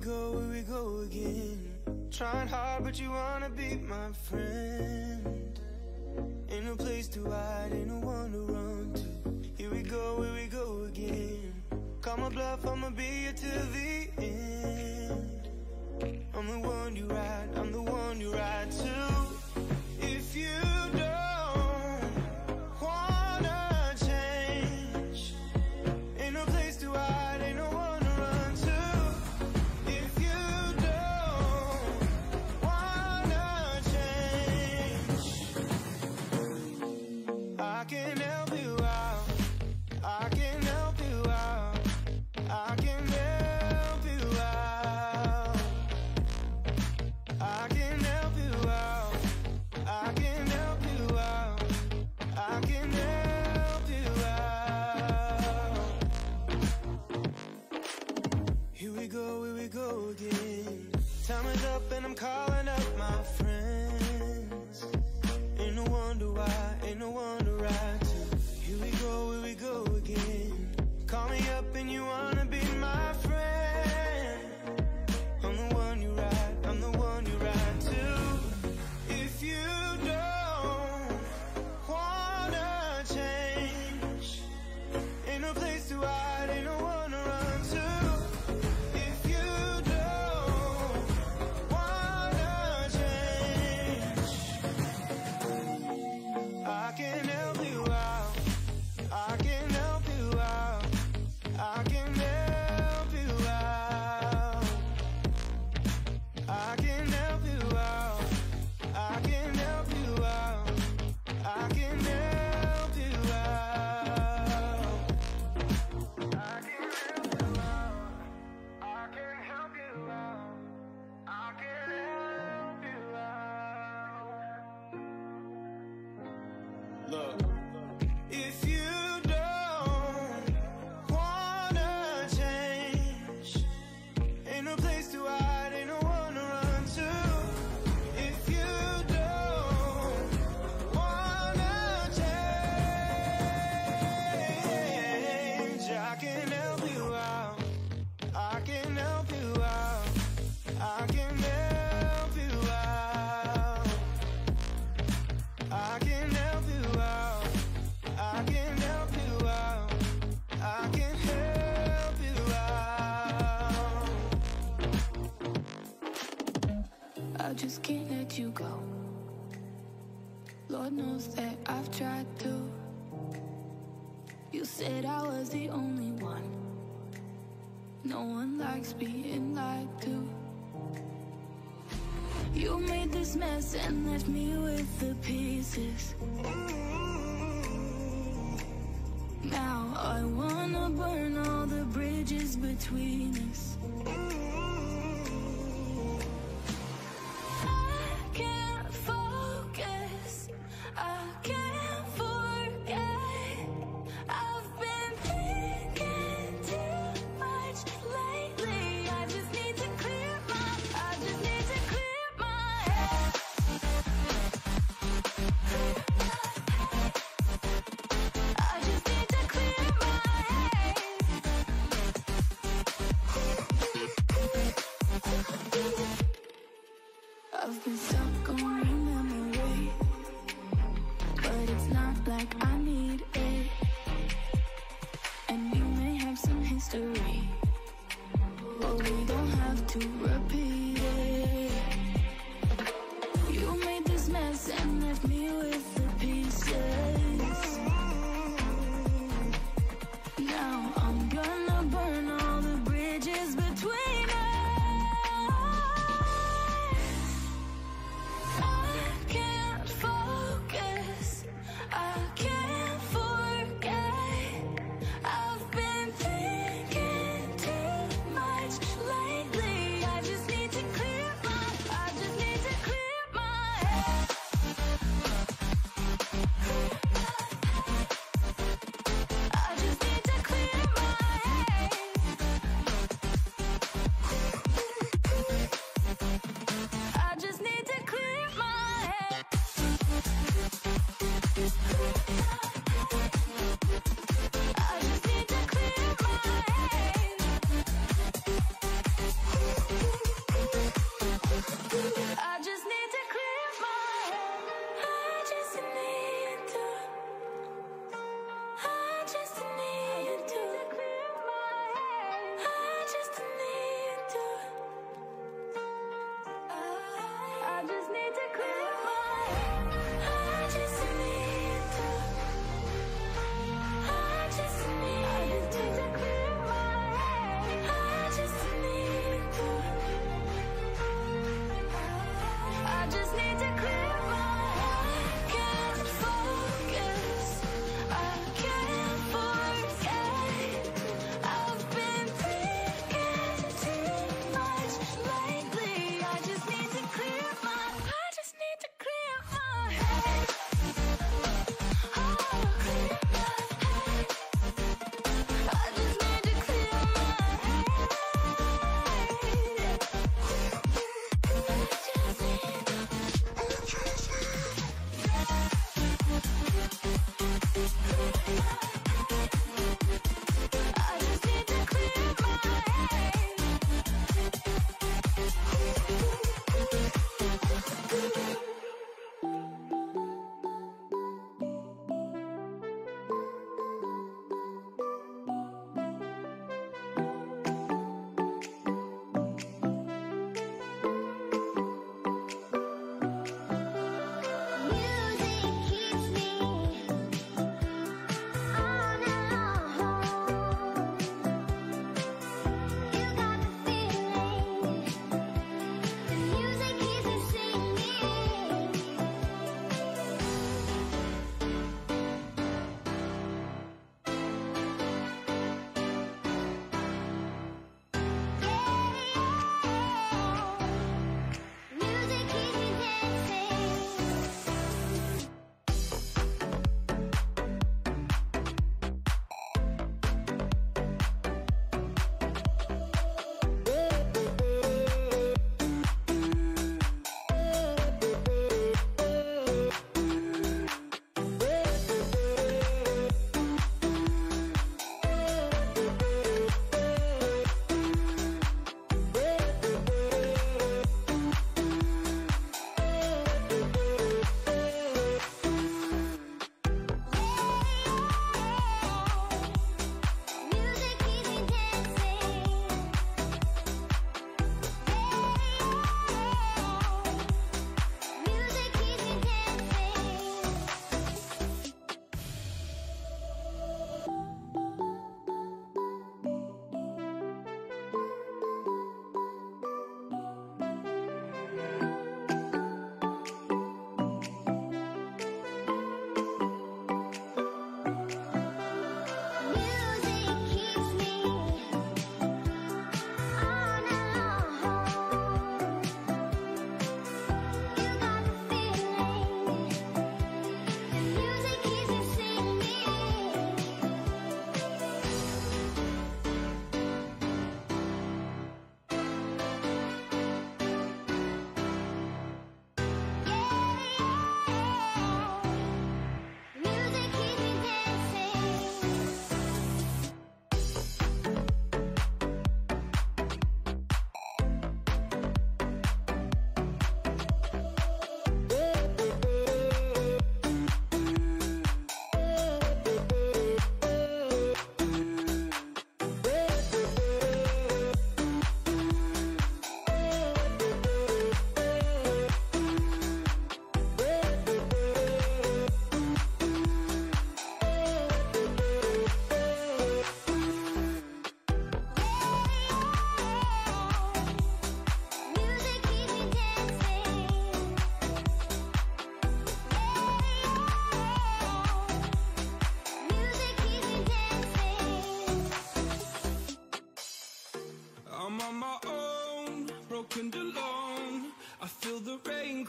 H: go, Where we go again Trying hard but you wanna be my friend Ain't no place to hide, ain't no one to run to Here we go, Where we go again Call my bluff, I'ma be here till the
I: likes being lied to You made this mess and left me with the pieces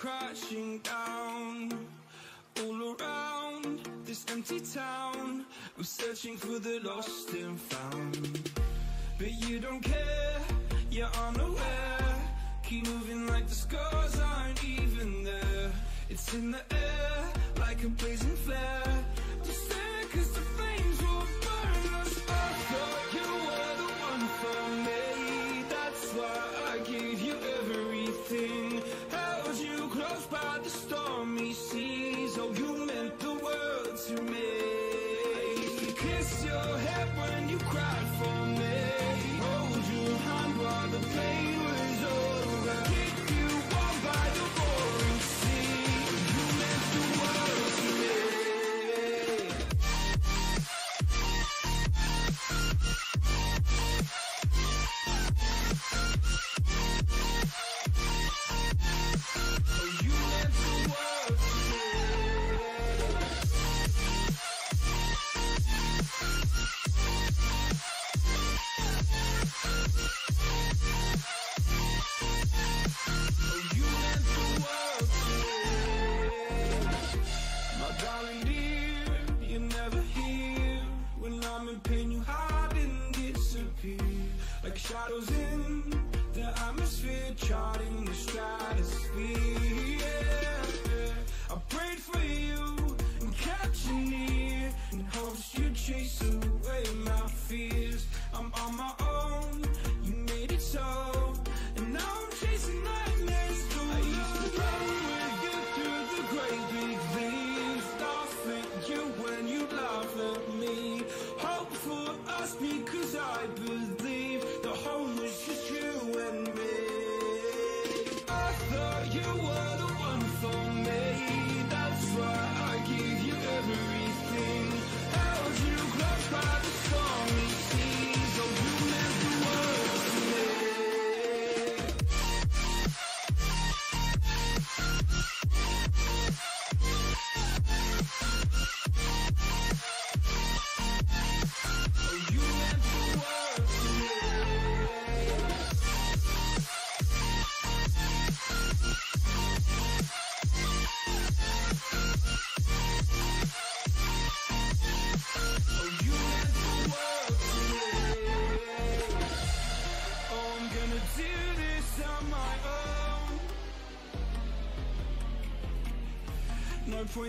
H: crashing down All around this empty town I'm searching for the lost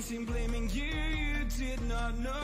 H: point blaming you, you did not know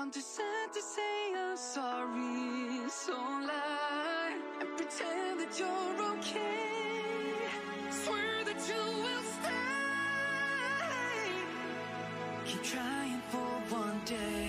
A: I'm too sad to say I'm sorry, so lie and pretend that you're okay. Swear that you will
B: stay. Keep trying for one day.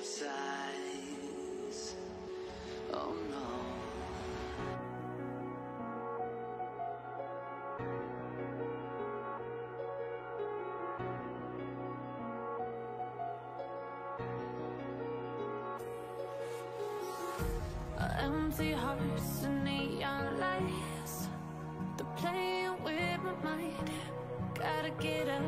A: Oh no.
C: Empty hearts and neon lights They're playing with my mind Gotta get up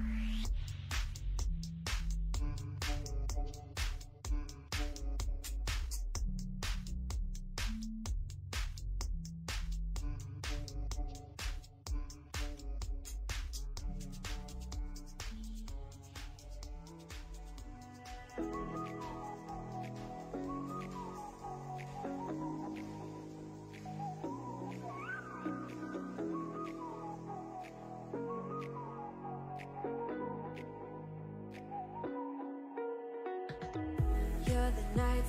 K: Thank you.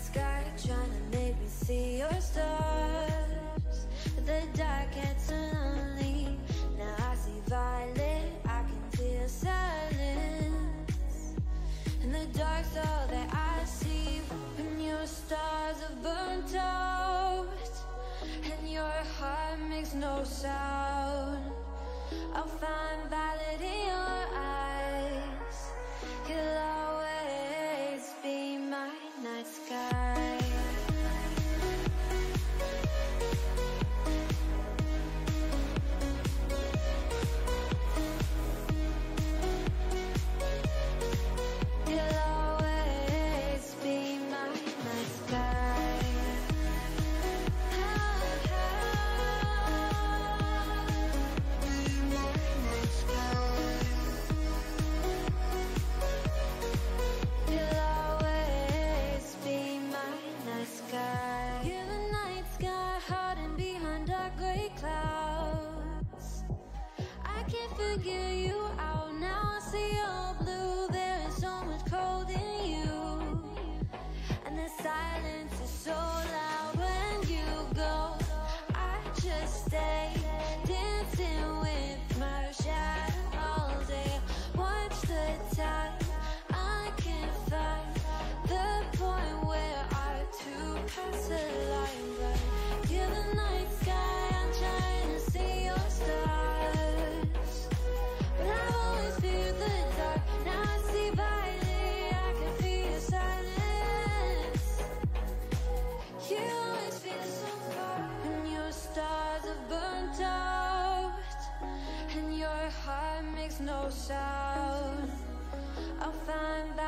E: sky Trying to make me see your stars The dark and lonely Now I see violet I can feel silence And the dark's all that I see When your stars have burnt out And your heart makes no sound I'll find no sound. I'll find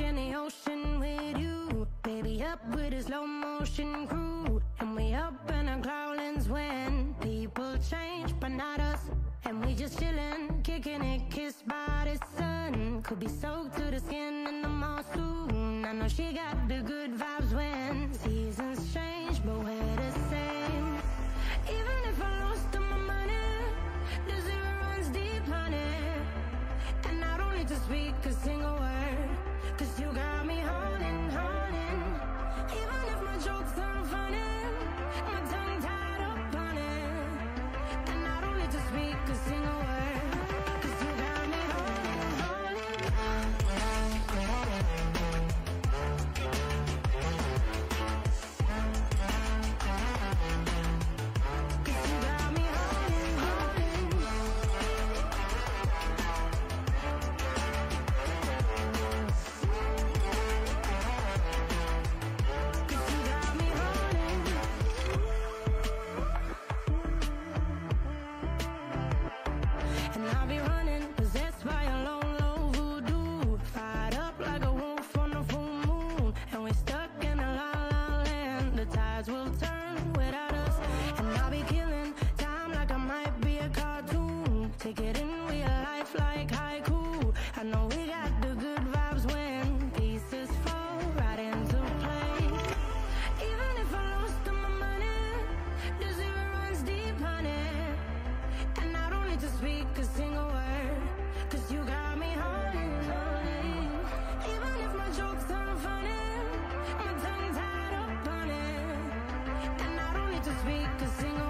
F: in the ocean with you. Baby, up with a slow motion crew. And we up in our growlings when people change, but not us. And we just chillin', kicking it, kissed by the sun. Could be soaked to the skin in the moss soon. I know she got the good vibes when seasons change, but we're the same. Even if I lost all my money, the zero runs deep, honey. And I don't need to speak a single word. Cause you got to speak a single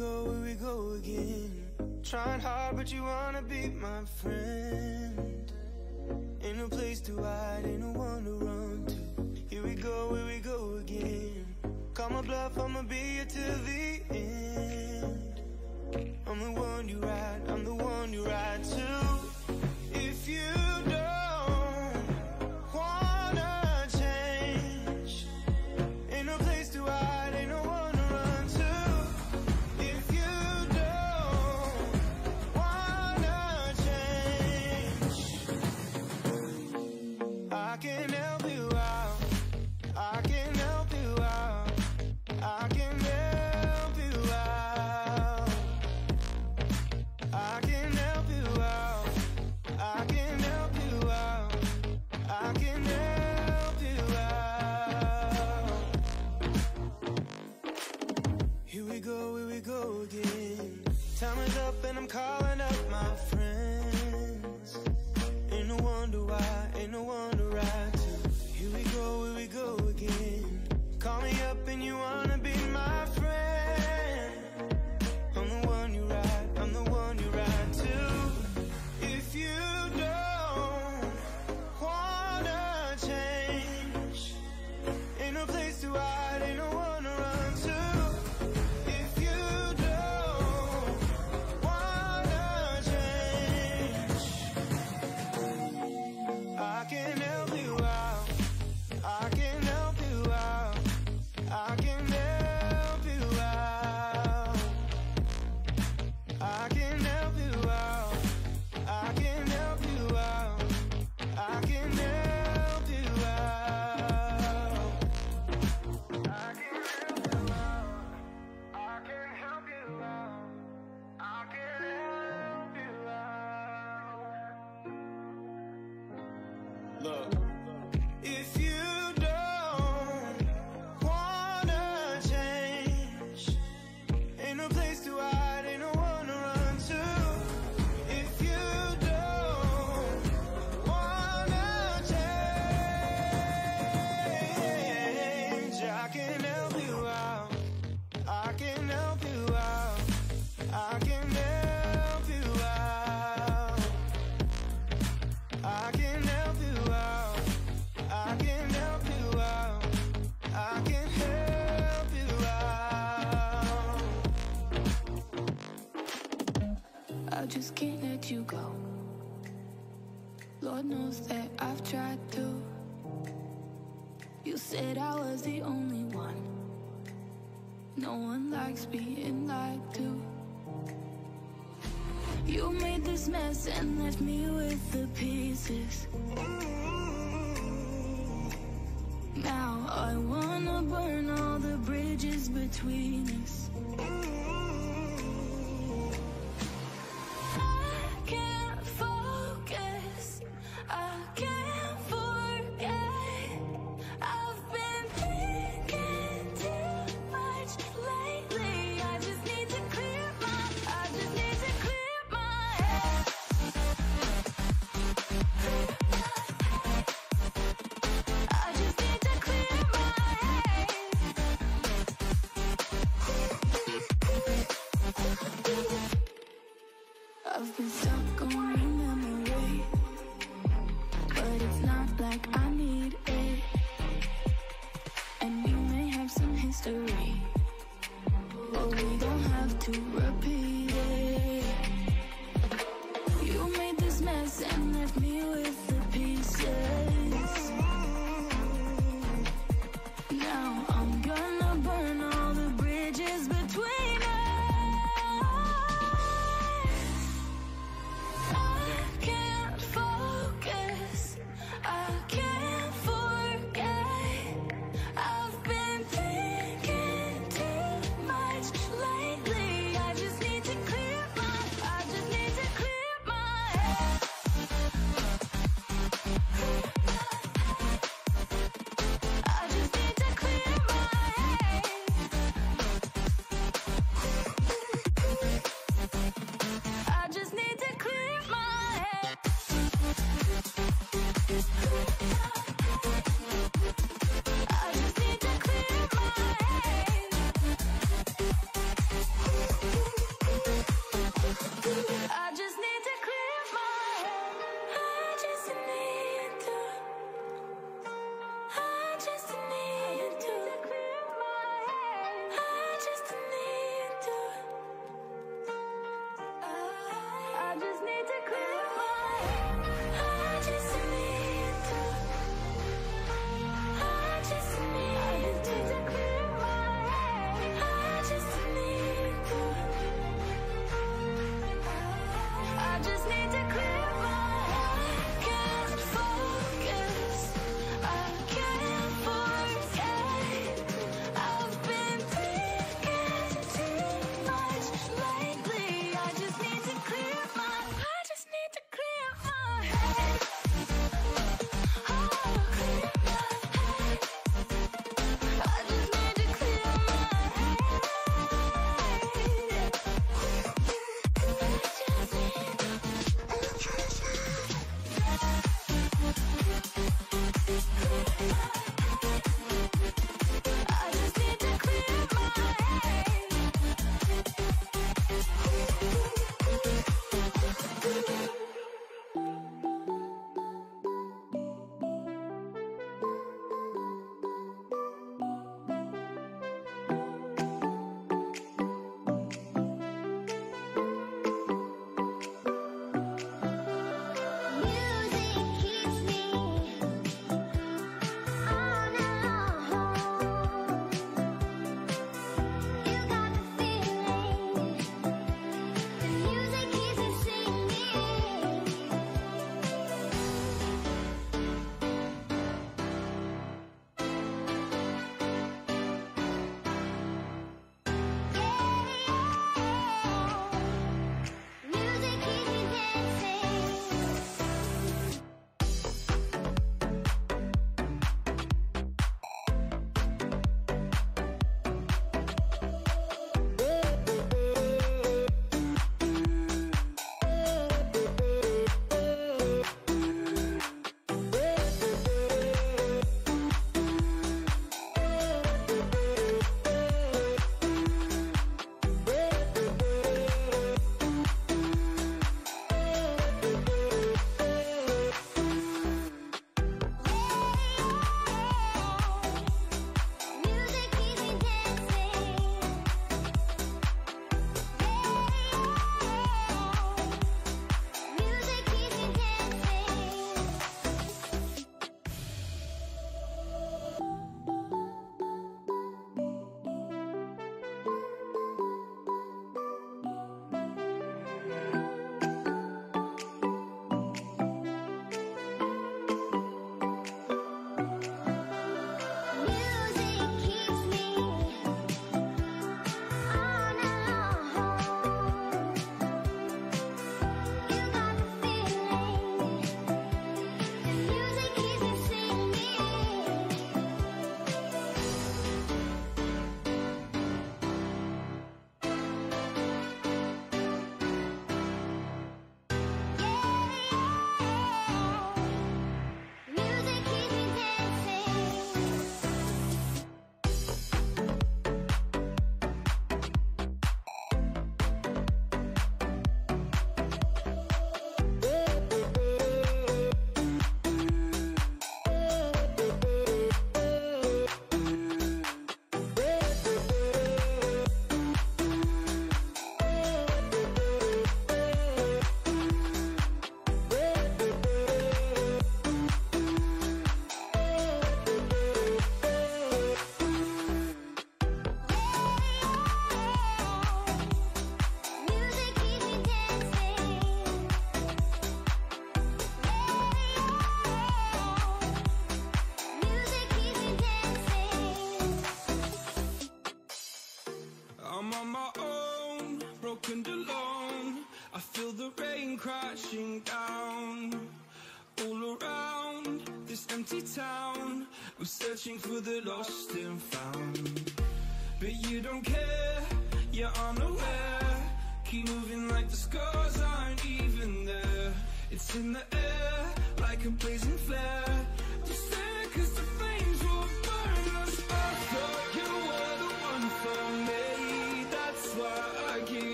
H: go, here we go again Trying hard but you wanna be my friend Ain't no place to hide, ain't no one to run to Here we go, here we go again Call my bluff, I'ma be here till the end
I: and left me
H: crashing down all around this empty town we're searching for the lost and found but you don't care you're on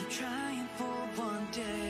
B: keep trying for one day